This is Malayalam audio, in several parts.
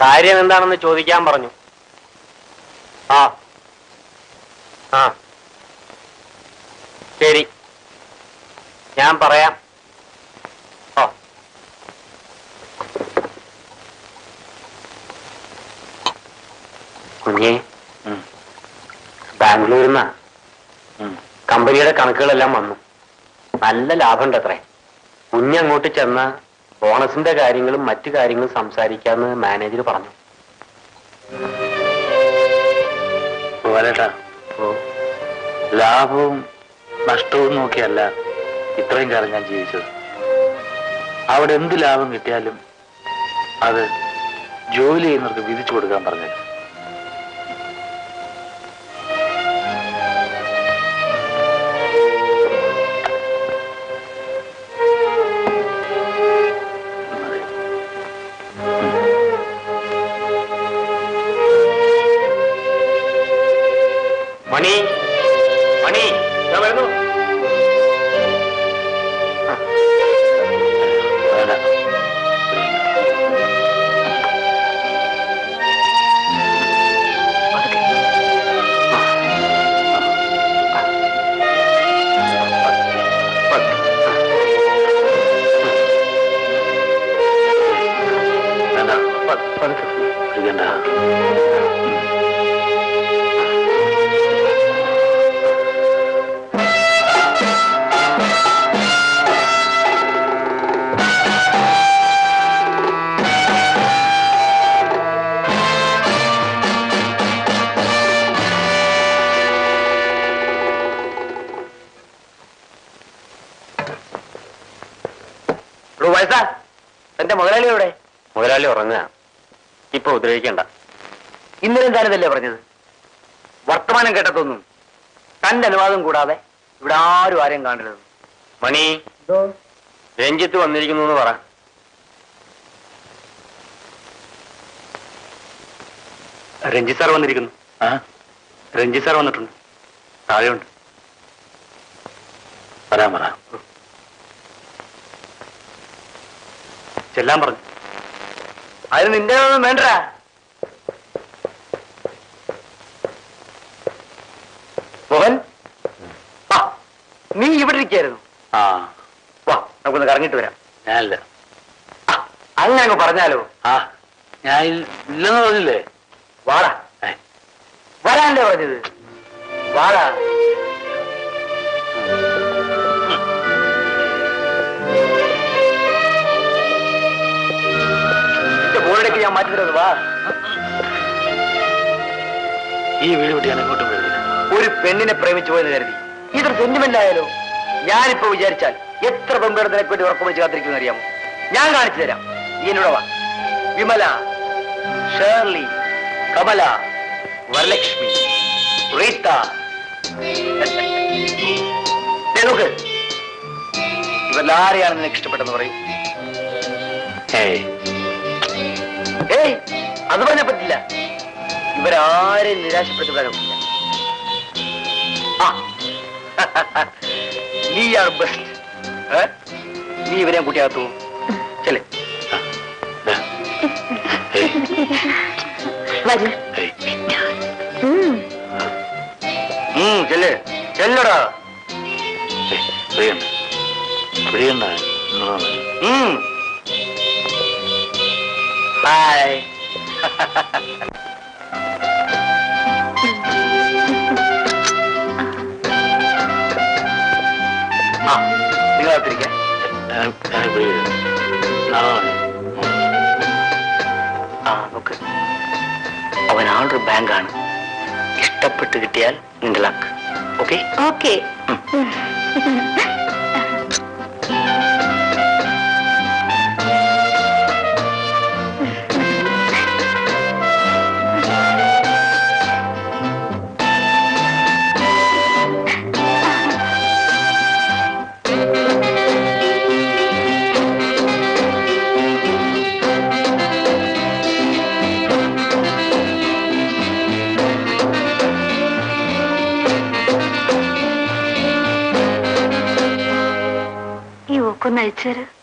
കാര്യം എന്താണെന്ന് ചോദിക്കാൻ പറഞ്ഞു. ആ. ആ. ശരി. ഞാൻ പറയാം. ഓ. കുഞ്ഞേ ബാംഗ്ലൂരിൽ നിന്നാ കമ്പനിയുടെ കണക്കുകളെല്ലാം വന്നു. നല്ല ലാഭമുണ്ട് അത്രേ കുഞ്ഞങ്ങോട്ട് ചെന്ന ബോണസിന്റെ കാര്യങ്ങളും മറ്റു കാര്യങ്ങളും സംസാരിക്കാന്ന് മാനേജർ പറഞ്ഞു. ലാഭവും നഷ്ടവും നോക്കിയല്ല ഇത്രയും കാലം ഞാൻ ജീവിച്ചത്. അവിടെ എന്ത് ലാഭം കിട്ടിയാലും അത് ജോലി ചെയ്യുന്നവർക്ക് വിധിച്ചു കൊടുക്കാൻ പറഞ്ഞത് അനുവാദം കൂടാതെ ഇവിടെ ആരും ആരെയും കാണരുത് മണി രഞ്ജിത്ത് വന്നിരിക്കുന്നു എന്ന് പറ. രഞ്ജിത്ത് സാർ വന്നിരിക്കുന്നു. ആ? രഞ്ജിത്ത് സാർ വന്നിട്ടുണ്ട്. താഴെയുണ്ട്. വരാൻ പറ. ചെല്ലാൻ പറഞ്ഞു. അതിന് നിന്റെ ഒന്നും വേണ്ടടാ മോഹൻ ആ നീ ഇവിടെ ഇരിക്കായിരുന്നു ആ വാ കറങ്ങിട്ട് വരാം. ഞാനല്ല. അങ്ങനെ അങ്ങ് പറഞ്ഞാലോ? ആ ഞാൻ ഇല്ലെന്ന് പറഞ്ഞില്ലേ? വാടാ. വരാനല്ലേ പറഞ്ഞത്? വാടാ. ബോർഡിലേക്ക് ഞാൻ വാ. ഈ വീട് വിട്ട് ഞാൻ എങ്ങോട്ടും വരുന്നില്ല ഒരു പെണ്ണിനെ പ്രേമിച്ചു പോയെന്ന് കരുതി. ഇതൊരു സെന്റിമെന്റ് ആയാലോ? ഞാനിപ്പോ വിചാരിച്ചാൽ എത്ര പെമ്പേടത്തിനൊക്കെ വേണ്ടി ഉറക്കം വെച്ച് കാത്തിരിക്കുന്ന അറിയാമോ? ഞാൻ കാണിച്ചു തരാം. നീ വാ. വിമല ഷേർലി കമല വരലക്ഷ്മി റീത്ത നോക്ക്. ഇവരെല്ലാരെയാണ് നിനക്ക് ഇഷ്ടപ്പെട്ടെന്ന് പറയും. ഏയ്. അത് പറഞ്ഞ പറ്റില്ല. ഇവരാരെയും നിരാശപ്പെടുത്താൻ ഒക്കില്ല ആ. നീ നീ ആർ ബെസ്റ്റ് നീ ഇവരെയും കൂട്ടിയകത്തു ചെല്ലേ. വരൂ. അവൻ ആളൊരു ബാങ്കാണ്. ഇഷ്ടപ്പെട്ട് കിട്ടിയാൽ നിന്റെ ലക്ക് ഓക്കെ ഓക്കെ ഈ ഊക്കൊന്ന് അഴിച്ചേര് ആയിരം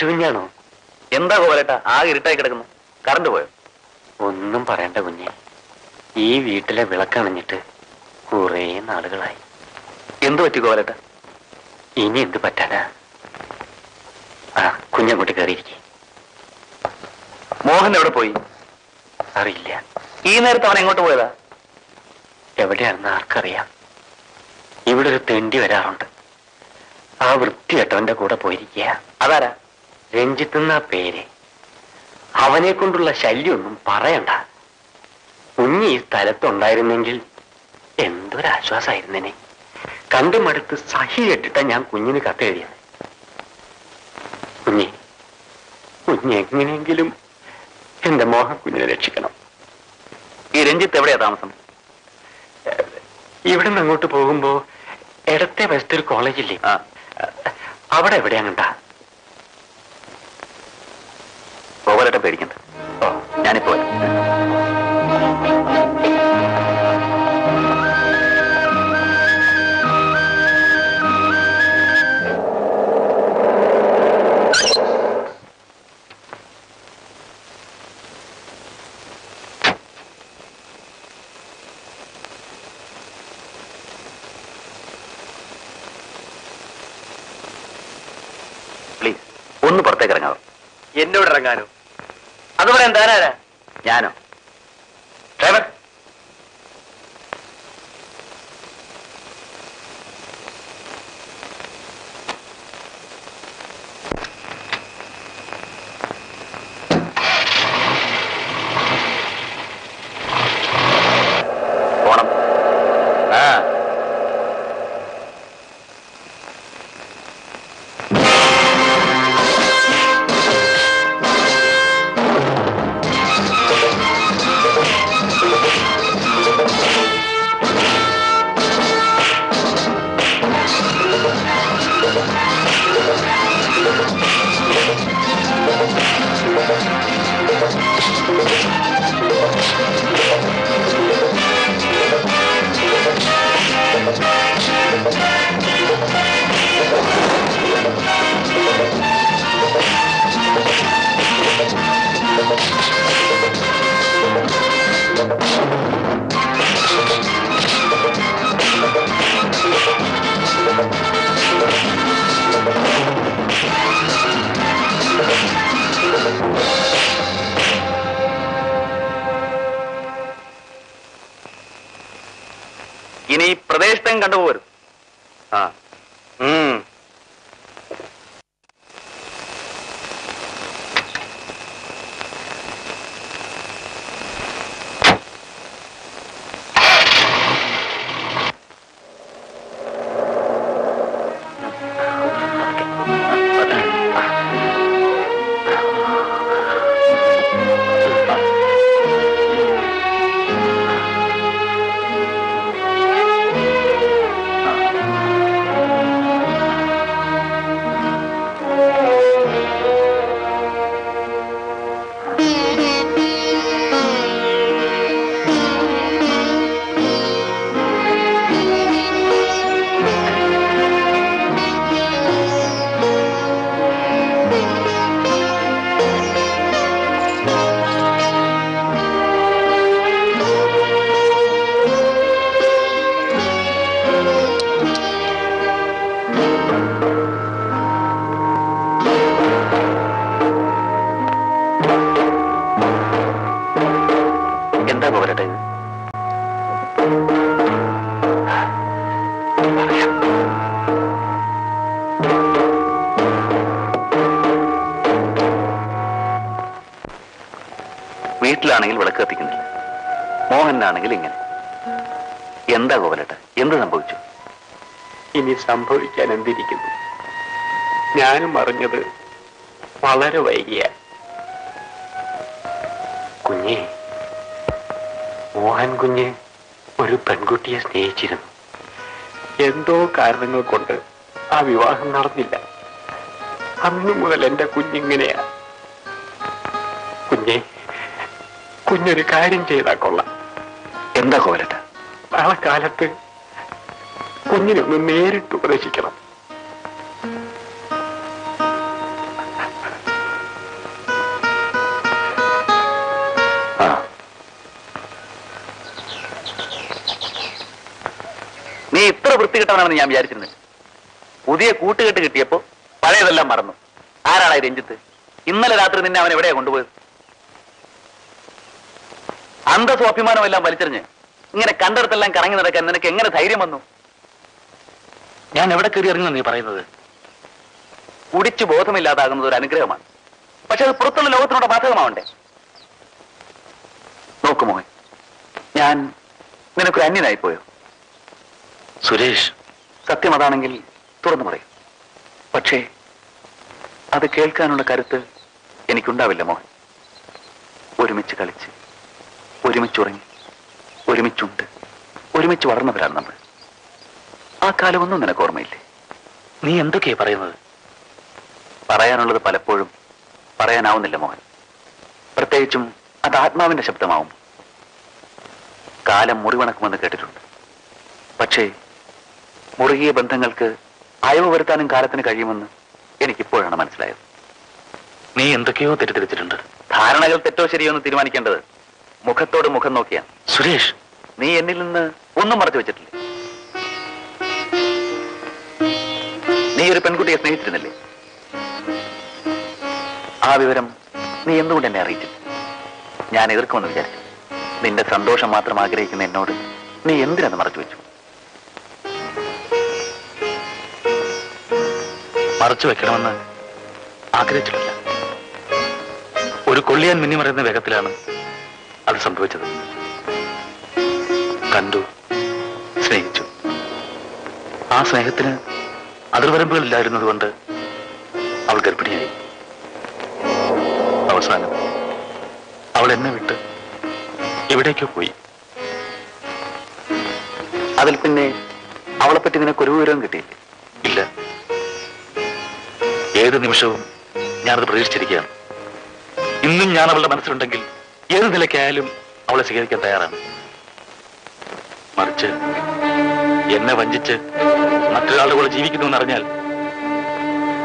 സുരേഷ് കുഞ്ഞാണോ എന്താ കോലട്ട ആ ഇരുട്ടായി കിടക്കുന്നു. കറണ്ട് പോയോ? ഒന്നും പറയണ്ട കുഞ്ഞെ. ഈ വീട്ടിലെ വിളക്കണഞ്ഞിട്ട് കുറേ നാളുകളായി. എന്ത് പറ്റി കോലട്ട ഇനി എന്ത് പറ്റാനാ? ആ കുഞ്ഞങ്ങോട്ട് കയറിയിരിക്കെ. മോഹൻ എവിടെ പോയി? അറിയില്ല. ഈ നേരത്തെ അവൻ എങ്ങോട്ട് പോയതാ? എവിടെയാണെന്ന് ആർക്കറിയാം. ഇവിടെ ഒരു തെണ്ടി വരാറുണ്ട്. ആ വൃത്തികെട്ടവന്റെ കൂടെ പോയിരിക്കുക. അതാരാ? രഞ്ജിത്ത് എന്നാ പേര്? അവനെ കൊണ്ടുള്ള ശല്യമൊന്നും പറയണ്ട. കുഞ്ഞി ഈ സ്ഥലത്തുണ്ടായിരുന്നെങ്കിൽ എന്തൊരാശ്വാസമായിരുന്നേനെ. കണ്ടു മടുത്ത് സഹി കെട്ടിട്ട ഞാൻ കുഞ്ഞിന് കത്തെഴുതിയത്. കുഞ്ഞെ എങ്ങനെയെങ്കിലും എന്റെ മോഹൻ കുഞ്ഞിനെ രക്ഷിക്കണം. ഈ രഞ്ജിത്ത് എവിടെയാ താമസം? ഇവിടെ നിന്ന് അങ്ങോട്ട് പോകുമ്പോ ഇടത്തെ ഒരു കോളേജില്ലേ? അവിടെ എവിടെയാ കണ്ടാ? ഗോപാലേട്ട പേടിക്കണ്ട. ഓ ഞാനിപ്പോ. പ്ലീസ് ഒന്ന് പുറത്തേക്ക് ഇറങ്ങാവോ? എന്നോട് ഇറങ്ങാനോ? പറയാൻ താനാരാ ഞാനോ? ഇനി സംഭവിക്കാൻ എന്തിരിക്കുന്നു? ഞാനും അറിഞ്ഞത് വളരെ വൈകിയ കുഞ്ഞെ മോഹൻ കുഞ്ഞ് ഒരു പെൺകുട്ടിയെ സ്നേഹിച്ചിരുന്നു. എന്തോ കാരണങ്ങൾ കൊണ്ട് ആ വിവാഹം നടന്നില്ല. അന്നു മുതൽ എന്റെ കുഞ്ഞിങ്ങനെയാ കുഞ്ഞെ കുഞ്ഞൊരു കാര്യം ചെയ്താൽ കൊള്ളാം. എന്താ കോലത്ത് നാളെ കാലത്ത് കുഞ്ഞിനൊന്ന് നേരിട്ട് ഉപദേശിക്കണം. നീ ഇത്ര വൃത്തികെട്ടവനാണെന്ന് ഞാൻ വിചാരിച്ചിരുന്നില്ല പുതിയ കൂട്ടുകെട്ട് കിട്ടിയപ്പോ പഴയതെല്ലാം മറന്നു. ഈ രഞ്ജിത്ത്? ഇന്നലെ രാത്രി നിന്നെ അവൻ എവിടെയാ കൊണ്ടുപോയത്? അന്തസ്സും അഭിമാനവും എല്ലാം വലിച്ചെറിഞ്ഞ് ഇങ്ങനെ കണ്ടിടത്തെല്ലാം കറങ്ങി നടക്കാൻ നിനക്ക് എങ്ങനെ ധൈര്യം വന്നു? ഞാൻ എവിടെ കയറി ഇറങ്ങുന്ന നീ പറയുന്നത്? കുടിച്ചു ബോധമില്ലാതാകുന്നത് ഒരു അനുഗ്രഹമാണ്. പക്ഷെ അത് പുറത്തുള്ള ലോകത്തിനോട് ബാധകമാവണ്ടേ? നോക്കു മോഹൻ ഞാൻ നിനക്കൊരു അന്യനായി പോയോ? സുരേഷ്. സത്യം അതാണെങ്കിൽ തുറന്നു പറയും. പക്ഷേ അത് കേൾക്കാനുള്ള കരുത്ത് എനിക്കുണ്ടാവില്ല മോഹൻ. ഒരുമിച്ച് കളിച്ച് ഒരുമിച്ചുറങ്ങി ഒരുമിച്ചുണ്ട് ഒരുമിച്ച് വളർന്നവരാണ് നമ്മൾ. ആ കാലമൊന്നും നിനക്ക് ഓർമ്മയില്ലേ? നീ എന്തൊക്കെയാ പറയുന്നത്? പറയാനുള്ളത് പലപ്പോഴും പറയാനാവുന്നില്ല മോഹൻ. പ്രത്യേകിച്ചും അത് ആത്മാവിന്റെ ശബ്ദമാവും. കാലം മുറിവണക്കുമെന്ന് കേട്ടിട്ടുണ്ട്. പക്ഷേ മുറുകിയ ബന്ധങ്ങൾക്ക് അയവ് വരുത്താനും കാലത്തിന് കഴിയുമെന്ന് എനിക്കിപ്പോഴാണ് മനസ്സിലായത്. നീ എന്തൊക്കെയോ തെറ്റിദ്ധരിച്ചിട്ടുണ്ട്. ധാരണകൾ തെറ്റോ ശരിയോ എന്ന് തീരുമാനിക്കേണ്ടത് മുഖത്തോട് മുഖം നോക്കിയാണ്. സുരേഷ്. നീ എന്നിൽ നിന്ന് ഒന്നും മറച്ചു വെച്ചിട്ടില്ലേ. നീ ഒരു പെൺകുട്ടിയെ സ്നേഹിച്ചിരുന്നില്ലേ? ആ വിവരം നീ എന്തുകൊണ്ട് എന്നെ അറിയിച്ചു ഞാൻ എതിർക്കുമെന്ന് വിചാരിച്ചു. നിന്റെ സന്തോഷം മാത്രം ആഗ്രഹിക്കുന്ന എന്നോട് നീ എന്തിനെന്ന് മറച്ചു വെച്ചു? മറച്ചു വെക്കണമെന്ന് ആഗ്രഹിച്ചിട്ടില്ല. ഒരു കൊള്ളിയാൻ മിന്നി മറയുന്ന വേഗത്തിലാണ് അത് സംഭവിച്ചത്. കണ്ടു സ്നേഹിച്ചു. ആ സ്നേഹത്തിന് അതിർവരമ്പുകളില്ലായിരുന്നതുകൊണ്ട് അവൾ ഗർഭിണിയായി. അവസാനം അവൾ എന്നെ വിട്ട് എവിടേക്കോ പോയി. അതിൽ പിന്നെ അവളെപ്പറ്റി നിനക്ക് ഒരു വിവരവും കിട്ടിയില്ലേ? ഇല്ല. ഏത് നിമിഷവും ഞാനത് പ്രതീക്ഷിച്ചിരിക്കുകയാണ്. ഇന്നും ഞാൻ അവളുടെ മനസ്സിലുണ്ടെങ്കിൽ ഏത് നിലയ്ക്കായാലും അവളെ സ്വീകരിക്കാൻ തയ്യാറാണ്. മറിച്ച് എന്നെ വഞ്ചിച്ച് മറ്റൊരാളുടെ കൂടെ ജീവിക്കുന്നു എന്നറിഞ്ഞാൽ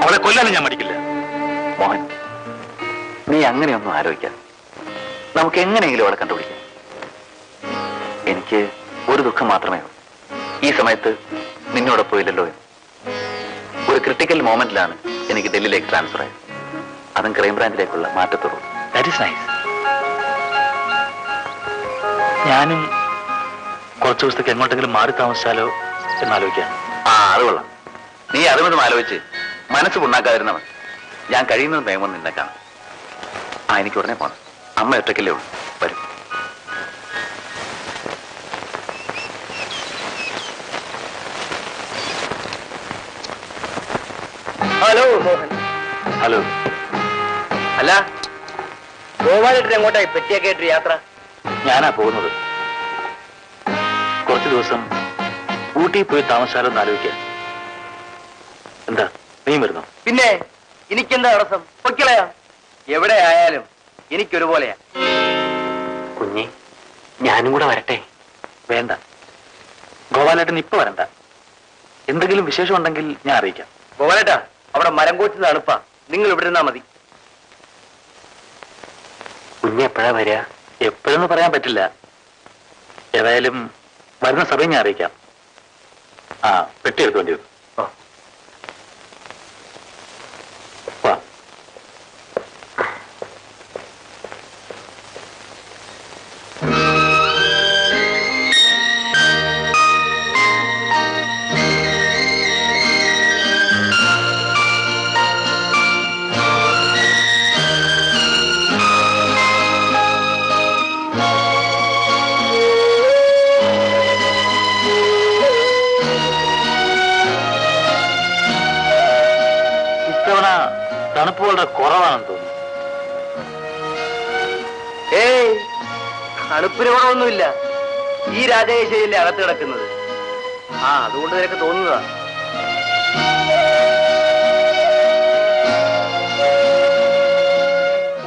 അവളെ കൊല്ലാനും ഞാൻ മടിക്കില്ല. മോഹൻ നീ അങ്ങനെയൊന്നും ആലോചിക്കാം നമുക്ക് എങ്ങനെയെങ്കിലും അവളെ കണ്ടുപിടിക്കാം. എനിക്ക് ഒരു ദുഃഖം മാത്രമേ ഉള്ളൂ. ഈ സമയത്ത് നിന്നോടൊപ്പം ഇല്ലല്ലോ എന്ന്. ഒരു ക്രിട്ടിക്കൽ മോമെന്റിലാണ് എനിക്ക് ഡൽഹിയിലേക്ക് ട്രാൻസ്ഫർ ആയത്. അതും ക്രൈംബ്രാഞ്ചിലേക്കുള്ള മാറ്റത്തുള്ളൂ ദാറ്റ് ഇസ് നൈസ് ഞാനും കുറച്ചു ദിവസത്തേക്ക് എങ്ങോട്ടെങ്കിലും മാറി താമസിച്ചാലോ എന്നാലോചിക്കാം ആ അത് കൊള്ളാം. നീ അതുമതും ആലോചിച്ച് മനസ്സ് പുണ്ണാക്കാതിരുന്നവൻ. ഞാൻ കഴിയുന്നത് വേഗം നിന്നെ കാണാം. ആ എനിക്ക് ഉടനെ പോണം. അമ്മ ഒറ്റക്കല്ലേ ഉള്ളൂ. വരും. ഹലോ മോഹൻ. ഹലോ. അല്ല ഗോപാലിട്ട് എങ്ങോട്ടായി? പെട്ടിയൊക്കെ ആയിട്ട് യാത്ര? ഞാനാ പോകുന്നത്. കുറച്ച് ദിവസം ഊട്ടിയിൽ പോയി താമസാലെന്ന് ആലോചിക്കാം. എന്താ നീ വരുന്നോ? പിന്നെ എനിക്കെന്താ തടസ്സം? പൊക്കിളയാ എവിടെ ആയാലും എനിക്കൊരുപോലെയാ. കുഞ്ഞി ഞാനും കൂടെ വരട്ടെ. വേണ്ട. ഗോപാലേട്ടൻ ഇപ്പൊ വരണ്ട. എന്തെങ്കിലും വിശേഷം ഉണ്ടെങ്കിൽ ഞാൻ അറിയിക്കാം. ഗോപാലേട്ടാ അവിടെ മരം കോച്ചുന്ന തണുപ്പാ. നിങ്ങൾ ഇവിടെ നിന്നാ മതി. കുഞ്ഞ് എപ്പോഴാ വരിക? എപ്പോഴെന്ന് പറയാൻ പറ്റില്ല. ഏതായാലും വരുന്ന സമയം ഞാൻ അറിയിക്കാം. ആ പെട്ടി എടുക്കേണ്ടി വളരെ കുറവാണെന്ന് തോന്നുന്നു. ഏയ് തണുപ്പിന് കുറവൊന്നുമില്ല ഈ രാജകേശയിലെ അകത്ത് കിടക്കുന്നത്? ആ അതുകൊണ്ട് നിനക്ക് തോന്നുന്നതാ.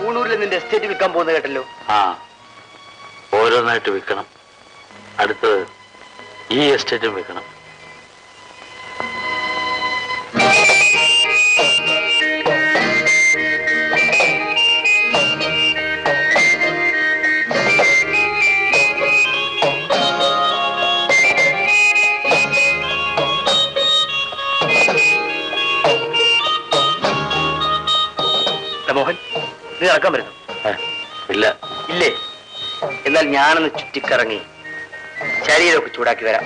ഊണൂരിൽ നിന്റെ എസ്റ്റേറ്റ് വിൽക്കാൻ പോകുന്ന കേട്ടല്ലോ? ആ ഓരോന്നായിട്ട് വിൽക്കണം. അടുത്തത് ഈ എസ്റ്റേറ്റും വിൽക്കണം. നീ നടക്കാൻ വരുന്നു. ഇല്ല. ഇല്ലേ? എന്നാൽ ഞാനൊന്ന് ചുറ്റിക്കറങ്ങി ശരീരമൊക്കെ ചൂടാക്കി വരാം.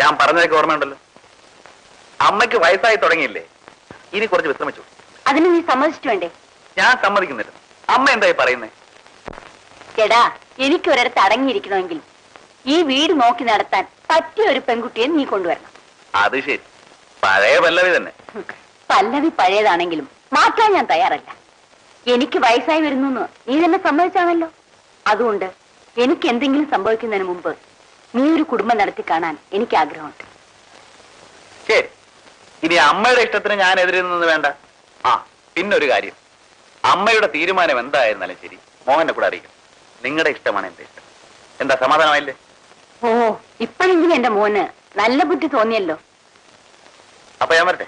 ഞാൻ പറഞ്ഞതൊക്കെ ഓർമ്മയുണ്ടല്ലോ. അമ്മയ്ക്ക് വയസ്സായി തുടങ്ങിയില്ലേ? ഇനി കുറച്ച് വിശ്രമിച്ചു. അതിന് നീ സമ്മതിച്ചു വേണ്ടേ? ഞാൻ സമ്മതിക്കുന്നില്ല. അമ്മ എന്തായി പറയുന്നേ? എടാ എനിക്ക് ഒരിടത്ത് അടങ്ങിയിരിക്കണമെങ്കിൽ ഈ വീട് നോക്കി നടത്താൻ പറ്റിയ ഒരു പെൺകുട്ടിയെ നീ കൊണ്ടുവരണം. അത് ശരി. പഴയ പല്ലവി തന്നെ. പല്ലവി പഴയതാണെങ്കിലും മാറ്റാൻ ഞാൻ തയ്യാറല്ല. എനിക്ക് വയസ്സായി വരുന്നു നീ തന്നെ സമ്മതിച്ചാണല്ലോ. അതുകൊണ്ട് എനിക്ക് എന്തെങ്കിലും സംഭവിക്കുന്നതിന് മുമ്പ് നീ ഒരു കുടുംബം നടത്തി കാണാൻ എനിക്ക് ആഗ്രഹമുണ്ട്. ശരി. ഇനി അമ്മയുടെ ഇഷ്ടത്തിന് ഞാൻ എതിരിൽ നിന്ന് വേണ്ട. ആ പിന്നൊരു കാര്യം. അമ്മയുടെ തീരുമാനം എന്തായിരുന്നാലും ശരി. മോഹനെ കൂടെ അറിയിക്കണം നിങ്ങളുടെ ഇഷ്ടമാണ് എന്റെ ഇഷ്ടം. എന്താ സമാധാനമായില്ലേ? ഓ ഇപ്പോഴെങ്കിലും എന്റെ മോന് നല്ല ബുദ്ധി തോന്നിയല്ലോ. അപ്പൊ ഞാൻ വരട്ടെ.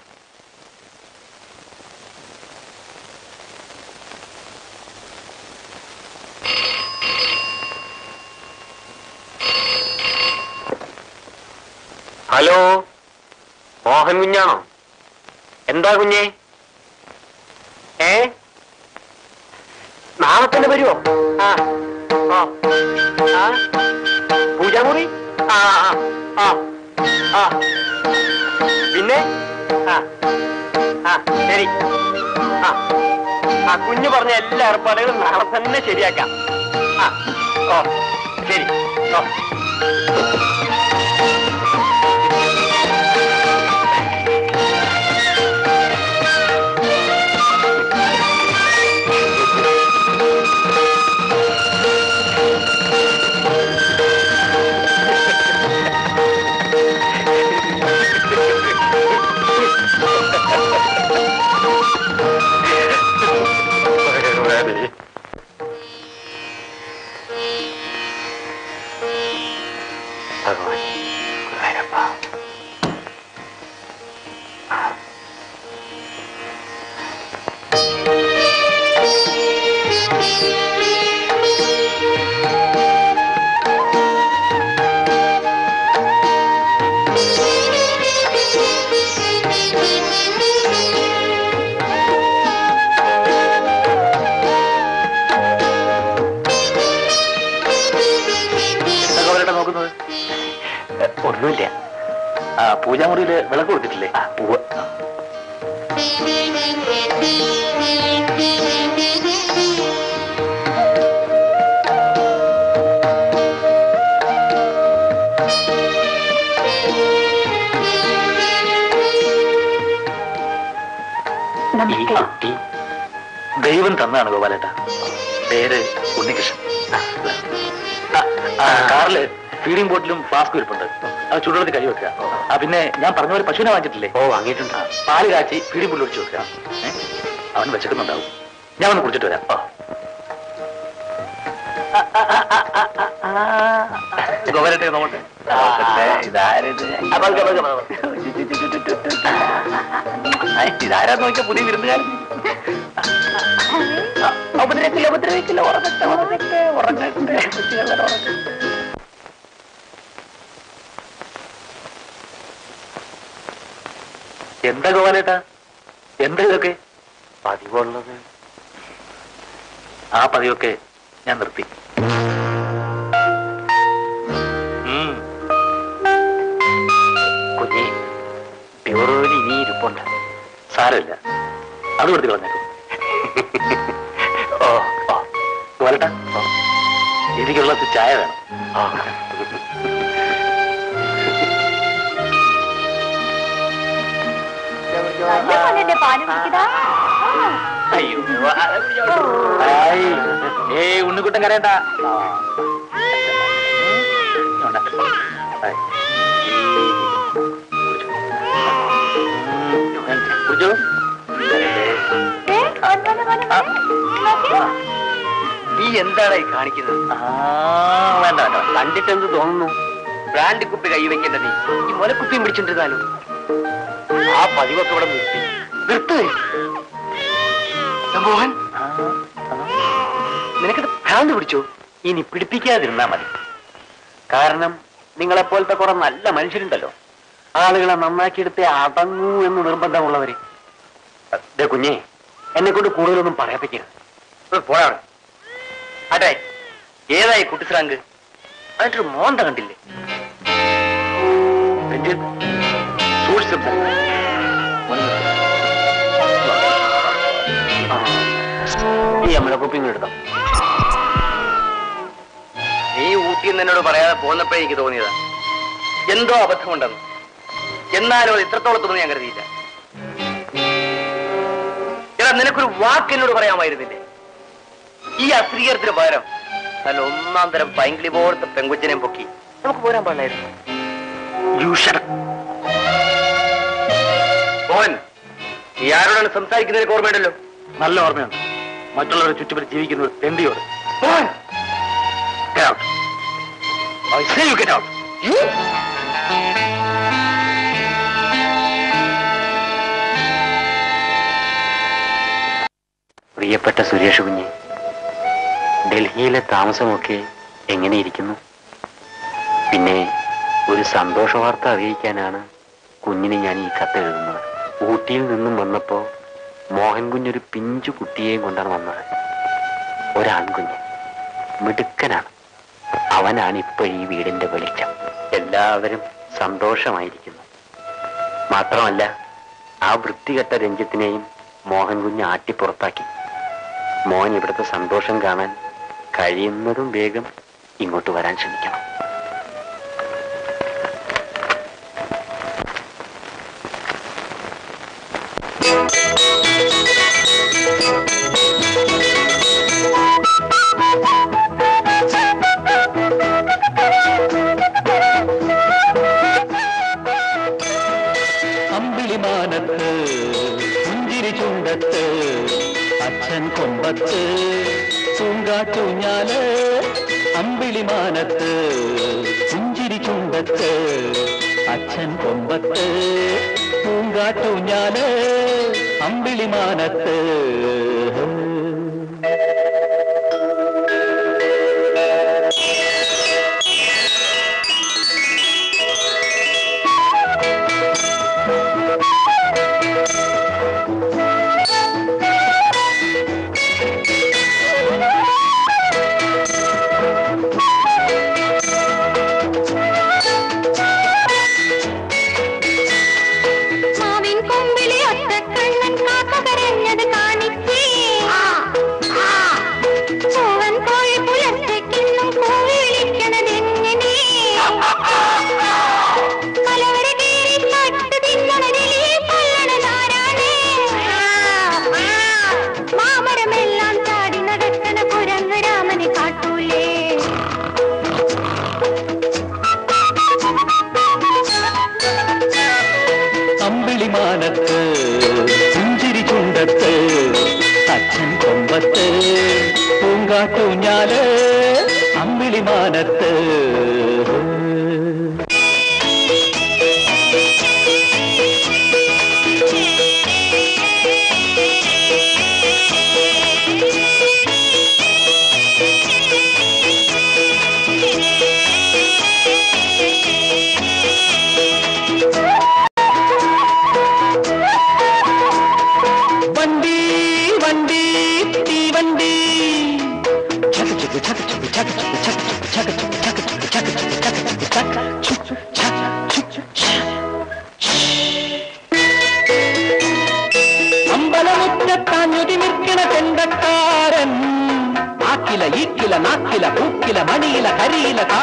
ഹലോ മോഹൻ കുഞ്ഞാണോ? എന്താ കുഞ്ഞേ? ഏ? നാളെ തന്നെ വരുമോ ആ. പൂജാമുറി? ആ ആ ആ ആ. പിന്നെ? ആ. ആ ശരി. ആ. ആ കുഞ്ഞു പറഞ്ഞ എല്ലാ ഏർപ്പാടുകളും നാളെ തന്നെ ശരിയാക്കാം. ആ. ഓ ശരി. ഓ. ഒന്നുമില്ല ആ പൂജാമുറിയിൽ വിളക്ക് കൊടുത്തിട്ടില്ലേ ആ, ഉവ്വ്. ഈ കുട്ടി ദൈവം തന്നാണ് ഗോപാലേട്ട. പേര് ഉണ്ണികൃഷ്ണൻ. കാറിൽ ഫീഡിംഗ് ബോട്ടിലും ഫ്ലാസ്കും ഇരിപ്പുണ്ട്. അത് ചുടുവെള്ളത്തിൽ കഴി വെക്കുക. ആ പിന്നെ ഞാൻ പറഞ്ഞ പോലെ പശുവിനെ വാങ്ങിച്ചിട്ടില്ലേ? ഓ വാങ്ങിയിട്ടുണ്ട്. പാൽ കാച്ചി ഫീഡിംഗ് ബോട്ടിൽ ഒഴിച്ചു വെക്കുക? അവൻ വെച്ചിട്ടുന്നുണ്ടാവും ഞാൻ ഒന്ന് കുടിച്ചിട്ട് വരാം. നോക്കട്ടെ. ഇതാരാ നോക്കിയ പുതിയ വിരുന്നുകാരൻ? ഉപദ്രവിക്കില്ല ഉപദ്രവിക്കില്ല ഉറങ്ങട്ടെ ഉറങ്ങട്ടെ ഉറങ്ങട്ടെ. എന്താ ഗോപാലേട്ടാ എന്താ ഇതൊക്കെ? പതിവുള്ളത്. ആ പതിവൊക്കെ ഞാൻ നിർത്തി. കുഞ്ഞി ബ്യൂറോയിൽ ഇനി ഇരിപ്പുണ്ട്. സാരമില്ല. അത് വെറുതെ പറഞ്ഞേക്കും ഓ ഓ. ഗോപാലേട്ടാ എനിക്കുള്ള ചായ വേണം. നല്ല മോനെ പാൽ കുടിക്കടാ അയ്യോ. ഹായ്. ഏയ് ഉണ്ണിക്കുട്ടൻ കരയണ്ട. കുടിച്ചോ. നീ എന്താണ് കാണിക്കുന്നത്? ആ, വേണ്ട വേണ്ട. കണ്ടിട്ട് എന്ത് തോന്നുന്നു? ബ്രാൻഡ് കുപ്പി കൈവയ്ക്കേണ്ട നീ. ഈ മുലക്കുപ്പിയും പിടിച്ചിട്ടിരുന്നാലോ? ആ പതിവൊക്കെ ഇവിടെ നിർത്തി. നിർത്ത്. മോഹൻ. നിനക്കത് ഭ്രാന്ത് പിടിച്ചോ? ഇനി പിടിപ്പിക്കാതിരുന്നാ മതി. കാരണം നിങ്ങളെപ്പോലത്തെ കുറെ നല്ല മനുഷ്യരുണ്ടല്ലോ. ആളുകളെ നന്നാക്കിയെടുത്ത് അടങ്ങൂ എന്ന് നിർബന്ധമുള്ളവര്. കുഞ്ഞെ എന്നെ കൊണ്ട് കൂടുതലൊന്നും പറയപ്പിക്കരുത് പോരാണ് അതെ ഏതായി കുട്ടിസ്രാങ്ക് അതിന്റെ ഒരു മോന്ത കണ്ടില്ലേ? രഞ്ജിത്ത് സംസാരിക്കണം. ഈ അമലക്കുപ്പിങ്ങൾ എടുത്തോ. നീ ഊട്ടി എന്ന് എന്നോട് പറയാതെ പോന്നപ്പോഴേ എനിക്ക് തോന്നിയതാ. എന്തോ അബദ്ധമുണ്ടെന്ന്. എന്നാലും അത് ഇത്രത്തോളത്തൊന്നും ഞാൻ കരുതിയില്ല. എടാ നിനക്കൊരു വാക്ക് എന്നോട് പറയാമായിരുന്നില്ലേ? ഈ അസ്ത്രീകരത്തിന് പകരം നല്ല ഒന്നാം തരം പൈങ്കിളി പോലത്തെ പെങ്കുച്ചനെയും പൊക്കി നമുക്ക് പോരാൻ പാടില്ലായിരുന്നു. മോഹൻ നീ ആരോടാണ് സംസാരിക്കുന്നതിന് ഓർമ്മയുണ്ടല്ലോ. നല്ല ഓർമ്മയാണ്. മറ്റുള്ളവരെ ചുറ്റുപറ്റി ജീവിക്കുന്നത് തെണ്ടിയോട് മോഹൻ. പ്രിയപ്പെട്ട സുരേഷ് കുഞ്ഞ് ഡൽഹിയിലെ താമസമൊക്കെ എങ്ങനെയിരിക്കുന്നു പിന്നെ ഒരു സന്തോഷ വാർത്ത അറിയിക്കാനാണ് കുഞ്ഞിന് ഞാൻ ഈ കത്ത് എഴുതുന്നത്. ഊട്ടിയിൽ നിന്നും വന്നപ്പോ മോഹൻകുഞ്ഞൊരു പിഞ്ചു കുട്ടിയെയും കൊണ്ടാണ് വന്നത്. ഒരാൺകുഞ്ഞ്. മിടുക്കനാണ്. അവനാണ് ഇപ്പോൾ ഈ വീടിന്റെ വെളിച്ചം. എല്ലാവരും സന്തോഷമായിരിക്കുന്നു. മാത്രമല്ല ആ വൃത്തികെട്ട രഞ്ജിത്തിനെയും മോഹൻ കുഞ്ഞ് ആട്ടി പുറത്താക്കി. മോൻ ഇവിടുത്തെ സന്തോഷം കാണാൻ കഴിയുന്നതും വേഗം ഇങ്ങോട്ട് വരാൻ ശ്രമിക്കണം. കൊമ്പത്ത് അമ്പിളി അമ്പിളിമാനത്ത് പുഞ്ചിരി ചുണ്ടത്ത് അച്ഛൻ കൊമ്പത്ത് പൂങ്കാറ്റൂഞ്ഞാൽ അമ്പിളിമാനത്ത് അമ്പിളിമാനത്ത് പൂവാട്ടൂഞ്ഞാൽ അമ്പിളിമാനത്ത് ஈக்கில நாக்கில பூக்கில மணியில கரியில கா.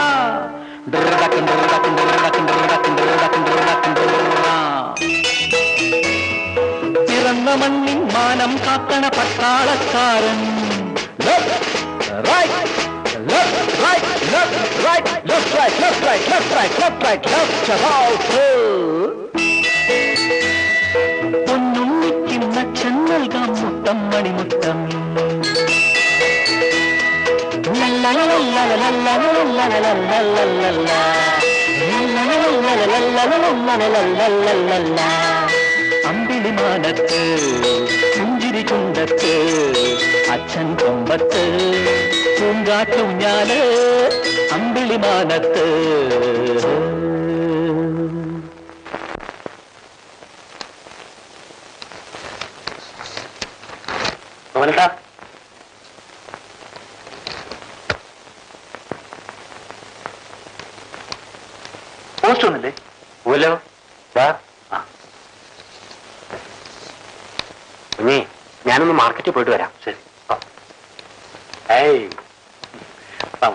பிறந்த மண்ணின் மானம் காக்கண பட்டாளக்காரன். Right left, right, left, right, left, right, left, right, left, right, left, all through. பொன்னும் చిన్న చెన్నల్గా ముట్టం మణి ముట్టం அம்பிலி மானத்து குஞ்சிரி குண்டத்து அச்சன் கொம்பத்து பூங்காட்டும் ஞான അമ്പിളിമാനത്ത്. മോനട്ടാ പോസ്റ്റ് ഒന്നില്ലേ പോലോ ദാ ഞാനൊന്ന് മാർക്കറ്റിൽ പോയിട്ട് വരാം. ശരി ആ. ഏയ് ആ.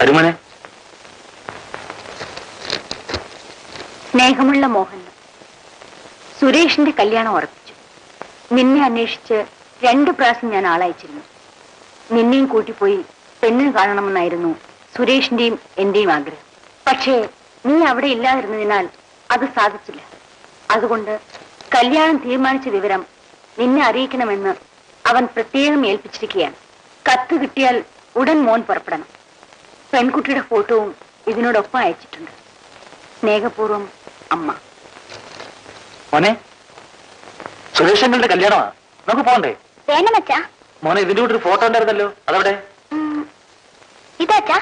വരുമോനെ സ്നേഹമുള്ള മോഹൻ. സുരേഷിന്റെ കല്യാണം ഉറപ്പിച്ചു. നിന്നെ അന്വേഷിച്ച് രണ്ടു പ്രാവശ്യം ഞാൻ ആളയച്ചിരുന്നു. നിന്നെയും കൂട്ടിപ്പോയി പെണ്ണിന് കാണണമെന്നായിരുന്നു സുരേഷിന്റെയും എന്റെയും ആഗ്രഹം. പക്ഷേ നീ അവിടെ ഇല്ലാതിരുന്നതിനാൽ അത് സാധിച്ചില്ല. അതുകൊണ്ട് കല്യാണം തീരുമാനിച്ച വിവരം നിന്നെ അറിയിക്കണമെന്ന് അവൻ പ്രത്യേകം ഏൽപ്പിച്ചിരിക്കുകയാണ്. കത്ത് കിട്ടിയാൽ ഉടൻ മോൻ പുറപ്പെടണം. പെൺകുട്ടിയുടെ ഫോട്ടോവും ഇതിനോടൊപ്പം അയച്ചിട്ടുണ്ട്. സ്നേഹപൂർവം അമ്മ. മോനെ സുരേഷങ്ങളുടെ കല്യാണമാ. നമുക്ക് പോകണ്ടേ വേണമച്ചാ മോനെ ഇതിന്റെ കൂടെ ഒരു ഫോട്ടോ ഉണ്ടായിരുന്നല്ലോ. അതവിടെ? ഇതാച്ചാ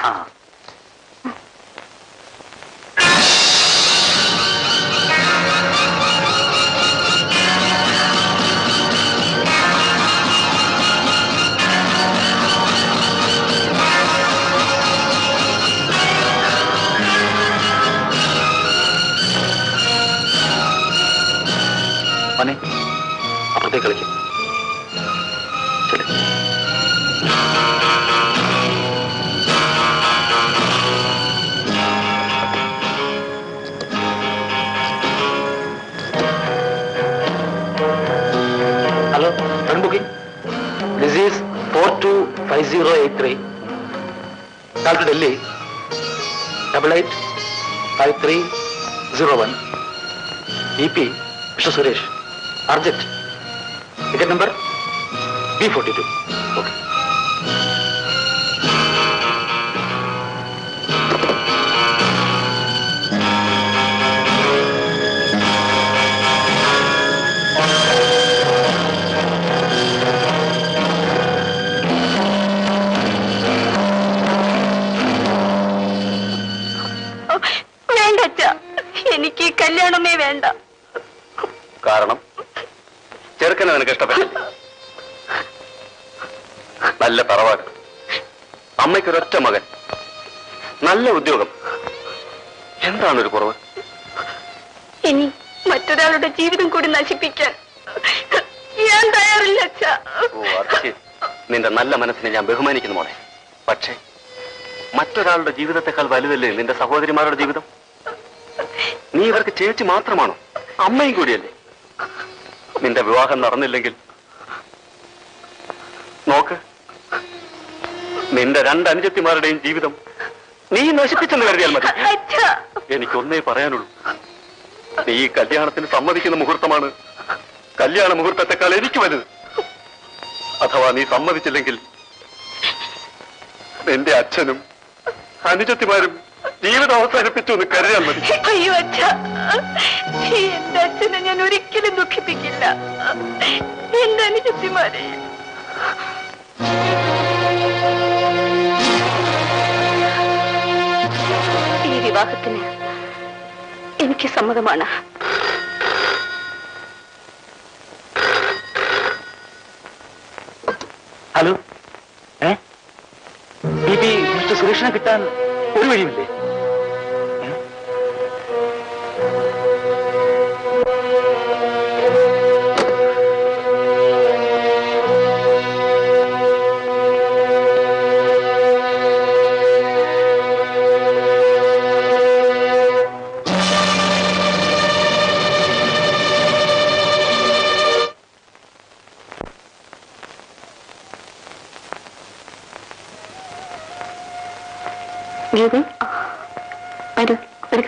zero eight three call Delhi double eight five three zero one E P mister Suresh urgent ticket number B forty two okay കല്യാണമേ വേണ്ട. കാരണം? ചെറുക്കനെ നിനക്ക് ഇഷ്ടപ്പെട്ടില്ല. നല്ല തറവാട്. അമ്മയ്ക്കൊരൊറ്റ മകൻ. നല്ല ഉദ്യോഗം. എന്താണ് ഒരു കുറവ്? ഇനി മറ്റൊരാളുടെ ജീവിതം കൂടി നശിപ്പിക്കാൻ ഞാൻ തയ്യാറില്ല നിന്റെ നല്ല മനസ്സിനെ ഞാൻ ബഹുമാനിക്കുന്നു മോളെ. പക്ഷേ മറ്റൊരാളുടെ ജീവിതത്തെക്കാൾ വലുതല്ലേ നിന്റെ സഹോദരിമാരുടെ ജീവിതം? നീ ഇവർക്ക് ചേച്ചി മാത്രമാണോ? അമ്മയും കൂടിയല്ലേ? നിന്റെ വിവാഹം നടന്നില്ലെങ്കിൽ നോക്ക് നിന്റെ രണ്ട് അനുജത്തിമാരുടെയും ജീവിതം നീ നശിപ്പിച്ചെന്ന് കരുതിയാൽ മതി. എനിക്കൊന്നേ പറയാനുള്ളൂ. നീ ഈ കല്യാണത്തിന് സമ്മതിക്കുന്ന മുഹൂർത്തമാണ്. കല്യാണ മുഹൂർത്തത്തെക്കാൾ എനിക്ക് വലുത്. അഥവാ നീ സമ്മതിച്ചില്ലെങ്കിൽ നിന്റെ അച്ഛനും അനുജത്തിമാരും ജീവിതം അവസാനിപ്പിച്ചു എന്ന് കരുതാൻ മതി. അയ്യോ അച്ഛ. എന്റെ അച്ഛനെ ഞാൻ ഒരിക്കലും ദുഃഖിപ്പിക്കില്ല. എന്റെ അനുജത്തിമാരെ. ഈ വിവാഹത്തിന് എനിക്ക് സമ്മതമാണ്. ഹലോ? ഏ? ബി പി കിട്ടാൻ ഒരു വഴിയുമില്ലേ?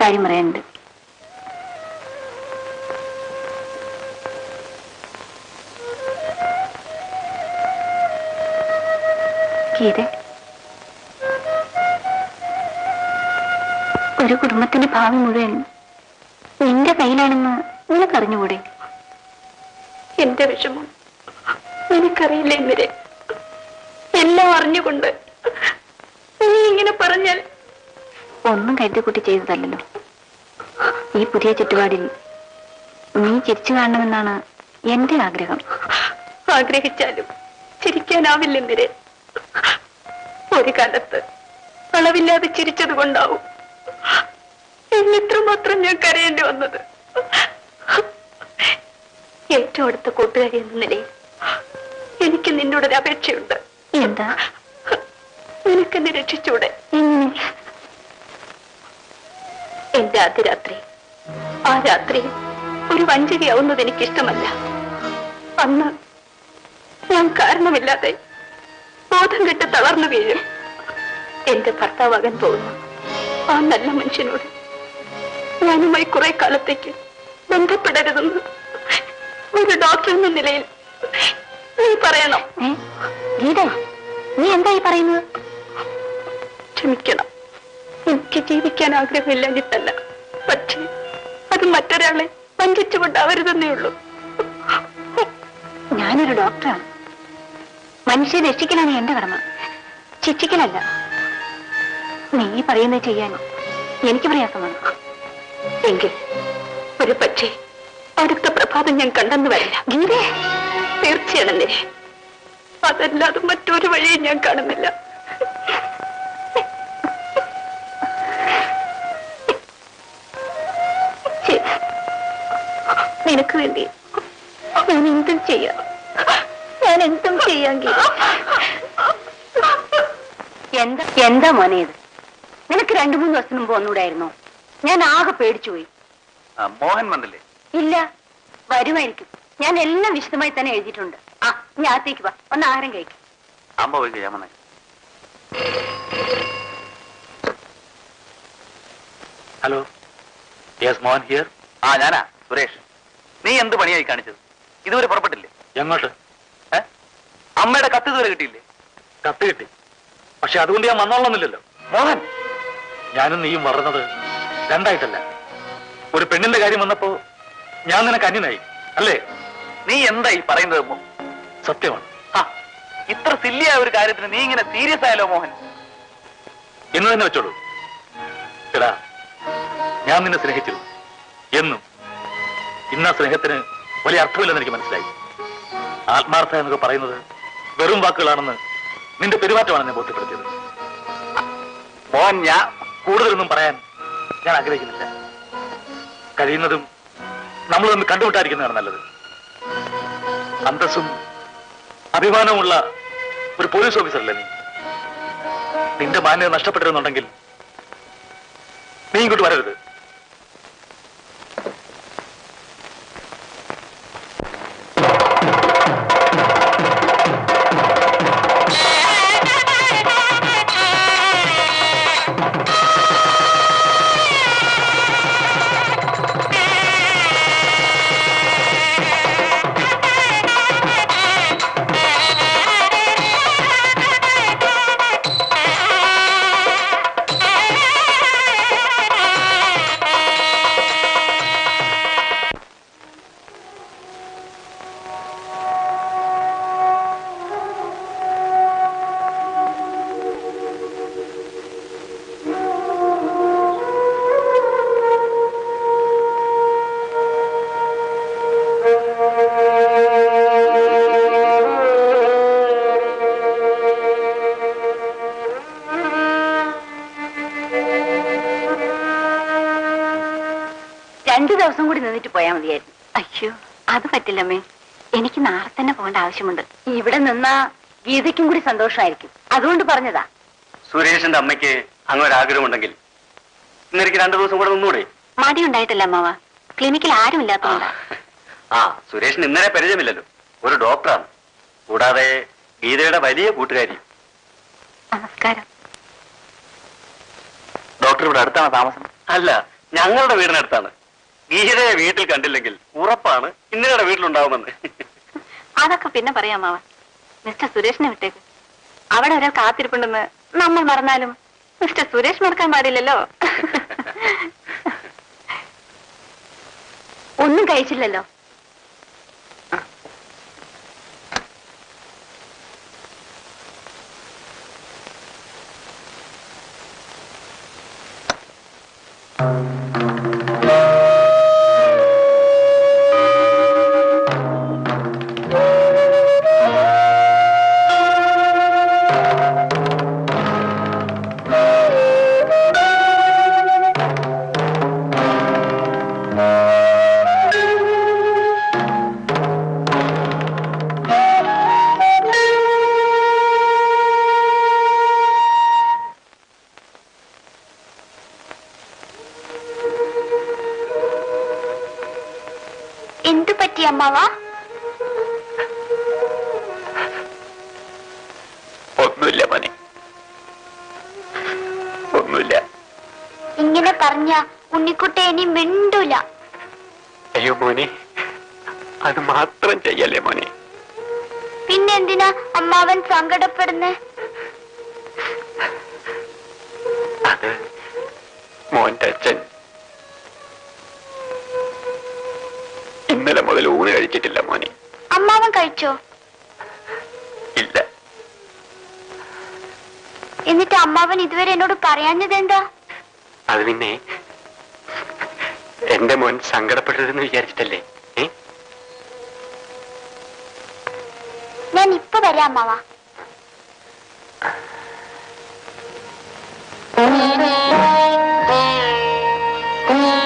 കാര്യം പറയാനുണ്ട്. ഒരു കുടുംബത്തിന്റെ ഭാവി മുഴുവൻ നിന്റെ കയ്യിലാണെന്ന് നിനക്കറിഞ്ഞുകൂടെ? എന്റെ വിഷമം നിനക്കറിയില്ല എന്നിരെ എല്ലാം അറിഞ്ഞുകൊണ്ട് നീ ഇങ്ങനെ പറഞ്ഞാൽ ഒന്നും കരുതിക്കുട്ടി ചെയ്തതല്ലോ ഈ പുതിയ ചുറ്റുപാടിൽ നീ ചിരിച്ചു കാണണമെന്നാണ് എന്റെ ആഗ്രഹം. ആഗ്രഹിച്ചാലും ചിരിക്കാനാവില്ലെന്നിരെ. ഒരു കാലത്ത് അളവില്ലാതെ ചിരിച്ചത് കൊണ്ടാവും. എന്നിത്രമാത്രം ഞാൻ കരയേണ്ടി വന്നത്. ഏറ്റവും അടുത്ത കൂട്ടുകാരി എന്ന നിലയിൽ എനിക്ക് നിന്നോടൊരു അപേക്ഷയുണ്ട്. എന്താ? നിനക്കെന്നെ രക്ഷിച്ചൂടെ? എന്റെ ആദ്യ രാത്രി ആ രാത്രി ഒരു വഞ്ചരിയാവുന്നത് എനിക്കിഷ്ടമല്ല. അന്ന് ഞാൻ കാരണമില്ലാതെ ബോധം കെട്ട് തളർന്നു വീഴും. എന്റെ ഭർത്താവാകാൻ പോകുന്നു ആ നല്ല മനുഷ്യനോട് ഞാനുമായി കുറെ കാലത്തേക്ക് ബന്ധപ്പെടരുതെന്ന് ഒരു ഡോക്ടർ എന്ന നിലയിൽ നീ പറയണം. ഗീത നീ എന്തായി പറയുന്നത്? ക്ഷമിക്കണം. എനിക്ക് ജീവിക്കാൻ ആഗ്രഹമില്ലാഞ്ഞിട്ടല്ല പക്ഷേ അത് മറ്റൊരാളെ വഞ്ചിച്ചുകൊണ്ടാവരുതെന്നേ ഉള്ളൂ. ഞാനൊരു ഡോക്ടറാണ് മനുഷ്യരെ രക്ഷിക്കലാണ് എന്റെ കടമ. ശിക്ഷിക്കലല്ല. നീ പറയുന്നത് ചെയ്യാൻ എനിക്ക് പ്രയാസമാണ്. എങ്കിൽ ഒരു പക്ഷേ അടുത്ത പ്രഭാതം ഞാൻ കണ്ടെന്ന് വരില്ല. തീർച്ചയാണെന്നേ തീർച്ചയാണ് അതല്ലാതെ മറ്റൊരു വഴിയും ഞാൻ കാണുന്നില്ല. നിനക്ക് വേണ്ടി. ഞാൻ എന്തും ചെയ്യാം. ഞാൻ എന്തും ചെയ്യാം ഗീത എന്താ എന്താ മോനെ ഇത്? നിനക്ക് രണ്ടു മൂന്ന് ദിവസം മുമ്പ് ഒന്നുകൂടായിരുന്നോ ഞാൻ ആകെ പേടിച്ചുപോയി പോയി. മോഹൻ വന്നില്ലേ ഇല്ല വരുമായിരിക്കും. ഞാൻ എല്ലാം വിശദമായി തന്നെ എഴുതിയിട്ടുണ്ട്. ആ ഞാൻ അകത്തേക്ക് വാ. ഒന്ന് ആഹാരം കഴിക്കും. അമ്മ പോയി ഹലോ യെസ് മോഹൻ ഹിയർ ആ ഞാനാ സുരേഷ്. നീ എന്ത് പണിയായി കാണിച്ചത്? ഇതുവരെ പുറപ്പെട്ടില്ലേ? എങ്ങോട്ട്? അമ്മയുടെ കത്ത് ഇതുവരെ കിട്ടിയില്ലേ? കത്ത് കിട്ടി. പക്ഷെ അതുകൊണ്ട് ഞാൻ വന്നോളന്നില്ലല്ലോ മോഹൻ! ഞാനും നീയും വളർന്നത് രണ്ടായിട്ടല്ല. ഒരു പെണ്ണിന്റെ കാര്യം വന്നപ്പോ ഞാൻ നിനക്ക് അന്യനായി അല്ലേ? നീ എന്തായി പറയുന്നത് മോ- സത്യമാണ്. ആ, ഇത്ര സില്ലിയായ ഒരു കാര്യത്തിന് നീ ഇങ്ങനെ സീരിയസ് ആയാലോ മോഹൻ? എന്ന് തന്നെ വെച്ചോളൂ. എടാ ഞാൻ നിന്നെ സ്നേഹിച്ചിരുന്നു. എന്നും ഇന്ന സ്നേഹത്തിന് വലിയ അർത്ഥമില്ലെന്ന് എനിക്ക് മനസ്സിലായി. ആത്മാർത്ഥ എന്നൊക്കെ പറയുന്നത് വെറും വാക്കുകളാണെന്ന് നിന്റെ പെരുമാറ്റമാണ് എന്നെ ബോധ്യപ്പെടുത്തിയത്. മോൻ ഞാൻ കൂടുതലൊന്നും പറയാൻ ഞാൻ ആഗ്രഹിക്കുന്നില്ല. കഴിയുന്നതും നമ്മൾ തമ്മിൽ കണ്ടുമുട്ടായിരിക്കുന്നതാണ് നല്ലത്. അന്തസ്സും അഭിമാനമുള്ള ഒരു പോലീസ് ഓഫീസറല്ലേ നീ? നിന്റെ മാന്യത നഷ്ടപ്പെട്ടിരുന്നുണ്ടെങ്കിൽ നീ ഇങ്ങോട്ട് വരരുത്. പറ്റില്ലമ്മേ എനിക്ക് നാളെ തന്നെ പോകേണ്ട ആവശ്യമുണ്ട്. ഇവിടെ നിന്നാ ഗീതയ്ക്കും കൂടി സന്തോഷമായിരിക്കും. അതുകൊണ്ട് പറഞ്ഞതാ. സുരേഷിന്റെ അമ്മയ്ക്ക് ആഗ്രഹമുണ്ടെങ്കിൽ ഇന്നെനിക്ക് രണ്ടു ദിവസം കൂടെ നിന്നൂടെ? മടി ഉണ്ടായിട്ടില്ല അമ്മാവ. ക്ലിനിക്കിൽ ആരും ഇല്ലാത്തതുകൊണ്ടാ ആ സുരേഷിന് ഇന്നലെ പരിചയമില്ലല്ലോ. ഒരു ഡോക്ടറാണ്. കൂടാതെ ഗീതയുടെ വലിയ കൂട്ടുകാരി. നമസ്കാരം. ഡോക്ടർ ഇവിടെ അടുത്താണ് താമസം? അല്ല ഞങ്ങളുടെ വീടിനടുത്താണ്. ഗീതയെ വീട്ടിൽ കണ്ടില്ലെങ്കിൽ ഉറപ്പാണ് ഇന്നലെ വീട്ടിലുണ്ടാവുമെന്ന്. അതൊക്കെ പിന്നെ പറയാം അമ്മാവ മിസ്റ്റർ സുരേഷിനെ വിട്ടേക്ക്. അവിടെ ഒരാൾ കാത്തിരിപ്പുണ്ടെന്ന് നമ്മൾ മറന്നാലും മിസ്റ്റർ സുരേഷ് മറക്കാൻ പാടില്ലല്ലോ. ഒന്നും കഴിച്ചില്ലല്ലോ. എന്തു എന്താ അത് പിന്നെ എന്റെ മോൻ സങ്കടപ്പെടരുതെന്ന് വിചാരിച്ചിട്ടല്ലേ? ഞാൻ ഇപ്പൊ വരാം അമ്മാവ.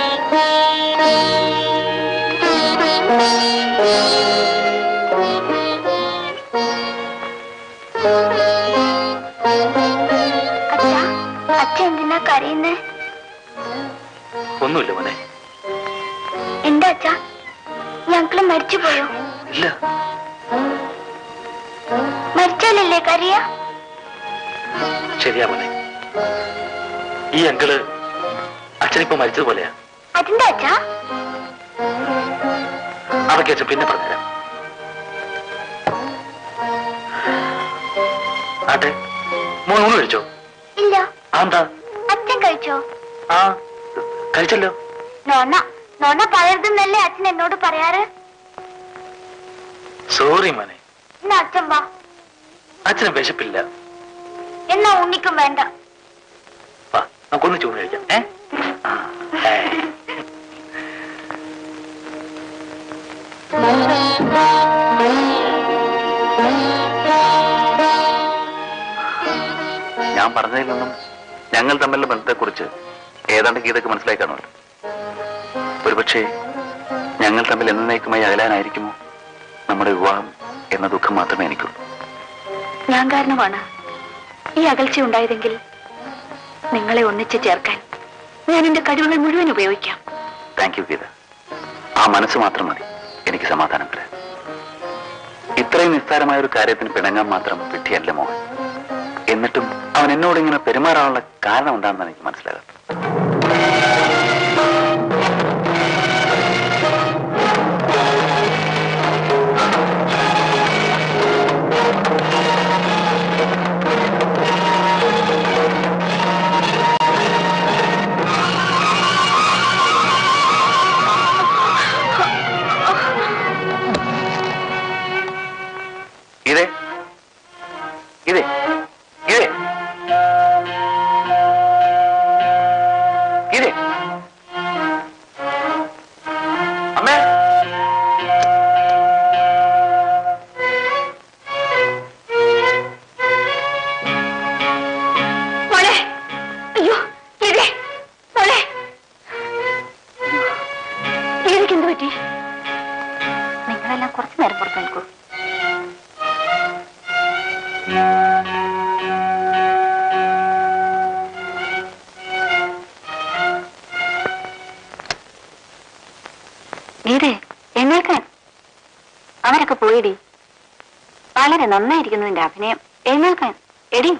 അച്ഛാ എന്തിനാ കരയുന്നേ? ഒന്നുമില്ല മോനെ. എന്താ അച്ഛാ? ഞങ്ങൾ മരിച്ചു പോയോ? ഇല്ല. മരിച്ചാലല്ലേ കരയ? ശരിയാ മോനെ. ഈ അങ്കിൾ അച്ഛനിപ്പോ മരിച്ചതുപോലെയാ. അതെന്താ അച്ഛാ? അതൊക്കെ അച്ഛൻ പിന്നെ പറഞ്ഞുതരാം. ആട്ടെ മോൻ ഊണ് കഴിച്ചോ? ഇല്ല. എന്താ കഴിച്ചോ? ആ കഴിച്ചല്ലോ. നോണ നോണ പറയരുതെന്നല്ലേ അച്ഛൻ എന്നോട് പറയാറ്? സോറി മോനെ. എന്നാ അച്ഛൻ വാ. അച്ഛന് വിശപ്പില്ല. എന്നാ ഉണ്ണിക്കും വേണ്ട. വാ നമുക്കൊന്ന് ചൂട് കഴിക്കാം. ഏ? ഞാൻ പറഞ്ഞതിൽ നിന്നും ഞങ്ങൾ തമ്മിലുള്ള ബന്ധത്തെക്കുറിച്ച് ഏതാണ്ട് ഗീതക്ക് മനസ്സിലായി കാണുമല്ലോ. ഒരുപക്ഷെ ഞങ്ങൾ തമ്മിൽ എന്നേക്കുമായി അകലാനായിരിക്കുമോ? നമ്മുടെ വിവാഹം എന്ന ദുഃഖം മാത്രമേ എനിക്കുള്ളൂ. ഞാൻ കാരണമാണ് ഈ അകൽച്ച ഉണ്ടായതെങ്കിൽ നിങ്ങളെ ഒന്നിച്ചു ചേർക്കാൻ ഞാൻ എന്റെ കഴിവുകൾ മുഴുവൻ ഉപയോഗിക്കാം. Thank you Geetha. ആ മനസ്സ് മാത്രം മതി. എനിക്ക് സമാധാനം തരാൻ. ഇത്രയും നിസ്സാരമായ ഒരു കാര്യത്തിന് പിണങ്ങാൻ മാത്രം വിട്ടിയല്ല മോഹൻ. എന്നിട്ടും അവൻ എന്നോട് ഇങ്ങനെ പെരുമാറാനുള്ള കാരണം എന്താണെന്നാണ് എനിക്ക് മനസ്സിലാകാം നന്നായിരിക്കുന്നു നിന്റെ അഭിനയം. എഴുന്നേൽക്കാൻ. എടി.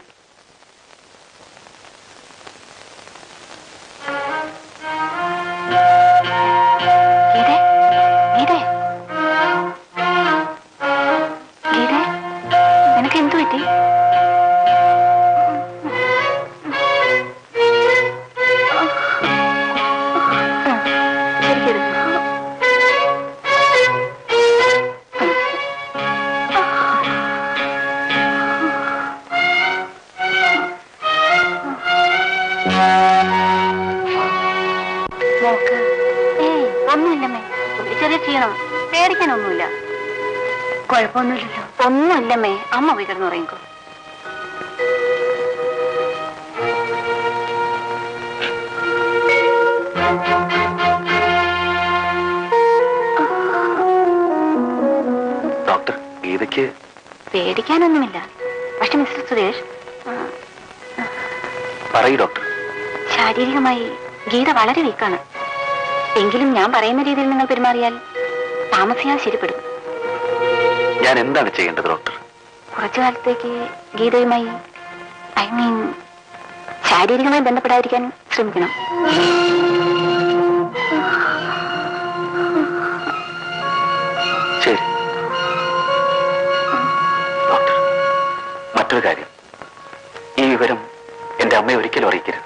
വളരെ വീക്കാണ് എങ്കിലും ഞാൻ പറയുന്ന രീതിയിൽ നിങ്ങൾ പെരുമാറിയാൽ താമസിയാതെ ശരിപ്പെടും. ഞാൻ എന്താണ് ചെയ്യേണ്ടത് ഡോക്ടർ കുറച്ചു കാലത്തേക്ക് ഗീതയുമായി ഐ മീൻ ശാരീരികമായി ബന്ധപ്പെടാതിരിക്കാൻ ശ്രമിക്കണം. ശരി. ഡോക്ടർ മറ്റൊരു കാര്യം. ഈ വിവരം എന്റെ അമ്മയെ ഒരിക്കലും അറിയിക്കരുത്.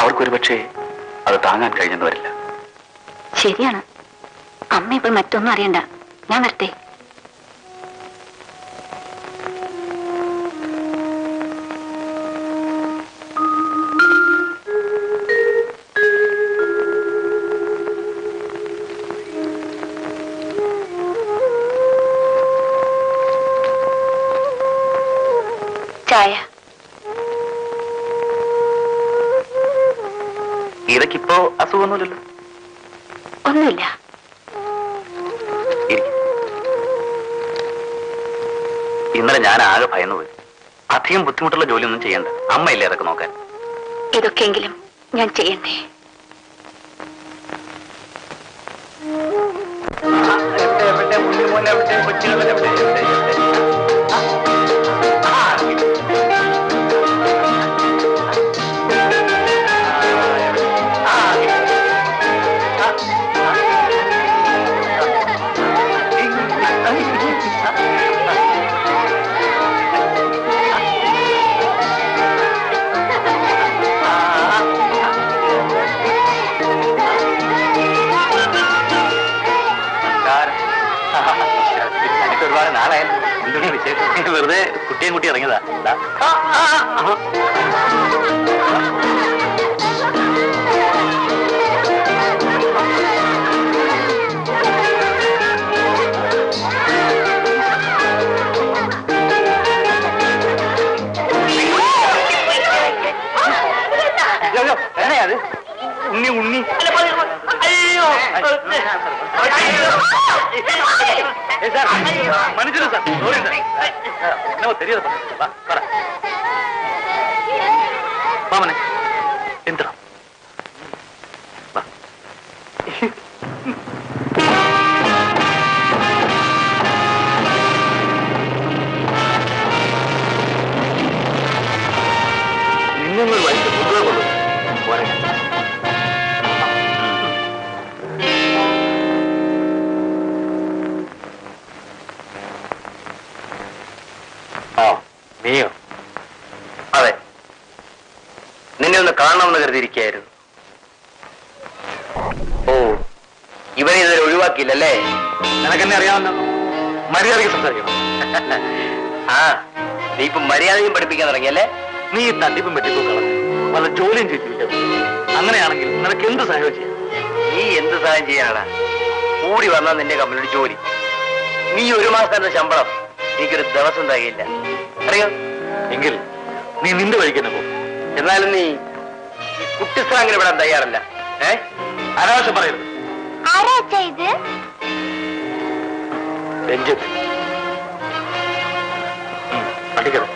അവൾക്കൊരു പക്ഷേ അത് താങ്ങാൻ കഴിഞ്ഞെന്ന് വരില്ല ശരിയാണ്. അമ്മ ഇപ്പോൾ മറ്റൊന്നും അറിയണ്ട. ഞാൻ വരട്ടെ. അസുഖമൊന്നുമില്ലല്ലോ ഒന്നുമില്ല. ഇന്നലെ ഞാൻ ആകെ ഭയന്നു പോയി അധികം ബുദ്ധിമുട്ടുള്ള ജോലിയൊന്നും ചെയ്യണ്ട. അമ്മയില്ലേ അതൊക്കെ നോക്കാൻ? ഇതൊക്കെയെങ്കിലും ഞാൻ ചെയ്യണ്ടേ കുട്ടിയും കുട്ടി ഇറങ്ങിയതാ ദാ. അയ്യോ, അയ്യോ, എന്നയാ അത്? ഉണ്ണി ഉണ്ണി சார். மன்னிச்சிரு சார். சாரி. சார் என்ன தெரியாது வா வர வாமனே കഴിയില്ല അറിയോ? എങ്കിൽ നീ നിന്റെ വഴിക്ക് എന്നാലും നീ കുട്ടിസ്ലാങ്ങിന് വിടാൻ തയ്യാറല്ല. ഏ? ആരാശം പറയരുത്. പഠിക്കണം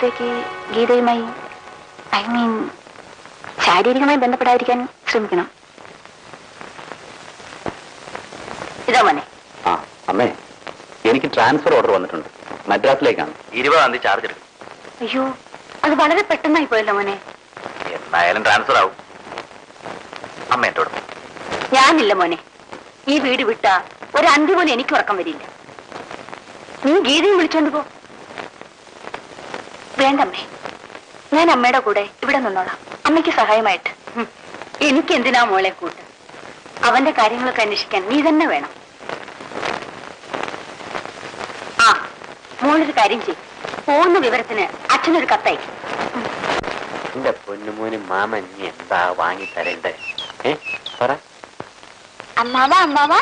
കാലത്തേക്ക് ഗീതയുമായി ഐ മീൻ ശാരീരികമായി ബന്ധപ്പെടാതിരിക്കാൻ ശ്രമിക്കണം. ഇതാ മോനെ. ആ അമ്മേ എനിക്ക് ട്രാൻസ്ഫർ ഓർഡർ വന്നിട്ടുണ്ട്. മദ്രാസിലേക്കാണ്. ഇരുപതാം തീയതി ചാർജ് എടുക്കും. അയ്യോ അത് വളരെ പെട്ടെന്നായി പോയല്ലോ മോനെ. എന്തായാലും ട്രാൻസ്ഫർ ആവും. അമ്മ എന്നോട് ഞാനില്ല മോനെ. ഈ വീട് വിട്ട ഒരു അന്തി പോലും എനിക്ക് ഉറക്കം വരില്ല. നീ ഗീതയും വിളിച്ചോണ്ട് പോ. വേണ്ടമ്മേ. ഞാൻ അമ്മയുടെ കൂടെ ഇവിടെ നിന്നോളാം. അമ്മയ്ക്ക് സഹായമായിട്ട്. എനിക്ക് എന്തിനാ മോളെ കൂട്ട്? അവന്റെ കാര്യങ്ങളൊക്കെ അന്വേഷിക്കാൻ നീ തന്നെ വേണം. ആ മോളൊരു കാര്യം ചെയ്യും. പോകുന്ന വിവരത്തിന് അച്ഛനൊരു കത്തയക്കും. എന്റെ പൊന്നുമോന് മാമൻ നീ എന്താ വാങ്ങി തരണ്ടേ? ഏ പറ. അമ്മാവ അമ്മാവ.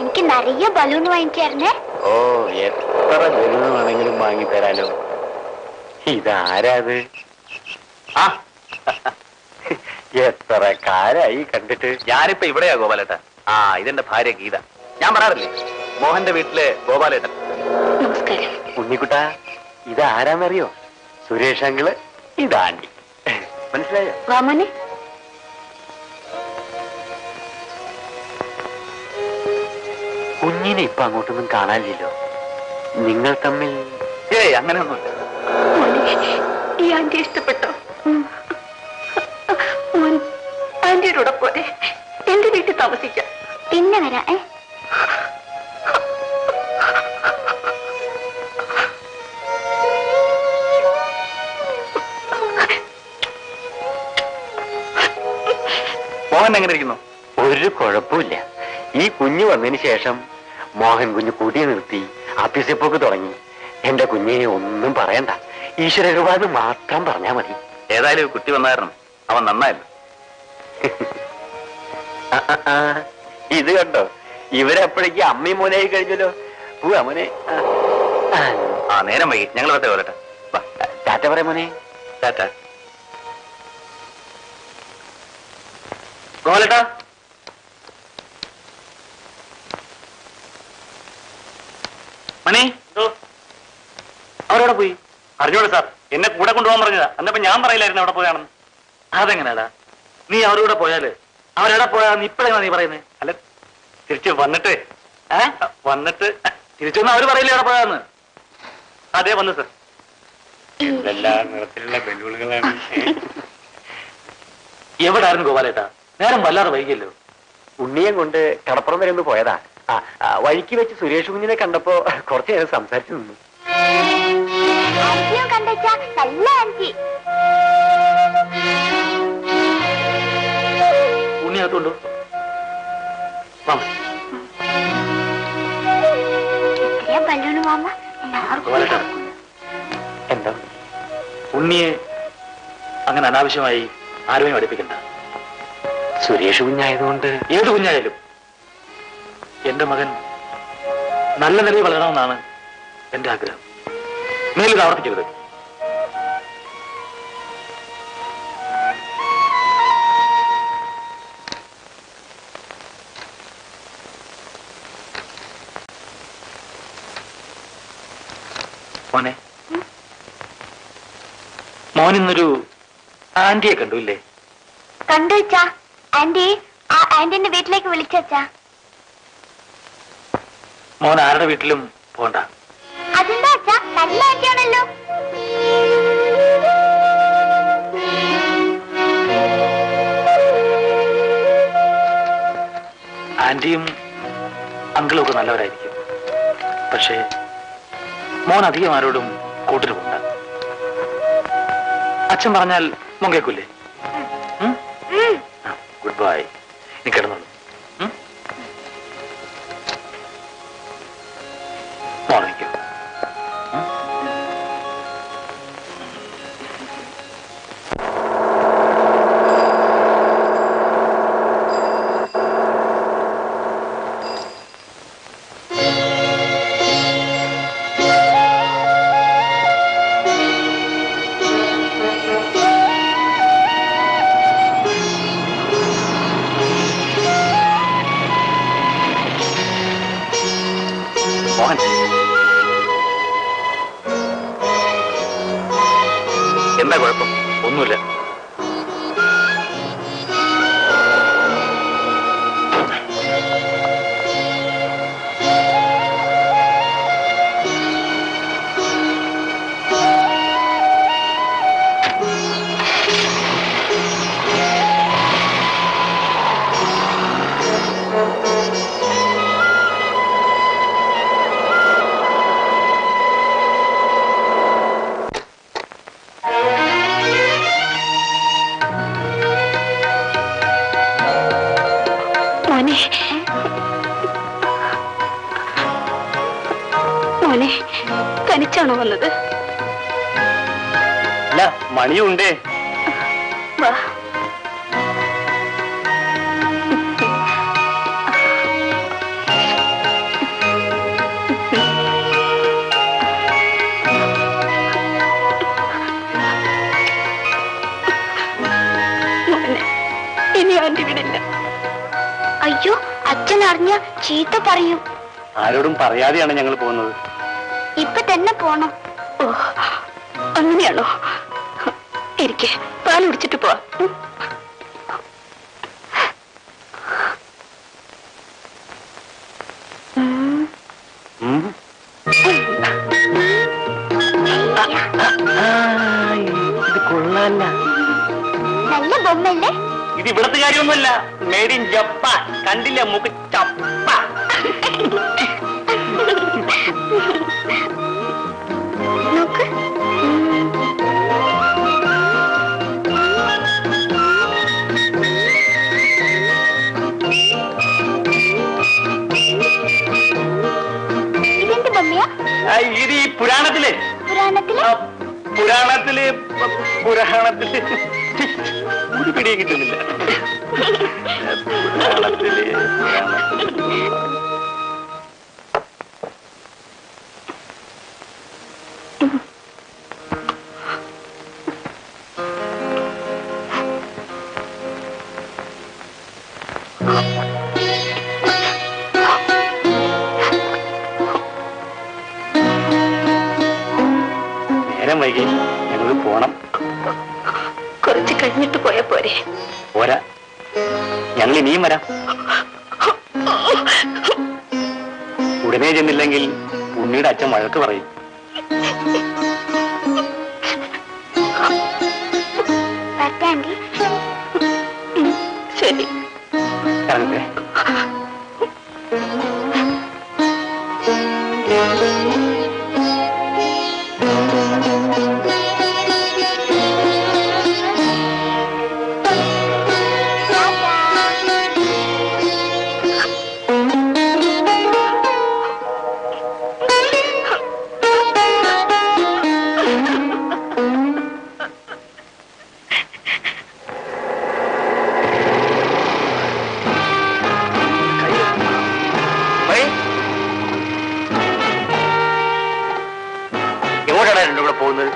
എനിക്ക് നിറയെ ബലൂൺ വാങ്ങിക്കായിരുന്നേ. ഓ എത്ര ബലൂൺ വേണമെങ്കിലും വാങ്ങി തരാലോ. ഇതാരാത്? ആ. എത്ര കാലായി കണ്ടിട്ട്? ഞാനിപ്പോ ഇവിടെയാ ഗോപാലേട്ട ആ ഇതെന്റെ ഭാര്യ ഗീത. ഞാൻ പറയാറില്ലേ? മോഹന്റെ വീട്ടിലെ ഗോപാലേട്ടൻ. നമസ്കാരം. ഉണ്ണിക്കുട്ട ഇതാരാന്നറിയോ? സുരേഷ് അങ്കിൾ ഇതാണ്ടി മനസ്സിലായോ? വാമോനെ. കുഞ്ഞിനെ ഇപ്പൊ അങ്ങോട്ടൊന്നും കാണാനില്ലല്ലോ. നിങ്ങൾ തമ്മിൽ ഏയ് അങ്ങനെയൊന്നുമില്ല. ഈ ആന്റി ഇഷ്ടപ്പെട്ടോ? മോൻ ആന്റിയുടെ കൂടെ പോലെ എന്റെ വീട്ടിൽ താമസിക്കാം. പിന്നെ വരാ ഏ? മോഹൻ എങ്ങനെ ഇരിക്കുന്നു? ഒരു കുഴപ്പമില്ല. ഈ കുഞ്ഞ് വന്നതിന് ശേഷം മോഹൻ കുഞ്ഞ് കൂട്ടി നിർത്തി അഭ്യസിപ്പൊക്കെ തുടങ്ങി. എന്റെ കുഞ്ഞിനെ ഒന്നും പറയണ്ട. ഈശ്വരകൃപാന്ന് മാത്രം പറഞ്ഞാ മതി. ഏതായാലും കുട്ടി വന്നായിരുന്നു. അവൻ ആ. ഇത് കണ്ടോ? ഇവരെപ്പോഴേക്ക് അമ്മയും മോനായി കഴിഞ്ഞല്ലോ. പോവാ മോനെ. ആ. നേരം വൈകി. ഞങ്ങൾ വരട്ടെ പോലട്ടെ വാ, ടാറ്റ പറയാ മോനെ. ടാറ്റ പോലട്ടാ മണി. അവരോടെ പോയി. അറിഞ്ഞോളൂ സാർ. എന്നെ കൂടെ കൊണ്ടുപോകാൻ പറഞ്ഞതാ. എന്നപ്പോ ഞാൻ പറയില്ലായിരുന്നു അവിടെ പോയാണെന്ന്. അതെങ്ങനെയാടാ? നീ അവരുടെ പോയാൽ അവരെവിടെ പോയാന്ന് ഇപ്പഴെങ്ങനെ നീ പറയുന്നത് അല്ല തിരിച്ചു വന്നിട്ട്. ഏ? വന്നിട്ട്. തിരിച്ചൊന്നും അവർ പറയില്ല എവിടെ പോയാന്ന്? അതെ വന്നു സർ. എല്ലാ നിറത്തിലുള്ള ബലൂണുകളാണ് എവിടായിരുന്നു ഗോപാലേട്ടാ? നേരം വല്ലാതെ വൈകിയല്ലോ. ഉണ്ണിയെ കൊണ്ട് കടപ്പുറം വരെ ഒന്ന് പോയതാ. ആ, ആ, വഴിക്ക് വെച്ച് സുരേഷ് കുഞ്ഞിനെ കണ്ടപ്പോ കുറച്ചു നേരം സംസാരിച്ചു നിന്നു. ആന്റിയും കണ്ടച്ച നല്ല ആന്റി എത്രയാ ബലൂൺ മാമ എന്താ? ഉണ്ണിയെ അങ്ങനെ അനാവശ്യമായി ആരോഗ്യം അടുപ്പിക്കണ്ട. സുരേഷ് കുഞ്ഞായതുകൊണ്ട് ഏത് കുഞ്ഞായാലും എന്റെ മകൻ നല്ല നിലയിൽ വളരണമെന്നാണ് എന്റെ ആഗ്രഹം. മേലിത് ആവർത്തിക്കരുത്. മോനെ. മോൻ ഇന്നൊരു ആന്റിയെ കണ്ടു ഇല്ലേ? കണ്ടു വെച്ചാ ആന്റി ആ ആന്റിന്റെ വീട്ടിലേക്ക് വിളിച്ചാ മോൻ ആരുടെ വീട്ടിലും പോണ്ട. അതെന്താ? ആന്റിയാണല്ലോ ആന്റിയും അങ്കിളും ഒക്കെ നല്ലവരായിരിക്കും. പക്ഷേ മോൻ അധികം ആരോടും കൂട്ടിന് അച്ഛൻ പറഞ്ഞാൽ മോൻ ഞങ്ങൾ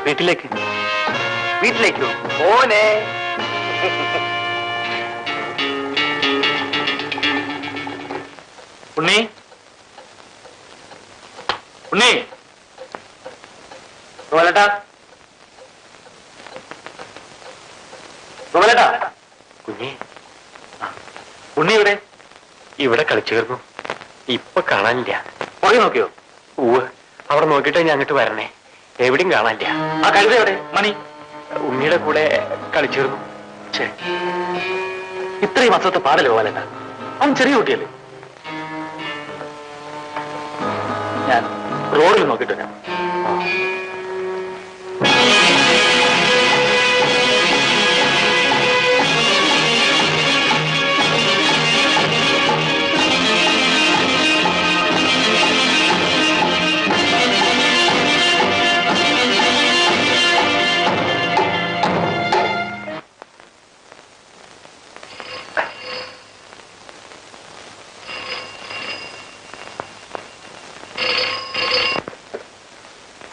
വീട്ടിലേക്ക്. വീട്ടിലേക്കോ ഓനെ ഉണ്ണി. ഉണ്ണി. ഗോപാലേട്ടാ ഗോപാലേട്ടാ കുഞ്ഞി. ഉണ്ണി ഇവിടെ ഇവിടെ കളിച്ചു കയറുന്നു. ഇപ്പൊ കാണാനില്ല. പുറകെ നോക്കിയോ? ഊവ് അവിടെ നോക്കിയിട്ട് ഞാൻ അങ്ങോട്ട് വരണേ. എവിടെയും കാണാനില്ല. ആ കഴുത എവിടെ? മണി. ഉണ്ണിയുടെ കൂടെ കളിച്ചു കയറുന്നു ഛേ, ഇത്രയും അസത്തെ പാടല്ലോ ഗോപാലേട്ടാ? അവൻ ചെറിയ കുട്ടിയല്ലേ? ഞാൻ റോഡിൽ നോക്കിട്ടു വരാം.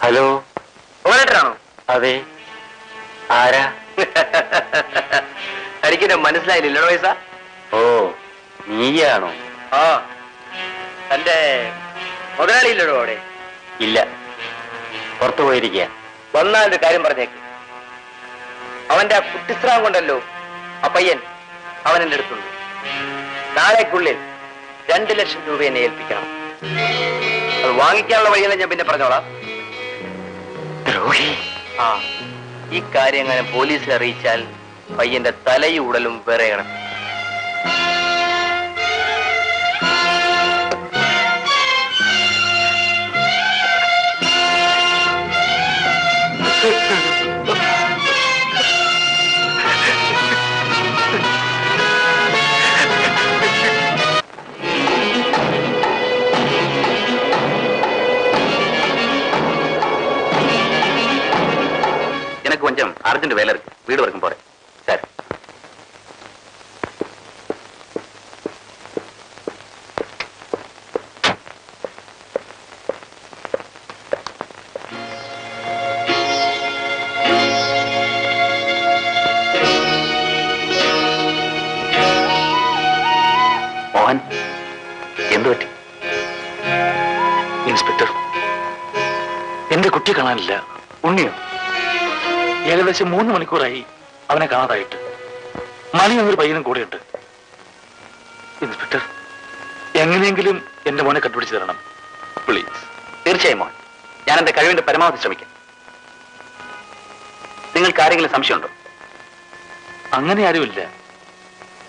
ഹലോ. മോനേട്ടനാണോ അതെ. ആരാ? തനിക്കെന്നെ മനസ്സിലായില്ലല്ലോ പൈസ? ഓ നീയാണോ? ആ. തന്റെ മുതലാളിയില്ലടോ അവിടെ? ഇല്ല. പുറത്തു പോയിരിക്കുക വന്നാൽ ഒരു കാര്യം പറഞ്ഞേക്ക്. അവന്റെ കുട്ടിസ്രാം കൊണ്ടല്ലോ ആ പയ്യൻ അവൻ എന്റെ അടുത്തുണ്ട്. നാളേക്കുള്ളിൽ രണ്ട് ലക്ഷം രൂപ എന്നെ ഏൽപ്പിക്കണം. അത് വാങ്ങിക്കാനുള്ള വഴിയെല്ലാം ഞാൻ പിന്നെ പറഞ്ഞോളാം. ദ്രോഹി. ആ ഈ കാര്യം അങ്ങനെ പോലീസിൽ അറിയിച്ചാൽ പയ്യന്റെ തലയും ഉടലും വേറെ കിടക്കും அர்ஜென்ட் வேலை இருக்கு வீடு வரைக்கும் போறேன் சரி മോഹൻ എന്തു പറ്റി ഇൻസ്പെക്ടർ എന്റെ കുട്ടിയെ കാണാനില്ല ഉണ്ണിയോ ഏകദേശം മൂന്ന് മണിക്കൂറായി അവനെ കാണാതായിട്ട്. മണി എന്നൊരു പയ്യനും കൂടെയുണ്ട്. ഇൻസ്പെക്ടർ എങ്ങനെയെങ്കിലും എന്റെ മോനെ കണ്ടുപിടിച്ച് തരണം. പ്ലീസ് തീർച്ചയായും മോൻ. ഞാൻ എന്റെ കഴിവിന്റെ പരമാവധി ശ്രമിക്കാം. നിങ്ങൾക്ക് ആരെങ്കിലും സംശയമുണ്ടോ? അങ്ങനെ ആരുമില്ല.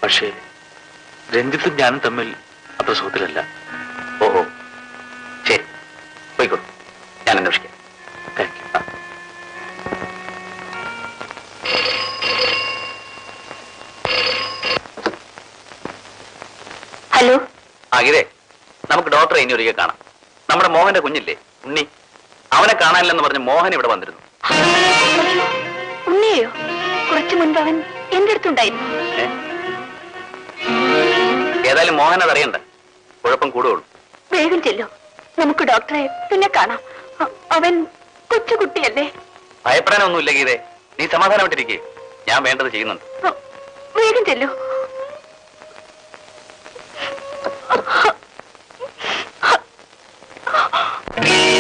പക്ഷേ രഞ്ജിത്തും ഞാനും തമ്മിൽ അത്ര സുഖത്തിലല്ല. ഓഹോ ശരി. പോയിക്കോളൂ. ഞാൻ അന്വേഷിക്കാം. ഹലോ. ആ നമുക്ക് ഡോക്ടറെ ഇനി ഒരിക്കൽ കാണാം. നമ്മുടെ മോഹന്റെ കുഞ്ഞില്ലേ ഉണ്ണി. അവനെ കാണാനില്ലെന്ന് പറഞ്ഞ് മോഹൻ ഇവിടെ വന്നിരുന്നു. ഉണ്ണിയോ? കുറച്ചു മുൻപ് അവൻ എന്റെ അടുത്തുണ്ടായിരുന്നു? ഏതായാലും മോഹൻ അതറിയണ്ട കുഴപ്പം കൂടുകയുള്ളൂ. വേഗം ചെല്ലോ. നമുക്ക് ഡോക്ടറെ പിന്നെ കാണാം. അവൻ കൊച്ചുകുട്ടിയല്ലേ? ഭയപ്പെടാനൊന്നുമില്ല ഗീതേ. നീ സമാധാനപ്പെട്ടിരിക്കേ ഞാൻ വേണ്ടത് ചെയ്യുന്നുണ്ട്. വേഗം ചെല്ലു. Beep!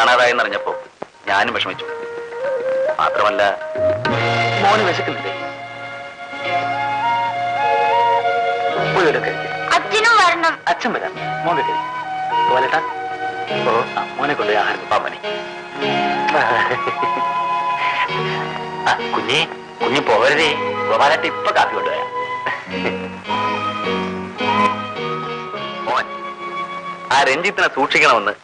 കാണാതായെന്നറിഞ്ഞപ്പോ ഞാനും വിഷമിച്ചു. മാത്രമല്ല മോന് വിശക്കുന്നില്ലേ അച്ഛനും വരണം. അച്ഛൻ വരാം. മോനെ കഴിക്കും ഓ മോനെ കൊണ്ടുപോയി ആഹാരം പാമ്പനി കുഞ്ഞി കുഞ്ഞു പോകരുതേ ഗോപാലട്ട് ഇപ്പൊ കാപ്പി കൊണ്ടുവരാം മോൻ ആ രഞ്ജിത്തിനെ സൂക്ഷിക്കണമെന്ന്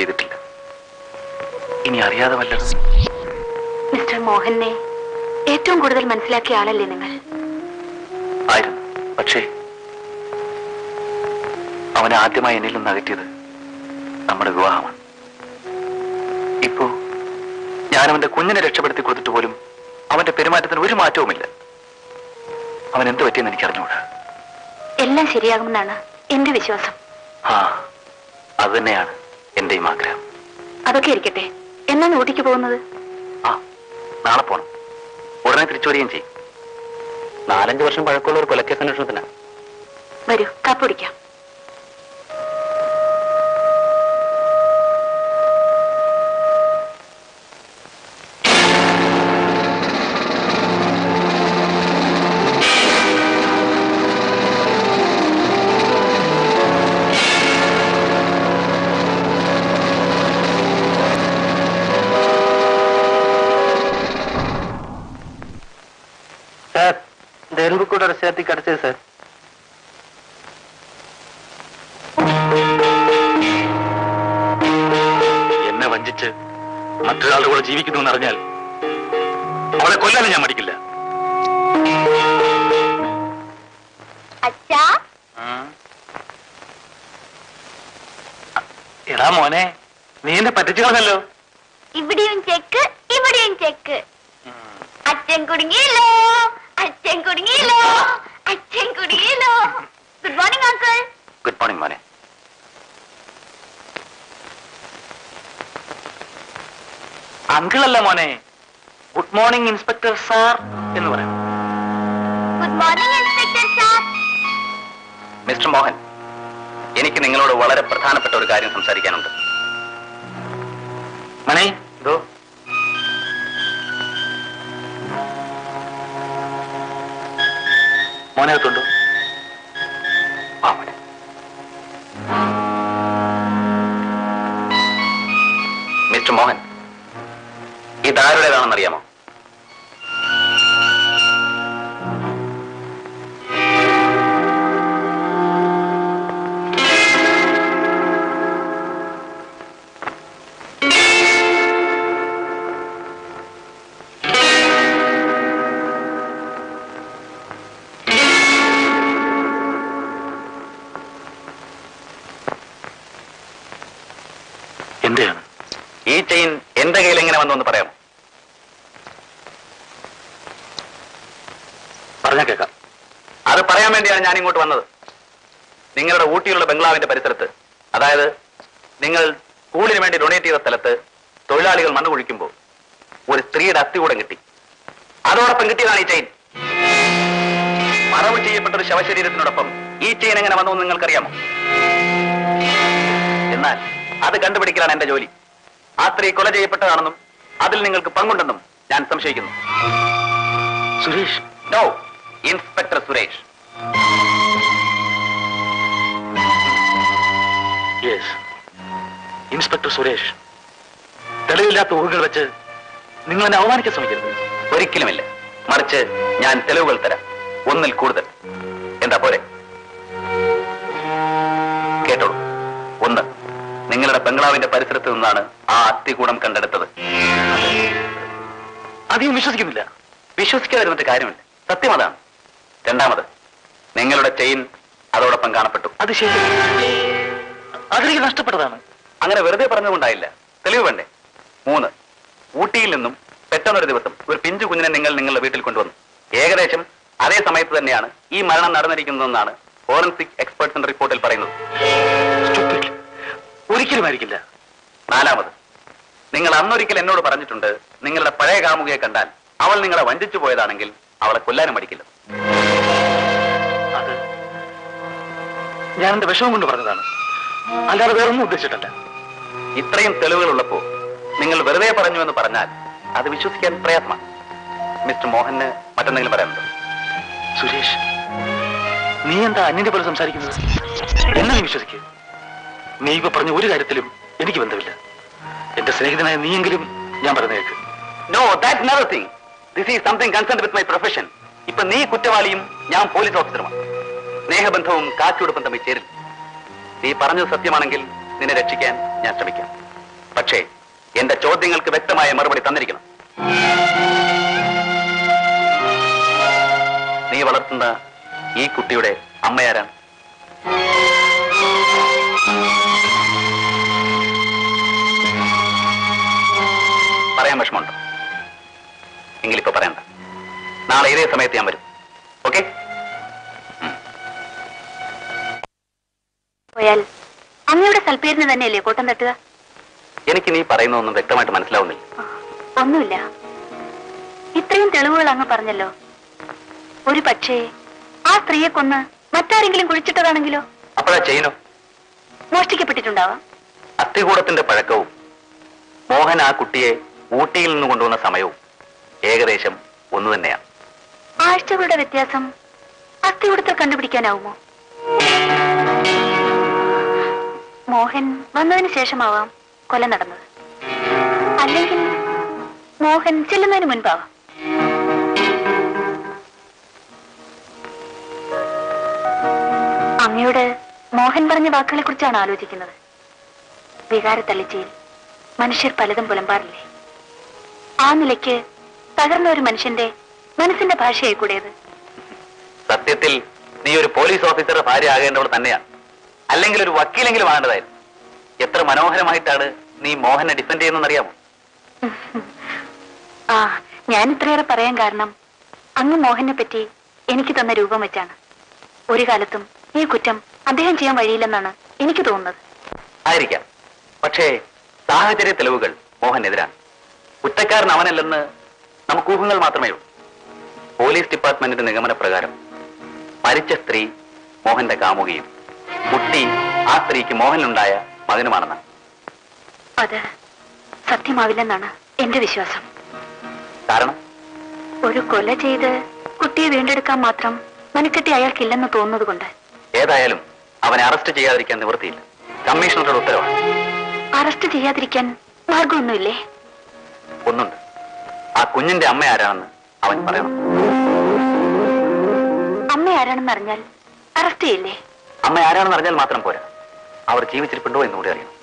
ചെയ്തിട്ടില്ല. ഇനി അറിയാതെ വല്ലതും മിസ്റ്റർ മോഹനെ ഏറ്റവും കൂടുതൽ മനസ്സിലാക്കിയ ആളല്ലേ നിങ്ങൾ? ആയിരുന്നു പക്ഷേ അവനെ ആദ്യമായി എന്നിൽ നിന്ന് അകറ്റിയത് നമ്മുടെ വിവാഹമാണ്. ഇപ്പോ ഞാൻ അവന്റെ കുഞ്ഞിനെ രക്ഷപ്പെടുത്തി കൊടുത്തിട്ട് പോലും അവന്റെ പെരുമാറ്റത്തിന് ഒരു മാറ്റവുമില്ല. അവൻ എന്ത് പറ്റിയെന്ന് എനിക്ക് അറിഞ്ഞുകൂടാ എല്ലാം ശരിയാകുമെന്നാണ് എന്റെ വിശ്വാസം. ആ അത് തന്നെയാണ്. എന്റെയും ആഗ്രഹം. അതൊക്കെ ഇരിക്കട്ടെ. എന്നാണ് ഊട്ടിക്ക് പോകുന്നത്? ആ നാളെ പോണം. ഉടനെ തിരിച്ചു വരികയും ചെയ്യും. നാലഞ്ച് വർഷം പഴക്കമുള്ള ഒരു കൊലക്കേസ് അന്വേഷണത്തിനാ വരൂ കാപ്പുടിക്കാം മനസ്സിലാക്കി അടച്ചത് സർ എന്നെ വഞ്ചിച്ച് മറ്റൊരാളുടെ കൂടെ ജീവിക്കുന്നു എന്നറിഞ്ഞാൽ അവളെ കൊല്ലാനും ഞാൻ മടിക്കില്ല. എടാ മോനെ നീ എന്നെ പറ്റിച്ചു ഇവിടെയും ചെക്ക് ഇവിടെയും ചെക്ക്. അച്ഛൻ കുടുങ്ങിയല്ലോ. അച്ഛൻ കുടുങ്ങിയല്ലോ അച്ഛൻ കുടുങ്ങിയല്ലോ good morning uncle good morning മോനെ. അങ്കിളല്ല മോനെ? ഗുഡ് മോർണിംഗ് ഇൻസ്പെക്ടർ സാർ എന്ന് പറയാം good morning inspector sir mister Mohan എനിക്ക് നിങ്ങളോട് വളരെ പ്രധാനപ്പെട്ട ഒരു കാര്യം സംസാരിക്കാനുണ്ട്. മണി ഇതോ മോനെ അകത്തുണ്ടോ ആ മിസ്റ്റർ മോഹൻ ഇതാരുടേതാണെന്ന് എന്ന് പറയാമോ? പറഞ്ഞാ കേൾക്കാം. അത് പറയാൻ വേണ്ടിയാണ് ഞാൻ ഇങ്ങോട്ട് വന്നത്. നിങ്ങളുടെ ഊട്ടിയിലുള്ള ബംഗ്ലാവിന്റെ പരിസരത്ത് അതായത് നിങ്ങൾ സ്കൂളിന് വേണ്ടി ഡൊണേറ്റ് ചെയ്ത സ്ഥലത്ത് തൊഴിലാളികൾ മണ്ണ് കുഴിക്കുമ്പോൾ ഒരു സ്ത്രീയുടെ അസ്ഥികൂടം കിട്ടി. അതോടൊപ്പം കിട്ടിയതാണ് ഈ ചെയിൻ മറവ് ചെയ്യപ്പെട്ട ഒരു ശവശരീരത്തിനോടൊപ്പം ഈ ചെയിൻ എങ്ങനെ വന്നു എന്ന് നിങ്ങൾക്കറിയാമോ? എന്നാൽ അത് കണ്ടുപിടിക്കലാണ് എന്റെ ജോലി. ആ സ്ത്രീ കൊല ചെയ്യപ്പെട്ടതാണെന്നും അതിൽ നിങ്ങൾക്ക് പങ്കുണ്ടെന്നും ഞാൻ സംശയിക്കുന്നു. Suresh? No inspector Suresh. Yes inspector Suresh. തെളിവില്ലാത്ത ഊഹകൾ വെച്ച് നിങ്ങൾ എന്നെ അവമാനിക്കാൻ ശ്രമിക്കരുത്. ഒരിക്കലുമില്ല. മറിച്ച് ഞാൻ തെളിവുകൾ തരാം. ഒന്നിൽ കൂടുതൽ. എന്താ പോരെ? കേട്ടോളൂ. നിങ്ങളുടെ ബംഗ്ലാവിന്റെ പരിസരത്ത് നിന്നാണ് ആ അസ്ഥികൂടം കണ്ടെടുത്തത്. അധികം വിശ്വസിക്കുന്നില്ല. വിശ്വസിക്കാതെ ഒരു കാര്യമില്ല. സത്യം അതാണ്. രണ്ടാമത് നിങ്ങളുടെ ചെയിൻ അതോടൊപ്പം കാണപ്പെട്ടു. അത് ശരി. അതെനിക്ക് നഷ്ടപ്പെട്ടതാണ്. അങ്ങനെ വെറുതെ പറഞ്ഞുകൊണ്ടായില്ല തെളിവ് വേണ്ടേ? മൂന്ന് ഊട്ടിയിൽ നിന്നും പെട്ടെന്നൊരു ദിവസം ഒരു പിഞ്ചു കുഞ്ഞിനെ നിങ്ങൾ നിങ്ങളുടെ വീട്ടിൽ കൊണ്ടുവന്നു. ഏകദേശം അതേ സമയത്ത് തന്നെയാണ് ഈ മരണം നടന്നിരിക്കുന്നതെന്നാണ് ഫോറൻസിക് എക്സ്പേർട്സിന്റെ റിപ്പോർട്ടിൽ പറയുന്നത്. ഒരിക്കലും ആയിരിക്കില്ല നാലാമത് നിങ്ങൾ അന്നൊരിക്കൽ എന്നോട് പറഞ്ഞിട്ടുണ്ട് നിങ്ങളുടെ പഴയ കാമുകയെ കണ്ടാൽ അവൾ നിങ്ങളെ വഞ്ചിച്ചു പോയതാണെങ്കിൽ അവളെ കൊല്ലാനും മടിക്കില്ല. ഞാൻ എന്റെ വിഷമം കൊണ്ട് പറഞ്ഞതാണ്. അല്ലാതെ വേറൊന്നും ഉദ്ദേശിച്ചിട്ടല്ല. ഇത്രയും തെളിവുകളുള്ളപ്പോ നിങ്ങൾ വെറുതെ പറഞ്ഞു എന്ന് പറഞ്ഞാൽ അത് വിശ്വസിക്കാൻ പ്രയാസമാണ്. മിസ്റ്റർ മോഹന് മറ്റെന്തെങ്കിലും പറയാനുണ്ടോ? സുരേഷ് നീ എന്താ അന്യന്റെ പോലെ സംസാരിക്കുന്നത്? എന്നെ നീ വിശ്വസിക്കുക നീ ഇപ്പൊ പറഞ്ഞ ഒരു കാര്യത്തിലും എനിക്ക് ബന്ധമില്ല. എന്റെ സ്നേഹിതനായ നീയെങ്കിലും ഞാൻ പറഞ്ഞേക്ക് no that never thing this is something concern with my profession ഇപ്പൊ നീ കുറ്റവാളിയും ഞാൻ പോലീസ് ഓഫീസറുമാണ്. സ്നേഹബന്ധവും കാച്ചൂട് ബന്ധം ചേരില്ല. നീ പറഞ്ഞത് സത്യമാണെങ്കിൽ നിന്നെ രക്ഷിക്കാൻ ഞാൻ ശ്രമിക്കാം. പക്ഷേ എന്റെ ചോദ്യങ്ങൾക്ക് വ്യക്തമായ മറുപടി തന്നിരിക്കണം. നീ വളർത്തുന്ന ഈ കുട്ടിയുടെ അമ്മയാരാണ്? പറയാൻ വിഷമമുണ്ടോ? എങ്കിലിപ്പോ പറയണ്ട. നാളെ ഇതേ സമയത്ത് ഞാൻ വരും. ഓക്കെ? പോയാൽ അങ്ങയുടെ സൽപ്പേരിന് തന്നെയല്ലേ കോട്ടം തട്ടുക? എനിക്ക് നീ പറയുന്നതൊന്നും വ്യക്തമായിട്ട് മനസ്സിലാവുന്നില്ല. ഒന്നുമില്ല. ഇത്രയും തെളിവുകൾ അങ്ങ് പറഞ്ഞല്ലോ. ഒരു പക്ഷേ ആ സ്ത്രീയെ കൊന്ന് മറ്റാരെങ്കിലും കുഴിച്ചിട്ടതാണെങ്കിലോ? അപ്പോഴാ ചെയ്യനോ മോഷ്ടിക്കപ്പെട്ടിട്ടുണ്ടാവാം. അത്തികൂടത്തിന്റെ പഴക്കവും മോഹൻ ആ കുട്ടിയെ ഊട്ടിയിൽ നിന്ന് കൊണ്ടുവന്ന സമയവും ഏകദേശം ഒന്ന് തന്നെയാണ്. ആഴ്ചകളുടെ വ്യത്യാസം അസ്ഥികൂടത്തിൽ കണ്ടുപിടിക്കാനാവുമോ? മോഹൻ വന്നതിന് ശേഷമാവാം കൊല നടന്നത്. അല്ലെങ്കിൽ മോഹൻ ചെല്ലുന്നതിന് മുൻപാവാം. അങ്ങയോട് മോഹൻ പറഞ്ഞ വാക്കുകളെ കുറിച്ചാണ് ആലോചിക്കുന്നത്. വികാരത്തള്ളിച്ചയിൽ മനുഷ്യർ പലതും പുലമ്പാറില്ലേ? ആ നിലയ്ക്ക് തകർന്ന ഒരു മനുഷ്യന്റെ മനസ്സിന്റെ ഭാഷയായി കൂടിയത്. സത്യത്തിൽ നീ ഒരു പോലീസ് ഓഫീസറുടെ ഭാര്യ ആകേണ്ടവൾ തന്നെയാണ്. അല്ലെങ്കിൽ ഒരു വക്കീലെങ്കിലും ആകേണ്ടതായിരുന്നു. എത്ര മനോഹരമായിട്ടാണ് നീ മോഹനെ ഡിഫെൻഡ് ചെയ്യുന്നറിയാമോ ആ ഞാൻ ഇത്രയേറെ പറയാൻ കാരണം അങ്ങ് മോഹനെ പറ്റി എനിക്ക് തന്ന രൂപം വെച്ചാണ്. ഒരു കാലത്തും ഈ കുറ്റം അദ്ദേഹം ചെയ്യാൻ വഴിയില്ലെന്നാണ് എനിക്ക് തോന്നുന്നത്. ആയിരിക്കാം. പക്ഷേ സാഹചര്യ തെളിവുകൾ മോഹനെതിരാണ്. കുറ്റക്കാരൻ അവനല്ലെന്ന് നമുക്ക് ഊഹങ്ങൾ മാത്രമേ ഉള്ളൂ. പോലീസ് ഡിപ്പാർട്ട്മെന്റിന്റെ നിഗമന പ്രകാരം മരിച്ച സ്ത്രീ മോഹന്റെ കാമുകയും കുട്ടി ആ സ്ത്രീക്ക് മോഹനുണ്ടായ മകനുമാണെന്നാണ്. അത് സത്യമാവില്ലെന്നാണ് എന്റെ വിശ്വാസം. കാരണം? ഒരു കൊല ചെയ്ത് കുട്ടിയെ വീണ്ടെടുക്കാൻ മാത്രം മനക്കെട്ടി അയാൾക്കില്ലെന്ന് തോന്നുന്നത് കൊണ്ട് ഏതായാലും അവനെ അറസ്റ്റ് ചെയ്യാതിരിക്കാൻ നിവൃത്തിയില്ല. കമ്മീഷണറുടെ ഉത്തരവാണ്. അറസ്റ്റ് ചെയ്യാതിരിക്കാൻ മാർഗമൊന്നുമില്ലേ? ഒന്നുണ്ട് ആ കുഞ്ഞിന്റെ അമ്മ ആരാണെന്ന് അവൻ പറയണം. അമ്മ ആരാണെന്ന് അറിഞ്ഞാൽ അറസ്റ്റ് ചെയ്യില്ലേ? അമ്മ ആരാണെന്ന് അറിഞ്ഞാൽ മാത്രം പോരാ. അവർ ജീവിച്ചിരിപ്പുണ്ടോ എന്നുകൂടി അറിയണം.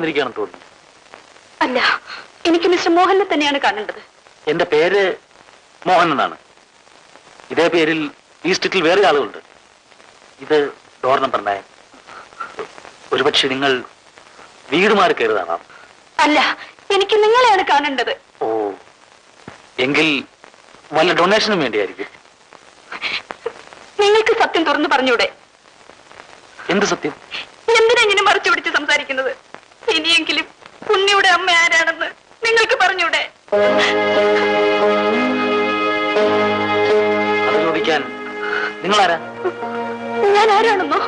വന്നിരിക്കുകയാണെന്ന് തോന്നുന്നു. അല്ല എനിക്ക് മിസ്റ്റർ മോഹനെ തന്നെയാണ് കാണേണ്ടത്. എന്റെ പേര് മോഹൻ എന്നാണ്. ഇതേ പേരിൽ ഈ സ്ട്രീറ്റിൽ വേറെ ആളുകളുണ്ട്. ഇത് ഡോർ നമ്പർ നയൻ ഒരുപക്ഷെ നിങ്ങൾ വീട് മാറി അല്ല എനിക്ക് നിങ്ങളെയാണ് കാണേണ്ടത്. ഓ എങ്കിൽ വല്ല ഡൊണേഷനും വേണ്ടിയായിരിക്കും. നിങ്ങൾക്ക് സത്യം തുറന്നു പറഞ്ഞൂടെ? എന്ത് സത്യം? എന്തിനാ ഇങ്ങനെ മറച്ചു പിടിച്ച് സംസാരിക്കുന്നത്? ഇനിയെങ്കിലും ഉണ്ണിയുടെ അമ്മ ആരാണെന്ന് നിങ്ങൾക്ക് പറഞ്ഞൂടെ? അത് ചോദിക്കാൻ നിങ്ങളാരാ? ഞാൻ ആരാണെന്നോ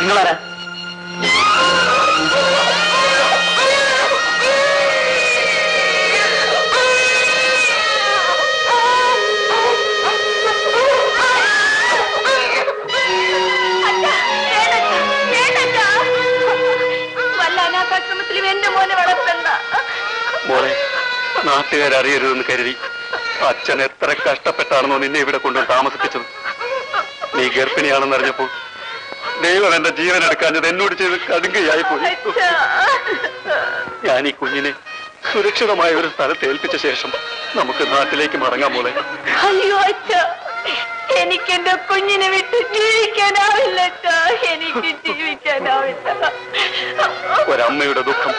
നിങ്ങളാരാ? നാട്ടുകാരറിയരുതെന്ന് കരുതി അച്ഛൻ എത്ര കഷ്ടപ്പെട്ടാണെന്നോ നിന്നെ ഇവിടെ കൊണ്ടു താമസിപ്പിച്ചത്. നീ ഗർഭിണിയാണെന്ന് അറിഞ്ഞപ്പോ ദൈവം എന്റെ ജീവൻ എടുക്കാഞ്ഞത് എന്നോട് ചെയ്ത് കടുങ്കയായി പോയി ഞാൻ ഈ കുഞ്ഞിനെ സുരക്ഷിതമായ ഒരു സ്ഥലത്ത് ഏൽപ്പിച്ച ശേഷം നമുക്ക് നാട്ടിലേക്ക് മടങ്ങാൻ പോലെ അയ്യോ അച്ഛ. എനിക്ക് എന്റെ കുഞ്ഞിനെ വിട്ട് ജീവിക്കാനാവില്ല എനിക്ക് ജീവിക്കാനാവില്ല. ഒരമ്മയുടെ ദുഃഖം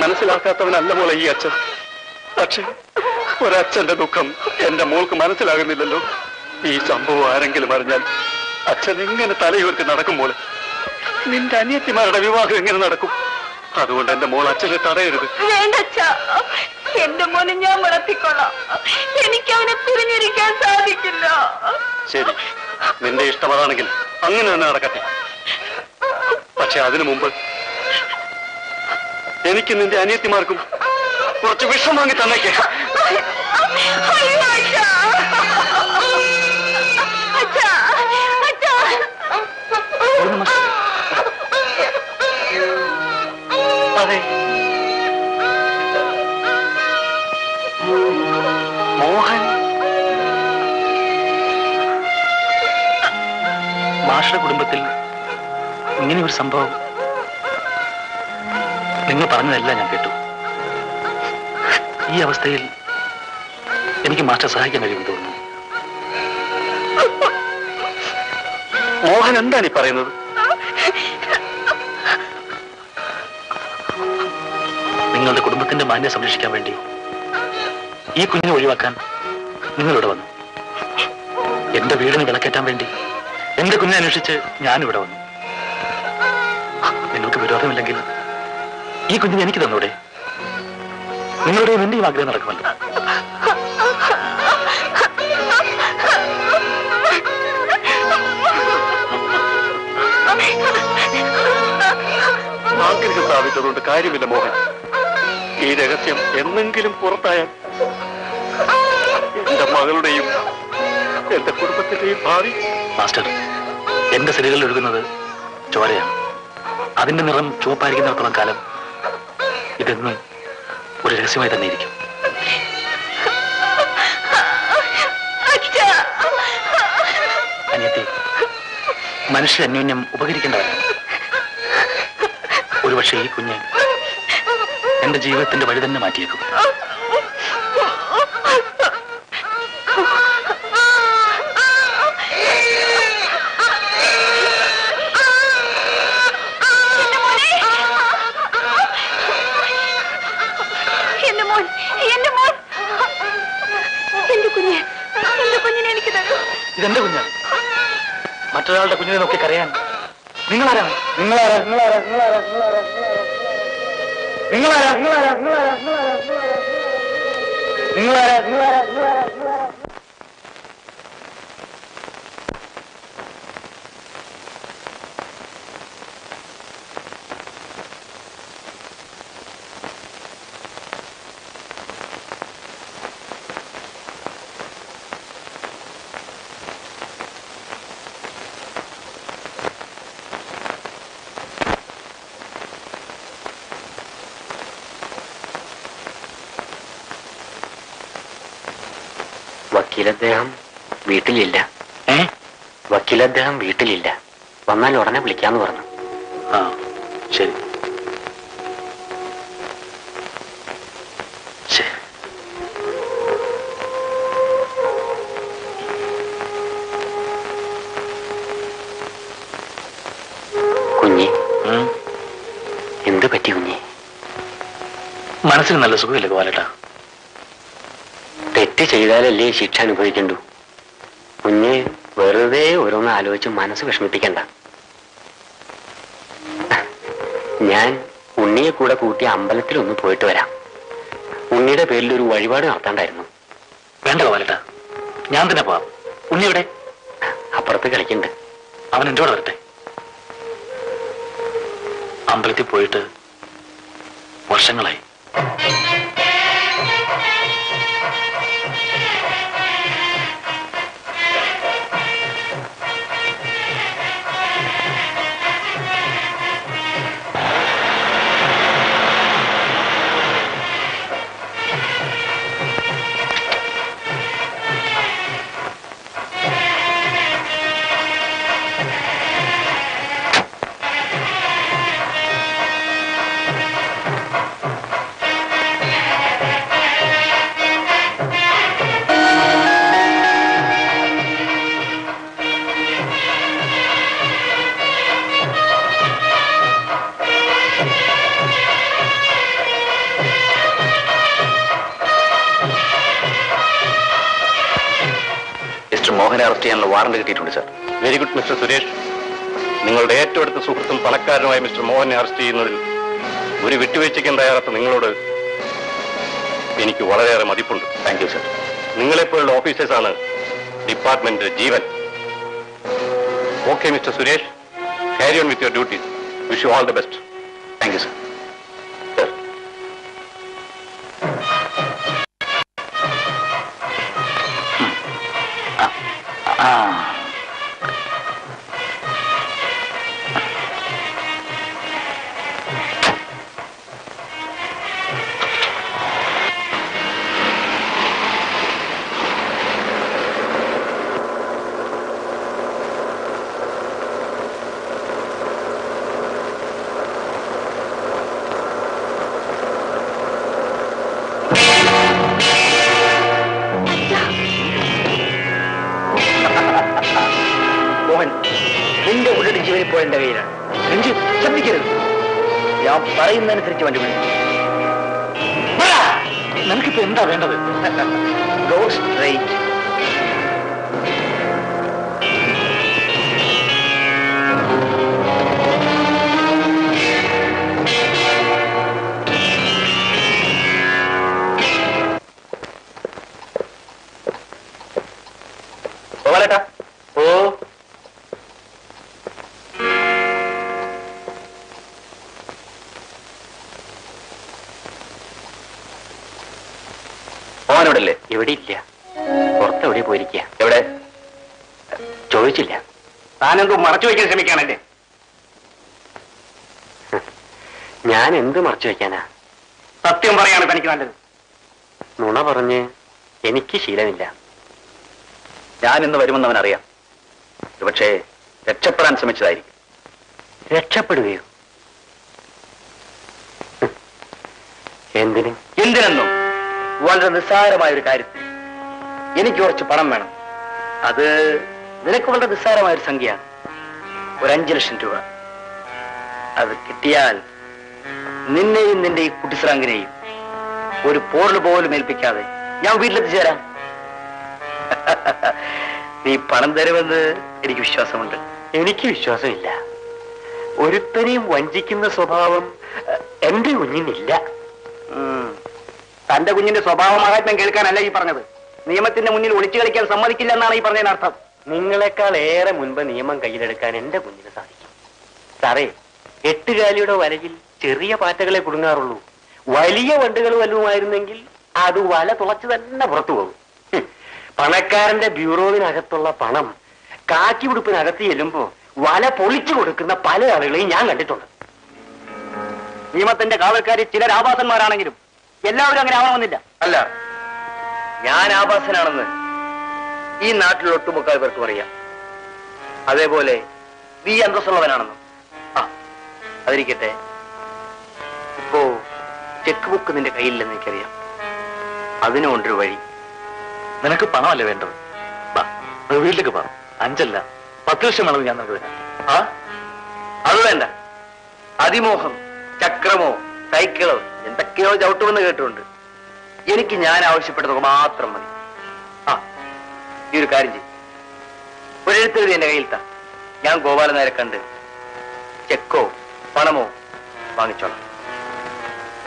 മനസ്സിലാക്കാത്തവനല്ല മോളെ ഈ അച്ഛൻ. പക്ഷെ ഒരച്ഛന്റെ ദുഃഖം എന്റെ മോൾക്ക് മനസ്സിലാകുന്നില്ലല്ലോ. ഈ സംഭവം ആരെങ്കിലും അറിഞ്ഞാൽ അച്ഛൻ എങ്ങനെ തലയുയർത്തി നടക്കും പോലെ നിന്റെ അനിയത്തിമാരുടെ വിവാഹം എങ്ങനെ നടക്കും? അതുകൊണ്ട് എന്റെ മോൾ അച്ഛനെ തടയരുത്. വേണ്ട എന്റെ മോനെ ഞാൻ വളർത്തിക്കൊള്ളാം. എനിക്ക് അവനെ പിരിഞ്ഞിരിക്കാൻ സാധിക്കില്ല. ശരി നിന്റെ ഇഷ്ടമതാണെങ്കിൽ അങ്ങനെ തന്നെ നടക്കട്ടെ. പക്ഷെ അതിനു മുമ്പ് എനിക്ക് നിന്റെ അനിയത്തിമാർക്കും കുറച്ച് വിഷം വാങ്ങി തന്നേക്ക്. അതെ. മോഹൻ. മാഷയുടെ കുടുംബത്തിൽ ഇങ്ങനെ ഒരു സംഭവം നിങ്ങൾ പറഞ്ഞതെല്ലാം ഞാൻ കേട്ടു. ഈ അവസ്ഥയിൽ എനിക്ക് മാസ്റ്റർ സഹായിക്കാൻ കഴിയുമെന്ന് തോന്നുന്നു. മോഹൻ എന്താണ് ഈ പറയുന്നത്? നിങ്ങളുടെ കുടുംബത്തിന്റെ മാന്യം സംരക്ഷിക്കാൻ വേണ്ടി ഈ കുഞ്ഞിനെ ഒഴിവാക്കാൻ നിങ്ങളിവിടെ വന്നു. എന്റെ വീടിന് വിളക്കേറ്റാൻ വേണ്ടി എന്റെ കുഞ്ഞെ അന്വേഷിച്ച് ഞാനിവിടെ വന്നു. നിങ്ങൾക്ക് വിരോധമില്ലെങ്കിൽ ഈ കുഞ്ഞിനെ എനിക്ക് തന്നൂടെ? നിങ്ങളുടെയും എന്റെയും ആഗ്രഹം നടക്കുമല്ലോ ആഗ്രഹം സ്ഥാപിച്ചതുകൊണ്ട് കാര്യമില്ല മോഹൻ. ഈ രഹസ്യം എന്നെങ്കിലും പുറത്തായാൽ എന്റെ മകളുടെയും എന്റെ കുടുംബത്തിന്റെയും ഭാവി മാസ്റ്റർ എന്റെ ശരീരത്തിൽ ഒഴുകുന്നത് ചോരയാണ്. അതിന്റെ നിറം ചുവപ്പായിരിക്കുന്നിടത്തോളം കാലം ഇതെന്നും ഒരു രഹസ്യമായി തന്നെ ഇരിക്കും. അനിയത്തി മനുഷ്യ അന്യോന്യം ഉപകരിക്കേണ്ടവരാണ് ഒരുപക്ഷെ ഈ കുഞ്ഞ് എന്റെ ജീവിതത്തിന്റെ വഴി തന്നെ മാറ്റിയേക്കും. മറ്റൊരാളുടെ കുഞ്ഞിനെ നോക്കി കരയാൻ നിങ്ങളാരാ നിങ്ങളാരാ നിങ്ങളാരാ നിങ്ങളാരാ നിങ്ങളാരാ നിങ്ങളാരാ നിങ്ങളാരാ നിങ്ങളാരാ നിങ്ങളാരാ നിങ്ങളാരാ വക്കീലദ്ദേഹം വീട്ടിലില്ല. ഏ? വക്കീലദ്ദേഹം വീട്ടിലില്ല. വന്നാൽ ഉടനെ വിളിക്കാന്ന് പറഞ്ഞു. ആ ശരി. കുഞ്ഞി. എന്ത് പറ്റി കുഞ്ഞി? മനസ്സിന് നല്ല സുഖമില്ല ഗോപാലേട്ടാ? ചെയ്താലല്ലേ ശിക്ഷ അനുഭവിക്കണ്ടു. കുഞ്ഞ് വെറുതെ ഓരോന്ന് ആലോചിച്ച് മനസ്സ് വിഷമിപ്പിക്കണ്ട. ഞാൻ ഉണ്ണിയെ കൂടെ കൂട്ടി അമ്പലത്തിൽ ഒന്ന് പോയിട്ട് വരാം. ഉണ്ണിയുടെ പേരിൽ ഒരു വഴിപാട് നടത്താണ്ടായിരുന്നു. വേണ്ട ഗോപാലേട്ടാ ഞാൻ തന്നെ പോവാം. ഉണ്ണി എവിടെ? അപ്പുറത്ത് കളിക്കണ്ട്. അവൻ എന്റെ കൂടെ വരട്ടെ. അമ്പലത്തിൽ പോയിട്ട് വർഷങ്ങളായി. വാറണ്ട് കിട്ടിയിട്ടുണ്ട് sir very good mister Suresh. നിങ്ങളുടെ ഏറ്റവും അടുത്ത സുഹൃത്തും പണക്കാരനുമായ മിസ്റ്റർ മോഹനെ അറസ്റ്റ് ചെയ്യുന്നതിൽ ഒരു വിട്ടുവീഴ്ചയ്ക്കും തയ്യാറാത്ത നിങ്ങളോട് എനിക്ക് വളരെയേറെ മതിപ്പുണ്ട്. താങ്ക് യു സാർ നിങ്ങളെപ്പോലുള്ള ഓഫീസേഴ്സാണ് department Jeevan. Okay mister Suresh. Carry on with your duty wish you all the best Ranji ശ്രദ്ധിക്കരുത്. ഞാൻ പറയുന്നതനുസരിച്ച് വണ്ടി വിളിക്കും. നിനക്കിപ്പോ എന്താ വേണ്ടത്? ഗോ സ്ട്രൈറ്റ് താനെന്തോ മറച്ചു വയ്ക്കാൻ ശ്രമിക്കാണല്ലേ ഞാൻ എന്ത് മറച്ചു വയ്ക്കാനാ? സത്യം പറയാണ് തനിക്ക് നല്ലത്. നുണ പറഞ്ഞ് എനിക്ക് ശീലമില്ല. ഞാൻ ഇന്ന് വരുമെന്ന് അവൻ അറിയാം പക്ഷേ രക്ഷപ്പെടാൻ ശ്രമിച്ചതായിരിക്കും. രക്ഷപ്പെടുകയോ? എന്തിന്? എന്തിനെന്നോ? വളരെ നിസ്സാരമായ ഒരു കാര്യത്തിൽ എനിക്ക് കുറച്ച് പണം വേണം. അത് നിനക്ക് വളരെ നിസ്സാരമായ ഒരു സംഖ്യ. ഒരു അഞ്ചു ലക്ഷം രൂപ. അത് കിട്ടിയാൽ നിന്നെയും നിന്റെ ഈ കുട്ടിസ്രാങ്കിനെയും ഒരു പോറിൽ പോലും ഏൽപ്പിക്കാതെ ഞാൻ വീട്ടിലെത്തിച്ചേരാ നീ പണം തരുമെന്ന് എനിക്ക് വിശ്വാസമുണ്ട്. എനിക്ക് വിശ്വാസമില്ല. ഒരുത്തനെയും വഞ്ചിക്കുന്ന സ്വഭാവം എന്റെ കുഞ്ഞിനില്ല. തന്റെ കുഞ്ഞിന്റെ സ്വഭാവ മഹാത്മ്യം കേൾക്കാനല്ല ഈ പറഞ്ഞത്. നിയമത്തിന്റെ മുന്നിൽ ഒളിച്ചു കളിക്കാൻ സമ്മതിക്കില്ല എന്നാണ് ഈ പറഞ്ഞതിന് അർത്ഥം നിങ്ങളെക്കാൾ ഏറെ മുൻപ് നിയമം കയ്യിലെടുക്കാൻ എന്റെ കുഞ്ഞിന് സാധിക്കും. സാറേ എട്ടുകാലിയുടെ വലയിൽ ചെറിയ പാറ്റകളെ കുടുങ്ങാറുള്ളൂ. വലിയ വണ്ടുകൾ വല്ലതുമായിരുന്നെങ്കിൽ അത് വല തുളച്ചു തന്നെ പുറത്തു പോകും. പണക്കാരന്റെ ബ്യൂറോവിനകത്തുള്ള പണം കാക്കി ഉടുപ്പിനകത്ത് ചെല്ലുമ്പോ വല പൊളിച്ചു കൊടുക്കുന്ന പല ആളുകളെയും ഞാൻ കണ്ടിട്ടുണ്ട്. നിയമത്തിന്റെ കാവൽക്കാരി ചിലർ ആഭാസന്മാരാണെങ്കിലും എല്ലാവരും അങ്ങനെ ആവണമെന്നില്ല. അല്ല ഞാൻ ആഭാസനാണെന്ന് ഈ നാട്ടിൽ ഒട്ടുമുക്കാൽ പേർക്കും അറിയാം. അതേപോലെ നീ അന്തസ്സുള്ളവനാണെന്നും. ആ അതിരിക്കട്ടെ. ഇപ്പോ ചെക്ക് ബുക്ക് നിന്റെ കയ്യിലെന്ന് എനിക്കറിയാം. അതിനുകൊണ്ടൊരു വഴി. നിനക്ക് പണമല്ലേ വേണ്ടത്? വീട്ടിലേക്ക് പറ. അഞ്ചല്ല പത്ത് ലക്ഷം വേണമെന്ന് ഞാൻ നിനക്ക് തരാം. ആ അത് വേണ്ട. അതിമോഹം ചക്രമോ സൈക്കിളോ എന്തൊക്കെയോ ചവിട്ടുമെന്ന് കേട്ടിട്ടുണ്ട്. എനിക്ക് ഞാൻ ആവശ്യപ്പെട്ടതൊക്കെ മാത്രം മതി. ഈ ഒരു കാര്യം ചെയ്യും. ഒരെഴുത്തെഴുതി എന്റെ കയ്യിൽ താ. ഞാൻ ഗോപാലൻ നേരെ കണ്ട് ചെക്കോ പണമോ വാങ്ങിച്ചോളാം.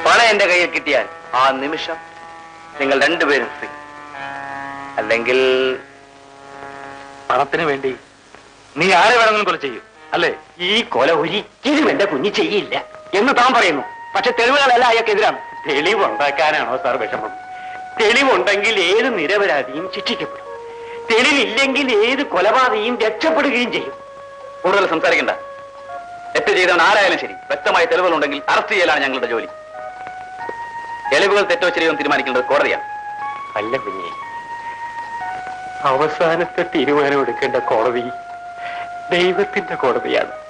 പണം എന്റെ കയ്യിൽ കിട്ടിയാൽ ആ നിമിഷം നിങ്ങൾ രണ്ടുപേരും ഫ്രീ അല്ലെങ്കിൽ പണത്തിന് വേണ്ടി നീ ആരെ വേണമെങ്കിലും കൊല ചെയ്യും അല്ലേ? ഈ കൊല ഒരിക്കലും എന്റെ കുഞ്ഞ് ചെയ്യില്ല എന്ന് താൻ പറയുന്നു. പക്ഷെ തെളിവുകളെല്ലാം അയാൾക്കെതിരാണ് തെളിവുണ്ടാക്കാനാണോ സാർ വിഷമം? തെളിവുണ്ടെങ്കിൽ ഏത് നിരപരാധിയും ശിക്ഷിക്കപ്പെടും. തെളിവില്ലെങ്കിൽ ഏത് കൊലപാതകയും രക്ഷപ്പെടുകയും ചെയ്യും. കൂടുതൽ സംസാരിക്കണ്ട. തെറ്റ് ചെയ്തവൻ ആരായാലും ശരി. വ്യക്തമായ തെളിവുകളുണ്ടെങ്കിൽ അറസ്റ്റ് ചെയ്യലാണ് ഞങ്ങളുടെ ജോലി. തെളിവുകൾ തെറ്റോ ശരിയോ തീരുമാനിക്കേണ്ടത് കോടതിയാണ്. അല്ല കുഞ്ഞെ. അവസാനത്തെ തീരുമാനം എടുക്കേണ്ട കോടതി ദൈവത്തിന്റെ കോടതിയാണ്.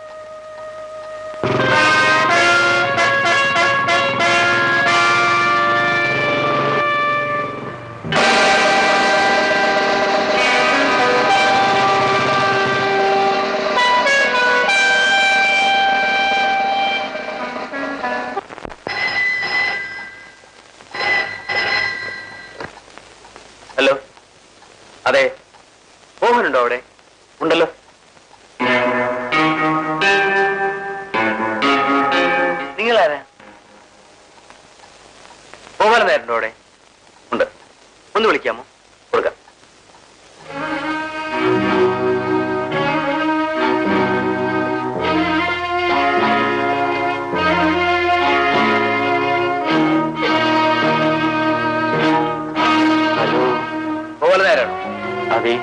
അതെ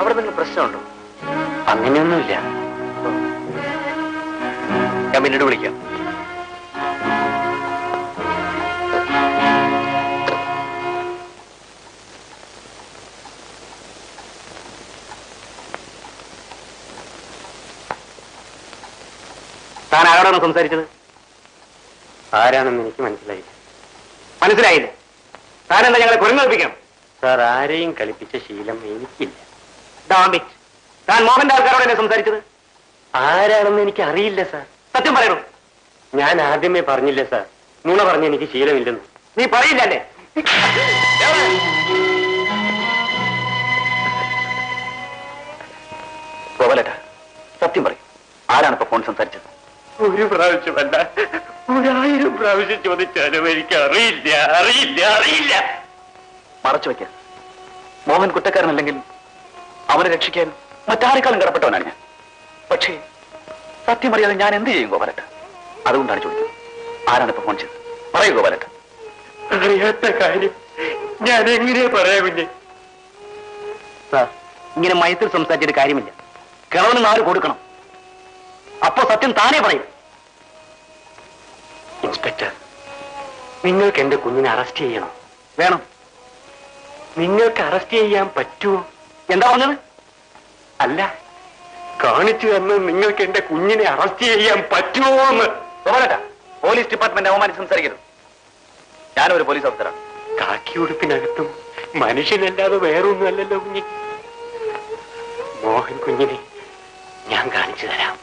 അവിടെ നിങ്ങൾ പ്രശ്നമുണ്ടോ? അങ്ങനെയൊന്നുമില്ല. ഞാൻ പിന്നീട് വിളിക്കാം. താൻ ആരോടാണ് സംസാരിച്ചത്? ആരാണെന്ന് എനിക്ക് മനസ്സിലായില്ല. മനസ്സിലായില്ലേ. താനെന്താ ഞങ്ങളെ കുരങ്ങൽപ്പിക്കണം സാർ ആരെയും കളിപ്പിച്ച ശീലം എനിക്കില്ല. ഡാമിറ്റ് താൻ മോഹന്റെ ആൾക്കാരോടല്ലേ സംസാരിച്ചത്? ആരാണെന്ന് എനിക്ക് അറിയില്ല സാർ. സത്യം പറയണു ഞാൻ ആദ്യമേ പറഞ്ഞില്ല സാർ. നുണ പറഞ്ഞ എനിക്ക് ശീലമില്ലെന്ന്. നീ പറയില്ലല്ലേ ഗോപാലേട്ട സത്യം പറയും. ആരാണ് ഇപ്പൊ ഫോൺ സംസാരിച്ചത്? ഒരു പ്രാവശ്യമല്ല. ഒരായിരം പ്രാവശ്യം ചോദിച്ചാലും എനിക്ക് അറിയില്ല അറിയില്ല അറിയില്ല. മറച്ചു വെക്കാൻ മോഹൻ കുറ്റക്കാരനല്ലെങ്കിൽ അവനെ രക്ഷിക്കാൻ മറ്റാരെക്കാളും കടപ്പെട്ടവനാണ് ഞാൻ. പക്ഷേ സത്യം അറിയാതെ ഞാൻ എന്ത് ചെയ്യും ഗോപാലട്ട? അതുകൊണ്ടാണ് ചോദിച്ചത്. ആരാണ് ഇപ്പൊ ഫോൺ ചെയ്തത്? പറയൂ ഗോപാലട്ട. അറിയാത്ത കാര്യം ഞാൻ എങ്ങനെയാ പറയാ കുഞ്ഞെ സാർ ഇങ്ങനെ മയത്തിൽ സംസാരിച്ചിട്ട് കാര്യമില്ല. കിളവന് നാല് കൊടുക്കണം. അപ്പോ സത്യം താനേ പറയും. ഇൻസ്പെക്ടർ നിങ്ങൾക്ക് എന്റെ കുഞ്ഞിനെ അറസ്റ്റ് ചെയ്യണം? വേണം. നിങ്ങൾക്ക് അറസ്റ്റ് ചെയ്യാൻ പറ്റുമോ എന്താ പറഞ്ഞത്? അല്ല കാണിച്ചു തന്ന് നിങ്ങൾക്ക് എന്റെ കുഞ്ഞിനെ അറസ്റ്റ് ചെയ്യാൻ പറ്റുമോ എന്ന്. പോലീസ് ഡിപ്പാർട്ട്മെന്റ് അവമാനിച്ച് സംസാരിക്കരുത്. ഞാനൊരു പോലീസ് ഓഫീസറാണ് കാക്കി ഉടുപ്പിനകത്തും മനുഷ്യനല്ലാതെ വേറൊന്നുമല്ലല്ലോ കുഞ്ഞി. മോഹൻ കുഞ്ഞിനെ ഞാൻ കാണിച്ചു തരാം.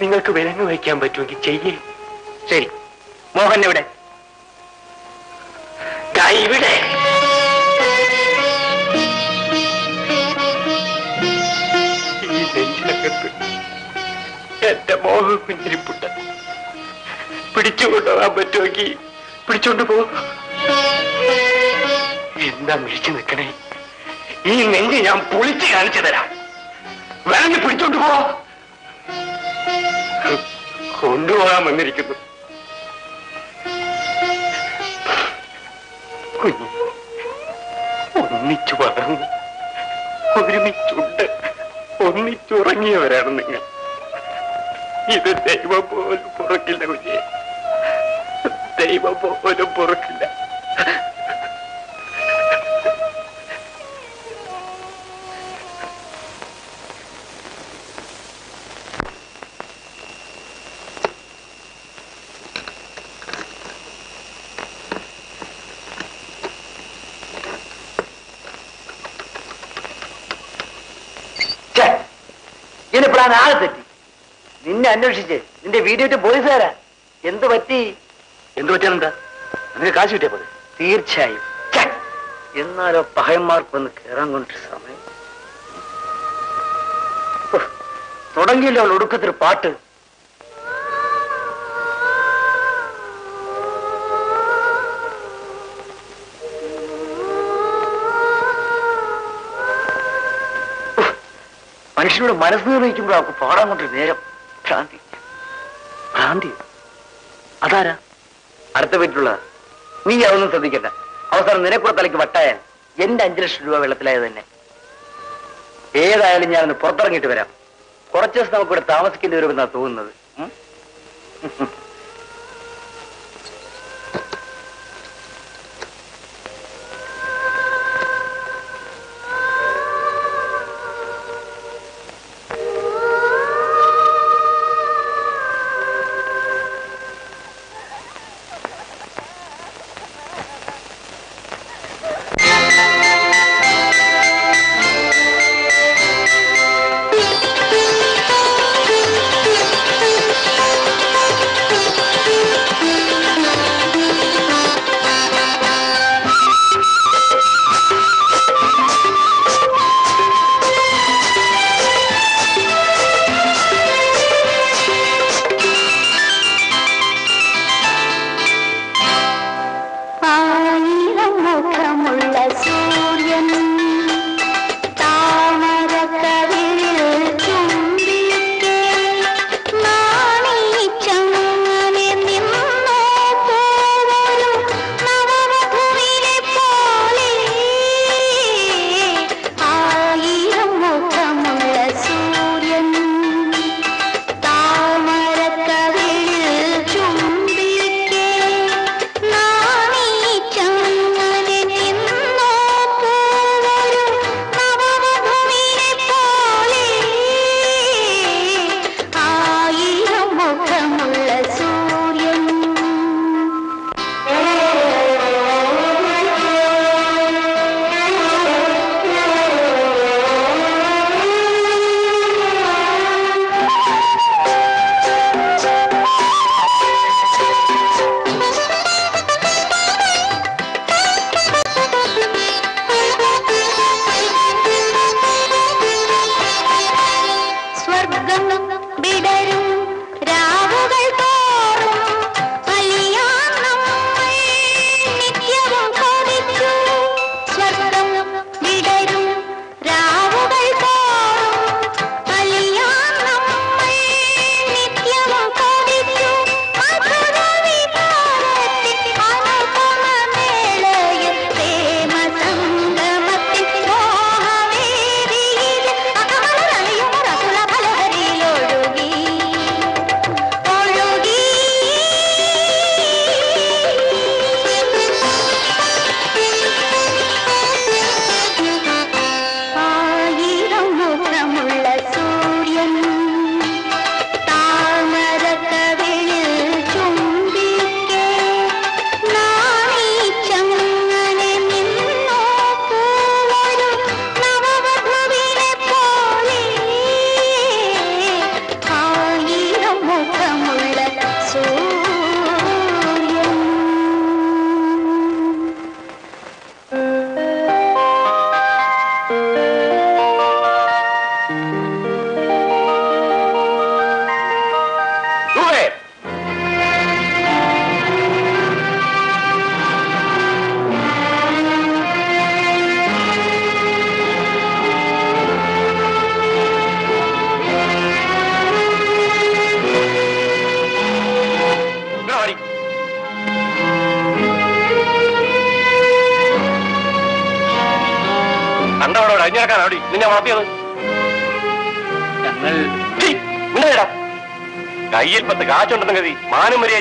നിങ്ങൾക്ക് വിലങ്ങ് വയ്ക്കാൻ പറ്റുമെങ്കിൽ ചെയ്യേ. ശരി. മോഹൻ എവിടെ? ഇവിടെ. എന്റെ മോഹം കുഞ്ഞിരിപ്പുണ്ട്. പിടിച്ചുകൊണ്ടുപോകാൻ പറ്റുമെങ്കിൽ പിടിച്ചോണ്ട് പോ എന്താ നിൽക്കണേ? ഈ നെഞ്ച് ഞാൻ പൊളിച്ച് കാണിച്ചു തരാം. വേണമെങ്കിൽ പിടിച്ചോണ്ട് പോ കൊണ്ടുപോകാൻ വന്നിരിക്കുന്നു. കുഞ്ഞ് ഒന്നിച്ചു പറഞ്ഞു ഒരുമിച്ചുണ്ട്. ഒന്നിച്ചുറങ്ങിയവരാണ് നിങ്ങൾ. ഇത് ദൈവം പോലും പുറക്കില്ല കുഞ്ഞെ ദൈവം പോലും പുറക്കില്ല. ഇനി പ്രാൻ ആളെ നിന്നെ അന്വേഷിച്ച്. നിന്റെ വീഡിയോ പോലീസുകാരാ എന്ത് പറ്റി? എന്ത് പറ്റാനെന്താ നിനക്ക് കാശ് കിട്ടിയാ പോലെ തീർച്ചയായും. എന്നാലോ പഹയന്മാർക്ക് വന്ന് കയറാൻ കൊണ്ടൊരു സമയം. തുടങ്ങിയില്ല അവൾ ഒടുക്കത്തിൽ പാട്ട്. മനുഷ്യനോട് മനസ്സ് നിർണയിക്കുമ്പോൾ അവർക്ക് പാടാൻ കൊണ്ടൊരു നേരം. ഭ്രാന്തി ഭ്രാന്തി അതാരാ? അടുത്ത വീട്ടിലുള്ള നീ അതൊന്നും ശ്രദ്ധിക്കണ്ട. അവസാനം നിനക്കൂടെ തലയ്ക്ക് വട്ടായാൽ എന്റെ അഞ്ചു ലക്ഷം രൂപ വെള്ളത്തിലായത് തന്നെ. ഏതായാലും ഞാനൊന്ന് പുറത്തിറങ്ങിയിട്ട് വരാം. കുറച്ചു ദിവസം നമുക്കിവിടെ താമസിക്കേണ്ടി വരുമെന്നാണ് തോന്നുന്നത്.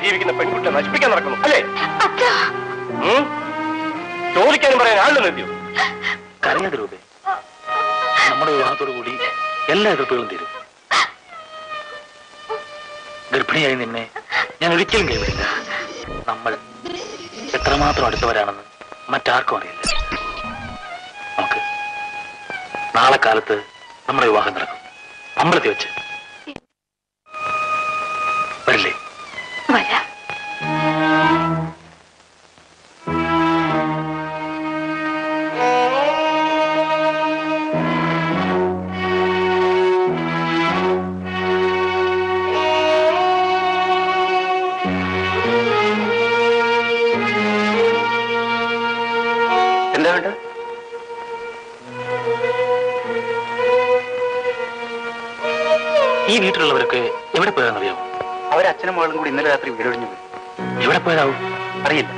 ജീവിക്കുന്ന പെൺകുട്ടിയെ ഈ വീട്ടിലുള്ളവരൊക്കെ എവിടെ പോയതെന്നറിയാമോ അവരച്ഛനും മകളും കൂടി ഇന്നലെ രാത്രി വീടൊഴിഞ്ഞു പോയി. എവിടെ പോയതാവും? അറിയില്ല.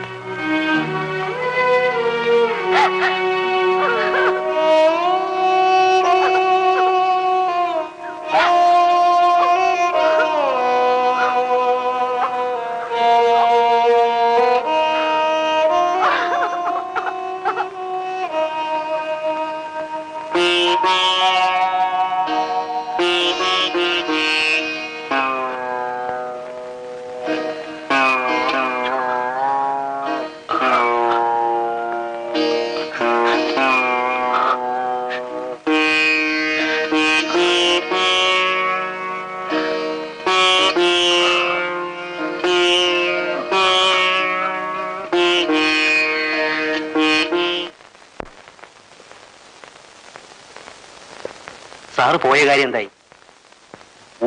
പോയ കാര്യം എന്തായി?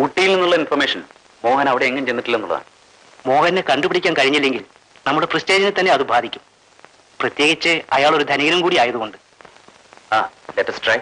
ഊട്ടിയിൽ നിന്നുള്ള ഇൻഫർമേഷൻ മോഹൻ അവിടെ എങ്ങും ചെന്നിട്ടില്ലെന്നുള്ളതാണ് മോഹനെ കണ്ടുപിടിക്കാൻ കഴിഞ്ഞില്ലെങ്കിൽ നമ്മുടെ പ്രസ്റ്റേജിനെ തന്നെ അത് ബാധിക്കും. പ്രത്യേകിച്ച് അയാൾ ഒരു ധനികനും കൂടി ആയതുകൊണ്ട്. ആ ലെറ്റസ് ട്രൈ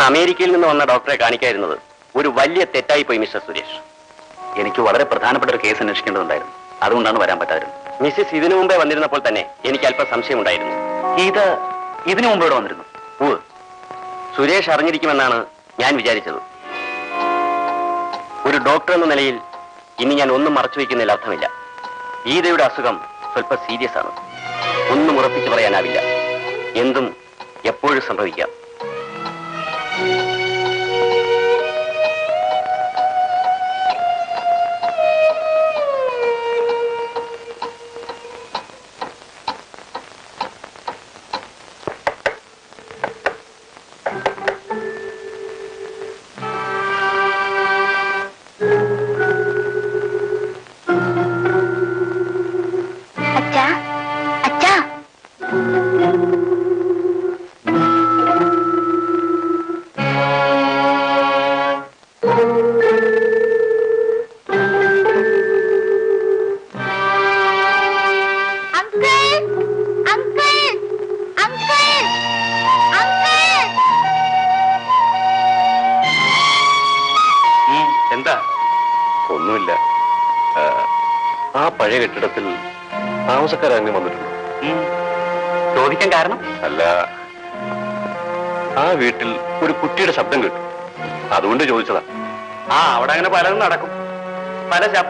അന്ന് അമേരിക്കയിൽ നിന്ന് വന്ന ഡോക്ടറെ കാണിക്കായിരുന്നത് ഒരു വലിയ തെറ്റായി പോയി മിസ്റ്റർ സുരേഷ്. എനിക്ക് വളരെ പ്രധാനപ്പെട്ട ഒരു കേസ് അന്വേഷിക്കേണ്ടതുണ്ടായിരുന്നു. അതുകൊണ്ടാണ് വരാൻ പറ്റാതിരുന്നത്. മിസ്സിസ് ഇതിനു മുമ്പേ വന്നിരുന്നപ്പോൾ തന്നെ എനിക്ക് അല്പം സംശയമുണ്ടായിരുന്നു. ഇത് ഇതിനു മുമ്പ് ഇവിടെ വന്നിരുന്നു. ഓ സുരേഷ് അറിഞ്ഞിരിക്കുമെന്നാണ് ഞാൻ വിചാരിച്ചത്. ഒരു ഡോക്ടർ എന്ന നിലയിൽ ഇനി ഞാൻ ഒന്നും മറച്ചു വയ്ക്കുന്നതിൽ അർത്ഥമില്ല. ഗീതയുടെ അസുഖം സ്വല്പം സീരിയസ് ആണ്. ഒന്നും ഉറപ്പിച്ചു പറയാനാവില്ല. എന്തും എപ്പോഴും സംഭവിക്കാം.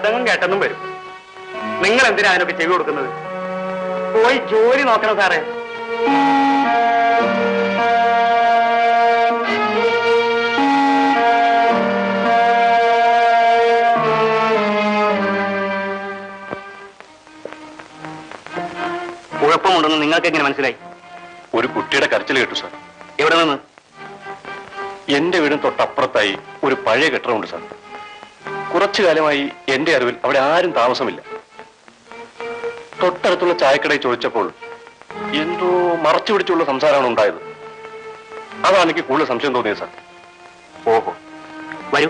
ശബ്ദങ്ങളും കേട്ടെന്നും വരും. നിങ്ങൾ എന്തിനാ അതിനൊക്കെ ചെവി കൊടുക്കുന്നത്? പോയി ജോലി നോക്കണം സാറേ? കുഴപ്പമുണ്ടെന്ന് നിങ്ങൾക്ക് എങ്ങനെ മനസ്സിലായി? ഒരു കുട്ടിയുടെ കരച്ചിൽ കേട്ടു സാർ. എവിടെ നിന്ന്? എന്റെ വീടും തൊട്ടപ്പുറത്തായി ഒരു പഴയ കെട്ടിടമുണ്ട് സാർ. കുറച്ചു കാലമായി എന്റെ അറിവിൽ അവിടെ ആരും താമസമില്ല. തൊട്ടടുത്തുള്ള ചായക്കടയിൽ ചോദിച്ചപ്പോൾ എന്തോ മറച്ചു പിടിച്ചുള്ള സംസാരമാണ് ഉണ്ടായത്. അതാണ് എനിക്ക് കൂടുതൽ സംശയം തോന്നിയത് സാർ. ഓഹോ. വരൂ.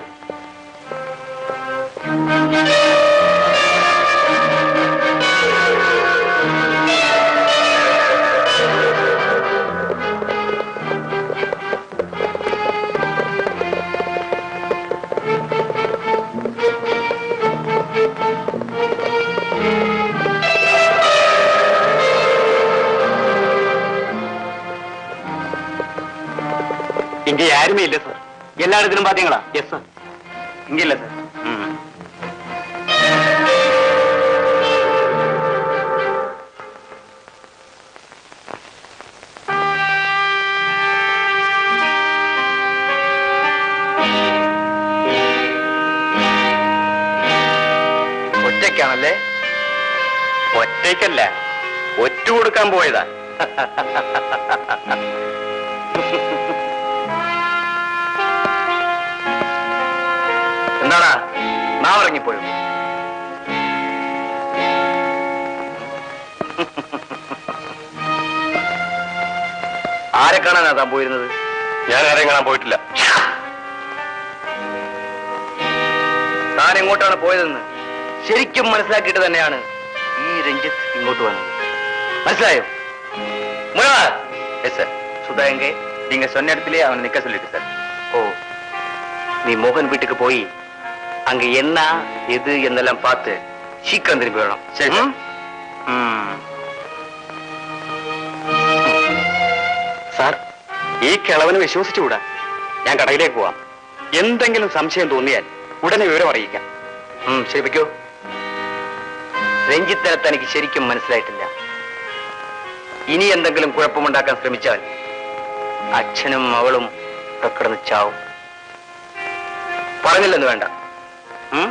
யாருமே இல்ல சார் எல்லா இடத்திலும் பாத்தீங்களா எஸ் சார் இங்க இல்ல சார் ഒറ്റയ്ക്കാണല്ലേ ഒറ്റയ്ക്കല്ല ഒറ്റ കൊടുക്കാൻ പോയതാ നാവിറങ്ങിപ്പോയോ ആരെ കാണാനാ താൻ പോയിരുന്നത് ഞാൻ ആരെയും കാണാൻ പോയിട്ടില്ല താൻ എങ്ങോട്ടാണ് പോയതെന്ന് ശരിക്കും മനസ്സിലാക്കിയിട്ട് തന്നെയാണ് ഈ രഞ്ജിത്ത് ഇങ്ങോട്ട് വന്നത് മനസ്സിലായോ മുഴവാ எஸ் சார் சுதா எங்கே நீங்க சொன்ன இடத்துலயே அவனை நிக்க சொல்லிட்டு சார் ஓ நீ மோகன் வீட்டுக்கு போய் அங்க என்ன எது என்னெல்லாம் பார்த்து சீக்கிரம் திரும்பி வரணும் சரி சார் സാർ ഈ കിളവന് വിശ്വസിച്ചുകൂടാ ഞാൻ കടയിലേക്ക് പോവാം എന്തെങ്കിലും സംശയം തോന്നിയാൽ ഉടനെ വിവരം അറിയിക്കാം ഉം, ശരി വെക്കോ രഞ്ജിത്തിനെ തനിക്ക് ശരിക്കും മനസ്സിലായിട്ടില്ല ഇനി എന്തെങ്കിലും കുഴപ്പമുണ്ടാക്കാൻ ശ്രമിച്ചാൽ അച്ഛനും മകളും ഇവിടെ കിടന്ന് ചാവും പറഞ്ഞില്ലെന്ന് വേണ്ട Hmm?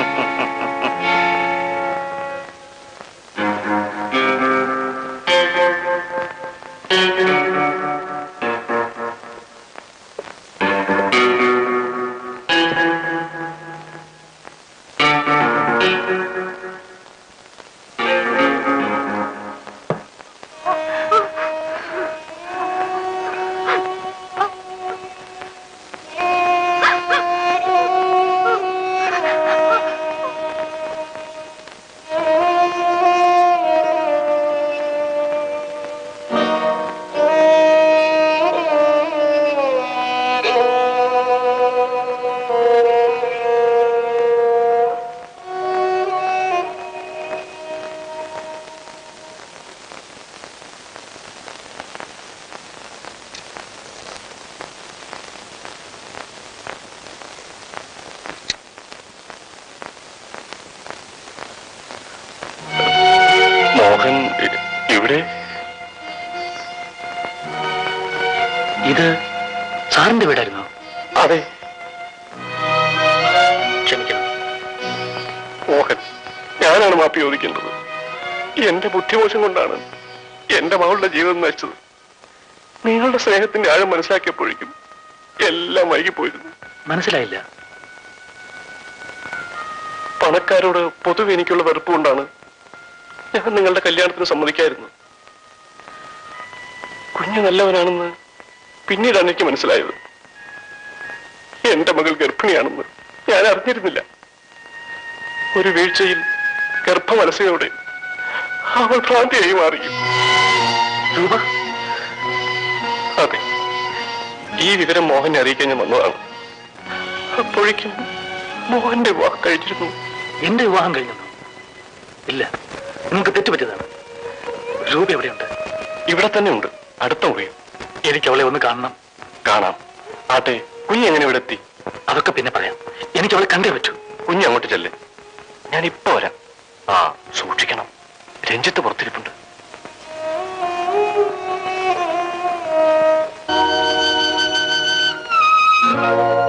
ബുദ്ധിമോശം കൊണ്ടാണ് എന്റെ മകളുടെ ജീവിതം നശിച്ചത്. നിങ്ങളുടെ സ്നേഹത്തിന്റെ ആഴം മനസ്സിലാക്കിയപ്പോഴേക്കും എല്ലാം വൈകിപ്പോയിരുന്നു. മനസ്സിലായില്ല. പണക്കാരോട് പൊതുവെ എനിക്കുള്ള വെറുപ്പ് കൊണ്ടാണ് ഞാൻ നിങ്ങളുടെ കല്യാണത്തിന് സമ്മതിക്കായിരുന്നു. കുഞ്ഞു നല്ലവനാണെന്ന് പിന്നീടാണ് എനിക്ക് മനസ്സിലായത്. എന്റെ മകൾ ഗർഭിണിയാണെന്ന് ഞാൻ അറിഞ്ഞിരുന്നില്ല. ഒരു വീഴ്ചയിൽ ഗർഭമനസ്സയോടെ അവൾ ഭ്രാന്തിയായി മാറിയും രൂപ? അതെ. ഈ വിവരം മോഹനെ അറിയിക്കാൻ ഞാൻ വന്നതാണ്. അപ്പോഴേക്കും മോഹന്റെ വിവാഹം കഴിഞ്ഞിരുന്നു. എന്റെ വിവാഹം കഴിഞ്ഞു ഇല്ല. നിങ്ങൾക്ക് തെറ്റുപറ്റിയതാണ്. രൂപ എവിടെയുണ്ട്? ഇവിടെ തന്നെ ഉണ്ട്. അടുത്ത മുറിയും എനിക്ക് അവളെ ഒന്ന് കാണണം. കാണാം. ആട്ടെ കുഞ്ഞ് എങ്ങനെ ഇവിടെ എത്തി? അതൊക്കെ പിന്നെ പറയാം. എനിക്ക് അവളെ കണ്ടേ പറ്റൂ. കുഞ്ഞ് അങ്ങോട്ട് ചെല്ലേ. ഞാൻ ഇപ്പൊ വരാം. ആ സൂക്ഷിക്കണം. രഞ്ജിത്ത് പുറത്തിരിപ്പുണ്ട്. രൂപ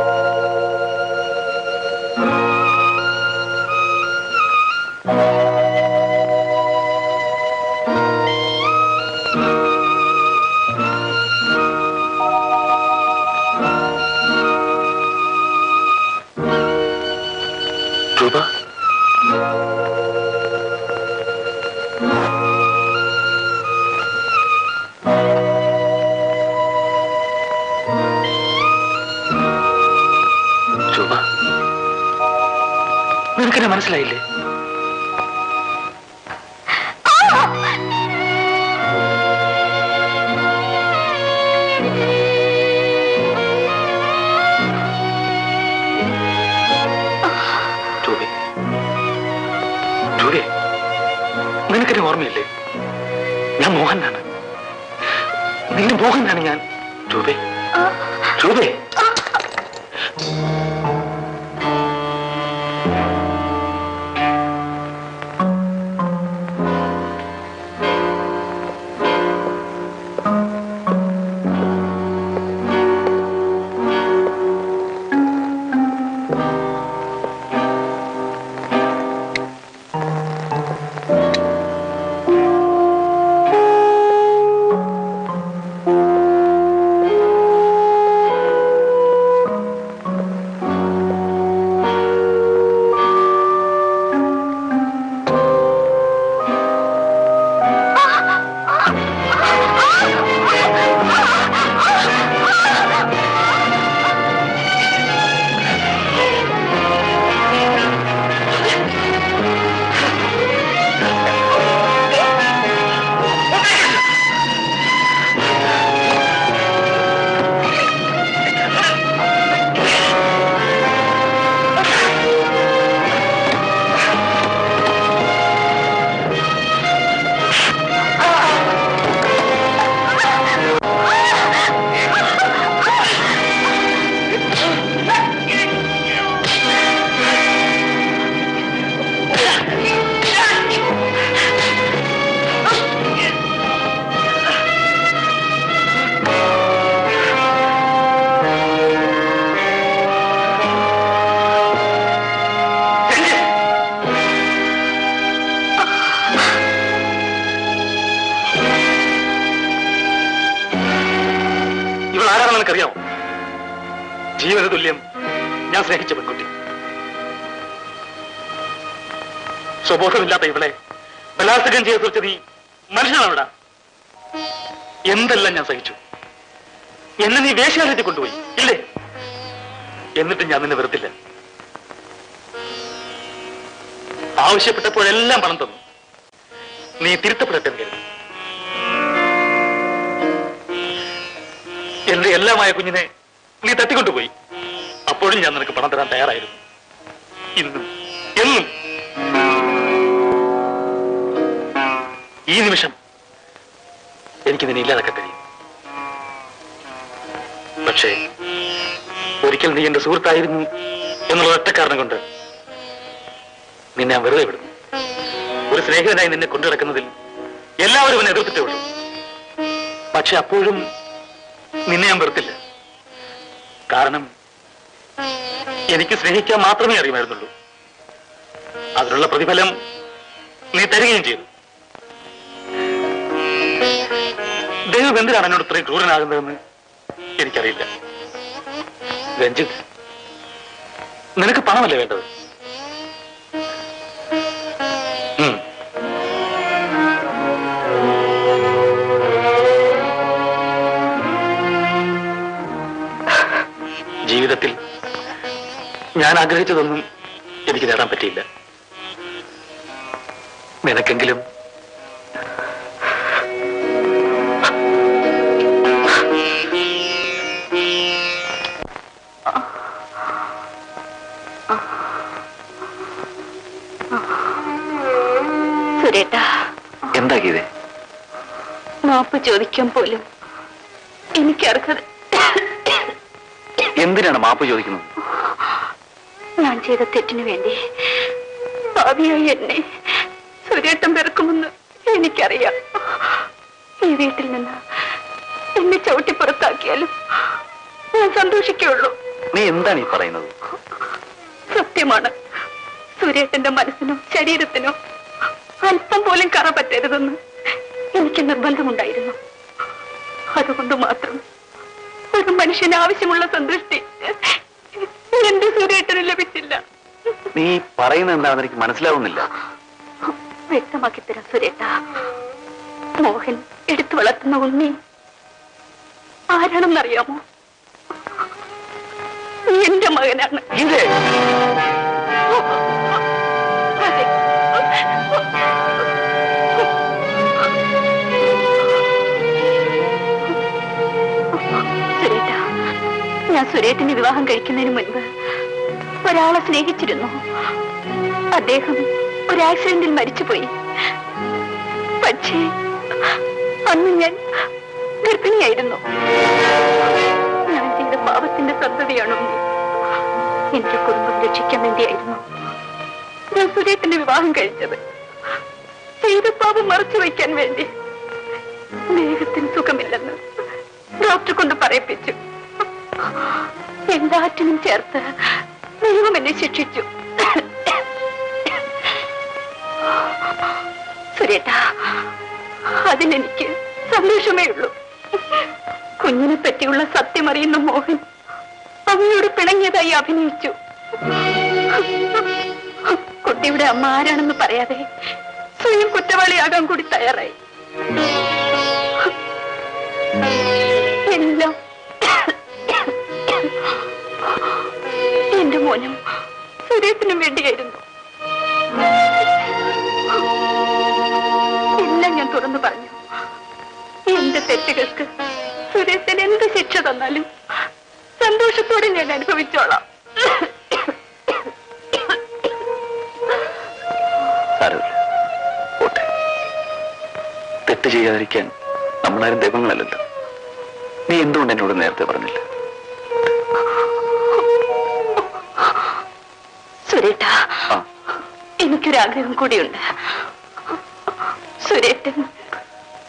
മനസ്സിലായില്ലേ? നിനക്കെന്നെ ഓർമ്മയില്ലേ? ഞാൻ മോഹനാണ് നിന്റെ മോഹനാണ് ഞാൻ. രൂപേ ജോബി സ്വബോധമില്ലാത്ത ഇവളെ ബലാത്സംഗം ചെയ്ത് തീർച്ച നീ മനുഷ്യനാണോടാ? എന്തെല്ലാം ഞാൻ സഹിച്ചു? എന്നെ നീ വേശ്യാലയത്തിൽ കൊണ്ടുപോയി ഇല്ലേ? എന്നിട്ട് ഞാൻ നിന്നെ വെറുത്തില്ല. ആവശ്യപ്പെട്ടപ്പോഴെല്ലാം പണം തന്നു. നീ തിരുത്തപ്പെടട്ടെ എന്ന് എന്റെ എല്ലാമായ കുഞ്ഞിനെ നീ തട്ടിക്കൊണ്ടുപോയി. അപ്പോഴും ഞാൻ നിനക്ക് പണം തരാൻ തയ്യാറായിരുന്നു. നീ എന്റെ സുഹൃത്തായിരുന്നു എന്നുള്ള ഒറ്റ കാരണം കൊണ്ട് നിന്നെ ഞാൻ വെറുതെ വിടുന്നു. ഒരു സ്നേഹിതനായി നിന്നെ കൊണ്ടു നടക്കുന്നതിൽ എല്ലാവരും എന്നെ എതിർത്തിട്ടേ ഉള്ളൂ. പക്ഷെ അപ്പോഴും നിന്നെ ഞാൻ വെറുത്തില്ല. കാരണം എനിക്ക് സ്നേഹിക്കാൻ മാത്രമേ അറിയുമായിരുന്നുള്ളൂ. അതിനുള്ള പ്രതിഫലം നീ തരികയും ചെയ്തു. ദൈവം എന്തിനാണ് എന്നോട് ഇത്രയും ക്രൂരനാകുന്നതെന്ന് എനിക്കറിയില്ല. രഞ്ജിത്ത് നിനക്ക് പണമല്ലേ വേണ്ടത്? ജീവിതത്തിൽ ഞാൻ ആഗ്രഹിച്ചതൊന്നും എനിക്ക് നേടാൻ പറ്റിയില്ല. നിനക്കെങ്കിലും എന്താ ഗീതേ മാപ്പ് ചോദിക്കാൻ പോലും എനിക്കർഹത എന്തിനാണ് മാപ്പ് ചോദിക്കുന്നത്? ഞാൻ ചെയ്ത തെറ്റിനു വേണ്ടി ഭാവിയായി എന്നെ സുരേട്ടം പിറക്കുമെന്ന് എനിക്കറിയാം. ഈ വീട്ടിൽ നിന്ന് എന്നെ ചവിട്ടി പുറത്താക്കിയാലും ഞാൻ സന്തോഷിക്കുള്ളൂ നീ എന്താണ് ഈ പറയുന്നത്? സത്യമാണ്. സുരേട്ടന്റെ മനസ്സിനും ശരീരത്തിനോ അല്പം പോലും കറ പറ്റരുതെന്ന് എനിക്ക് നിർബന്ധമുണ്ടായിരുന്നു. അതുകൊണ്ട് മാത്രം ഒരു മനുഷ്യന് ആവശ്യമുള്ള സന്തുഷ്ടി എന്റെ സുരേട്ടന് ലഭിച്ചില്ല. നീ പറയുന്നത് എന്താണെന്ന് എനിക്ക് മനസ്സിലാവുന്നില്ല. വ്യക്തമാക്കി തരാം സുരേട്ട മോഹൻ എടുത്തു വളർത്തുന്ന ഉണ്ണി ആരാണെന്നറിയാമോ? എന്റെ മകനാണ്. ഞാൻ സുരേഷിനെ വിവാഹം കഴിക്കുന്നതിന് മുൻപ് ഒരാളെ സ്നേഹിച്ചിരുന്നു. അദ്ദേഹം ഒരു ആക്സിഡന്റിൽ മരിച്ചുപോയി. പക്ഷേ അന്ന് ഞാൻ ഗർഭിണിയായിരുന്നു. ഞാൻ ചെയ്ത പാപത്തിന്റെ സന്തതിയാണോ എന്റെ കുടുംബം രക്ഷിക്കാൻ വേണ്ടിയായിരുന്നു ഞാൻ സുരേഷിന്റെ വിവാഹം കഴിച്ചത്. ചെയ്ത പാപം മറച്ചു വയ്ക്കാൻ വേണ്ടി? സ്നേഹത്തിന് സുഖമില്ലെന്ന് ഡോക്ടർ കൊണ്ട് പറയിപ്പിച്ചു. എല്ലാറ്റിനും ചേർത്ത് ദൈവം എന്നെ ശിക്ഷിച്ചു. സുരേട്ട അതിനെനിക്ക് സന്തോഷമേ ഉള്ളൂ. കുഞ്ഞിനെ പറ്റിയുള്ള സത്യമറിയുന്ന മോഹൻ അവയോട് പിണങ്ങിയതായി അഭിനയിച്ചു. കുട്ടിയുടെ അമ്മ ആരാണെന്ന് പറയാതെ സ്വയം കുറ്റവാളിയാകാൻ കൂടി തയ്യാറായി. എല്ലാം എന്റെ മോനും സുരേഷിനും വേണ്ടിയായിരുന്നു. എല്ലാം ഞാൻ തുറന്നു പറഞ്ഞു. എന്റെ തെറ്റുകൾക്ക് സുരേഷിന് എന്ത് ശിക്ഷ തന്നാലും സന്തോഷത്തോടെ ഞാൻ അനുഭവിച്ചോളാം. തെറ്റ് ചെയ്യാതിരിക്കാൻ നമ്മളാരും ദൈവങ്ങളല്ലല്ലോ. നീ എന്തുകൊണ്ട് എന്നോട് നേരത്തെ പറഞ്ഞില്ല? സുരേട്ട എനിക്കൊരാഗ്രഹം കൂടിയുണ്ട്. സുരേട്ടൻ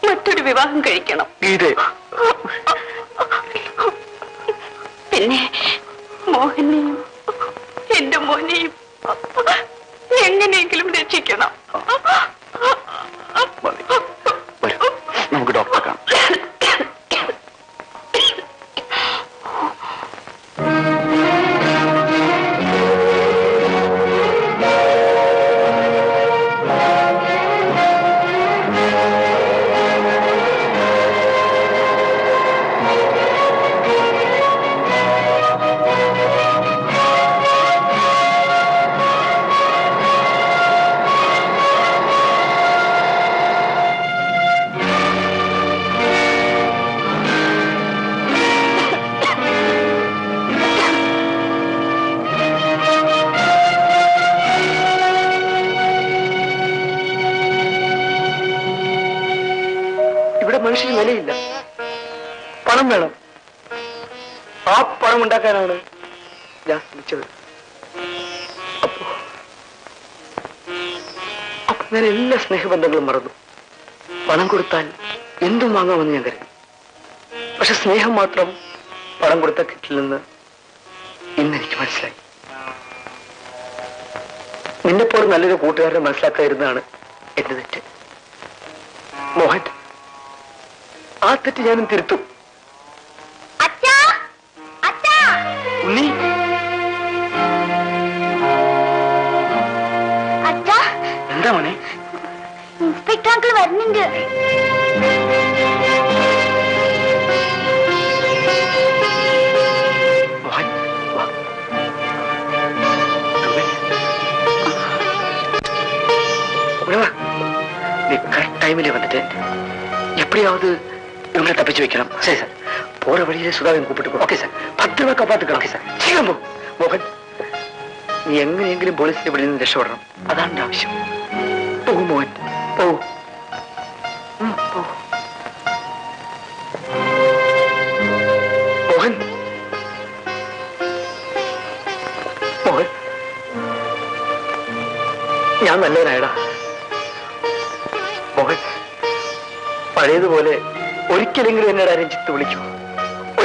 മറ്റൊരു വിവാഹം കഴിക്കണം. പിന്നെ മോഹനെയും എന്റെ മോനെയും എങ്ങനെയെങ്കിലും രക്ഷിക്കണം. ഉണ്ടാക്കാനാണ് ഞാൻ ശ്രമിച്ചത്. അപ്പോ ഞാൻ എല്ലാ സ്നേഹബന്ധങ്ങളും മറന്നു. പണം കൊടുത്താൽ എന്തും വാങ്ങാമെന്ന് ഞാൻ കരുതി. പക്ഷെ സ്നേഹം മാത്രം പണം കൊടുത്താൽ കിട്ടില്ലെന്ന് ഇന്നെനിക്ക് മനസ്സിലായി. നിന്നെപ്പോലെ നല്ലൊരു കൂട്ടുകാരനെ മനസ്സിലാക്കാതിരുന്നതാണ് എന്റെ തെറ്റ്. മോഹൻ ആ തെറ്റ് ഞാനും തിരുത്തും. உன்னி. அத்தா. எந்த மனே இன்ஸ்பெக்டர் அங்கிள் வரணுங்க நீ கரெக்ட் டைமிலே வந்துட்டு எப்படியாவது இவங்களை தப்பிச்சு வைக்கிறோம் சரி சார். போற வழியிலே சுதாவையும் கூப்பிட்டு ஓகே சார் பத்திரமா காப்பாத்துக்கலாம் ஓகே சார் சீக்கிரம் போ മോഹൻ നീ എങ്ങനെയെങ്കിലും പോലീസിന്റെ വെളിയിൽ നിന്ന് രക്ഷപ്പെടണം അതാണ് എന്റെ ആവശ്യം പോകും മോഹൻ പോകും മോഹൻ മോഹൻ ഞാൻ നല്ലവനായടാ മോഹൻ പഴയതുപോലെ ഒരിക്കലെങ്കിലും എന്നോട് രഞ്ജിത്ത് വിളിക്കൂ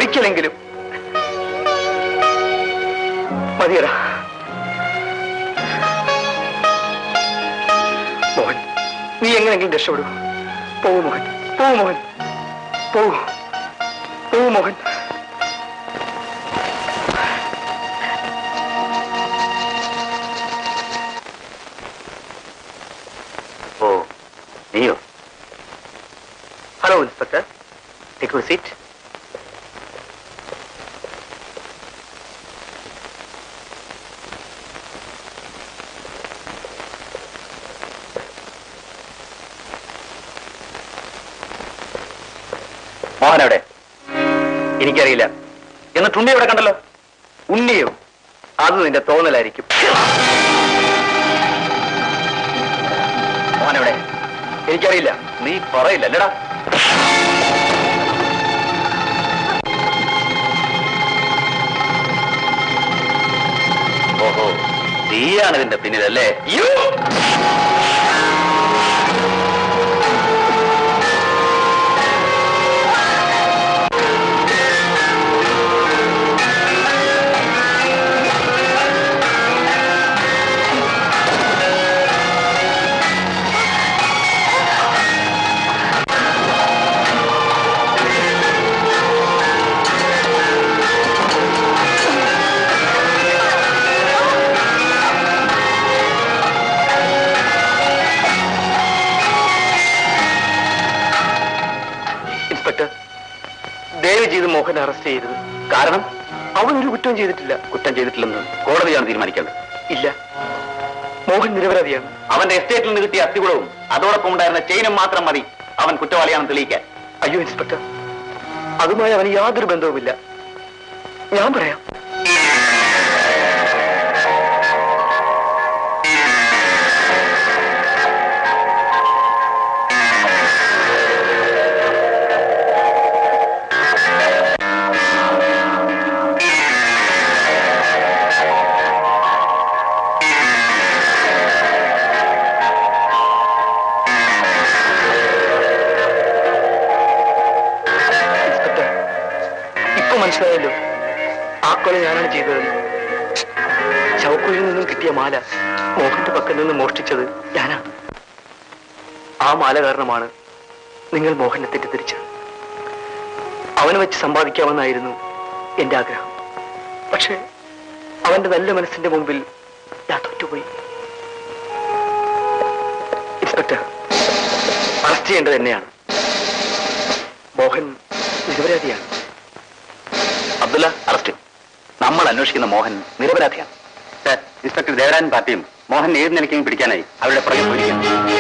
ഒരിക്കലെങ്കിലും മതിയടാ. മോഹൻ നീ എങ്ങനെങ്കിലും രക്ഷപ്പെടൂ. പോവൂ മോഹൻ പോവൂ മോഹൻ പോവൂ പോവൂ Mohan. Hello inspector. Take seat Mohan എവിടെ എനിക്കറിയില്ല. എന്നിട്ട് ഉണ്ണി ഇവിടെ കണ്ടല്ലോ? ഉണ്ണിയോ അത് നിന്റെ തോന്നലായിരിക്കും. മോനെവിടെ. എനിക്കറിയില്ല. നീ പറയില്ല അല്ലടാ. ഓഹോ നീയാണ് ഇതിന്റെ പിന്നിലല്ലേ? ഇൻസ്പെക്ടർ ദയവ് ചെയ്ത് മോഹൻ അറസ്റ്റ് ചെയ്തത് കാരണം അവൻ ഒരു ചെയ്തിട്ടില്ല. കുറ്റം ചെയ്തിട്ടില്ലെന്ന് കോടതിയാണ് തീരുമാനിക്കേണ്ടത്. ഇല്ല. മോഹൻ നിരപരാധിയാണ്. അവന്റെ എസ്റ്റേറ്റിൽ നിന്ന് കിട്ടിയ അസ്ഥികുളവും അതോടൊപ്പം ഉണ്ടായിരുന്ന ചെയിനും മാത്രം മതി അവൻ കുറ്റവാളിയാണെന്ന് തെളിയിക്കാൻ. അയ്യോ ഇൻസ്പെക്ടർ. അതുമായി അവന് യാതൊരു ബന്ധവുമില്ല. ഞാൻ പറയാം. ശവക്കുഴിയിൽ നിന്നും കിട്ടിയ മാല മോഹന്റെ പക്കൽ നിന്ന് മോഷ്ടിച്ചത് ഞാനാ. ആ മാല കാരണമാണ് നിങ്ങൾ മോഹനെ തെറ്റിദ്ധരിച്ചത്. അവനെ വെച്ച് സമ്പാദിക്കാമെന്നായിരുന്നു എന്റെ ആഗ്രഹം. പക്ഷെ അവന്റെ നല്ല മനസ്സിന്റെ മുമ്പിൽ ഞാൻ തോറ്റുപോയി ഇൻസ്പെക്ടർ അറസ്റ്റ് ചെയ്യേണ്ടത് തന്നെയാണ് മോഹൻ നിരപരാധിയാണ്. അബ്ദുല്ല അറസ്റ്റ്. നമ്മൾ അന്വേഷിക്കുന്ന മോഹൻ നിരപരാധിയാണ്. ഇൻസ്പെക്ടർ ദേവരാജൻ പാർട്ടിയും മോഹൻ ഏത് നിലയ്ക്കും പിടിക്കാനായി അവരുടെ പുറകെ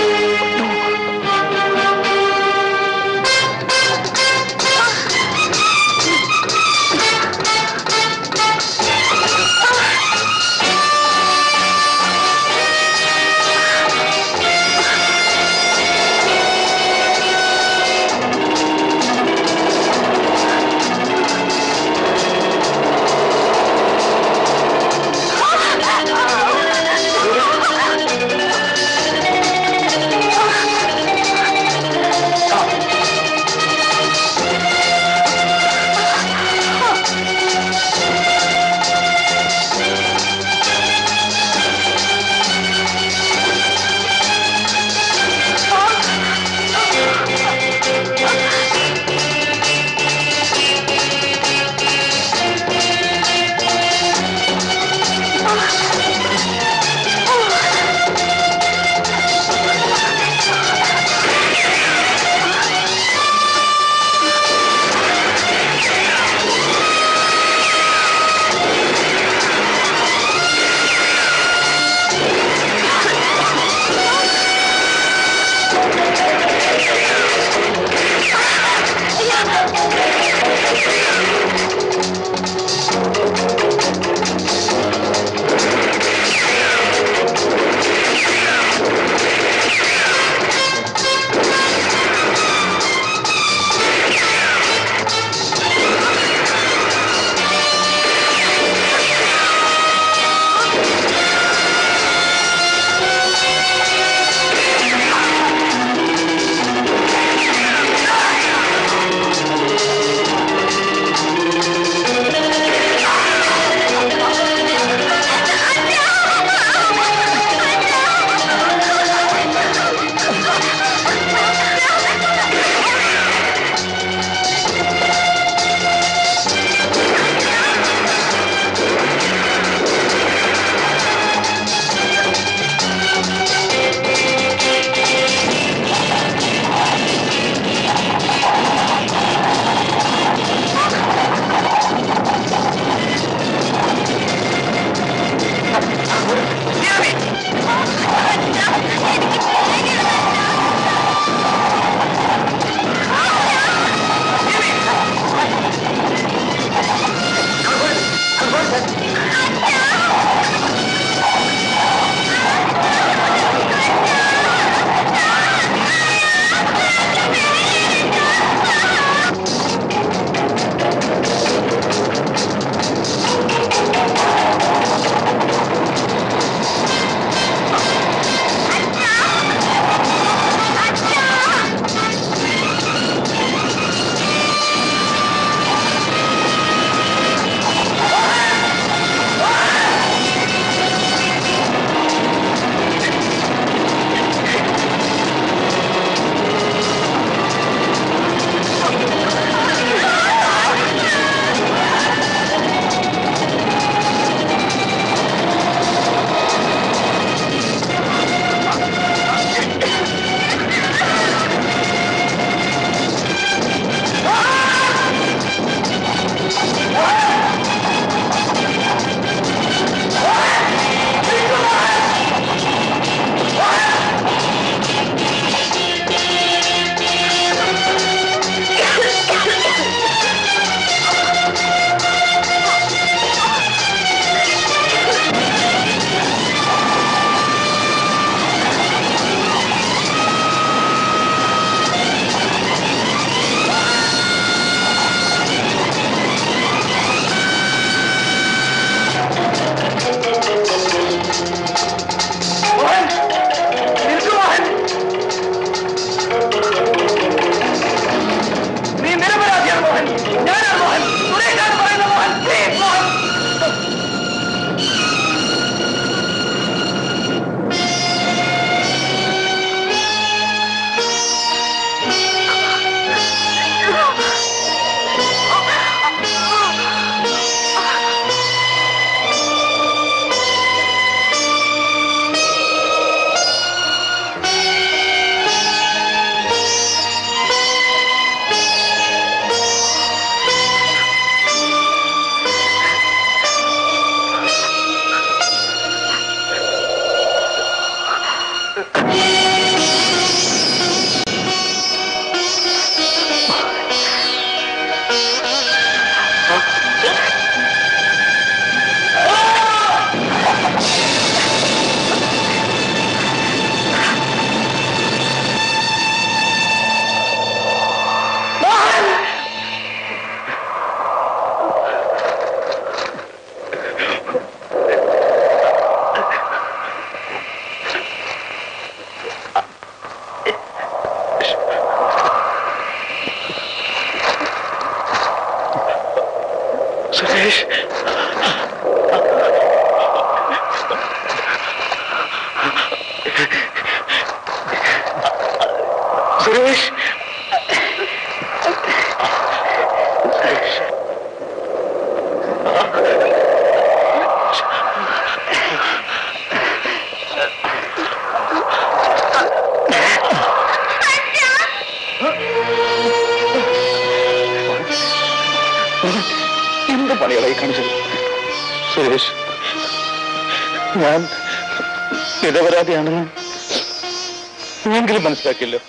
നീയെങ്കിലും മനസ്സിലാക്കിയല്ലോ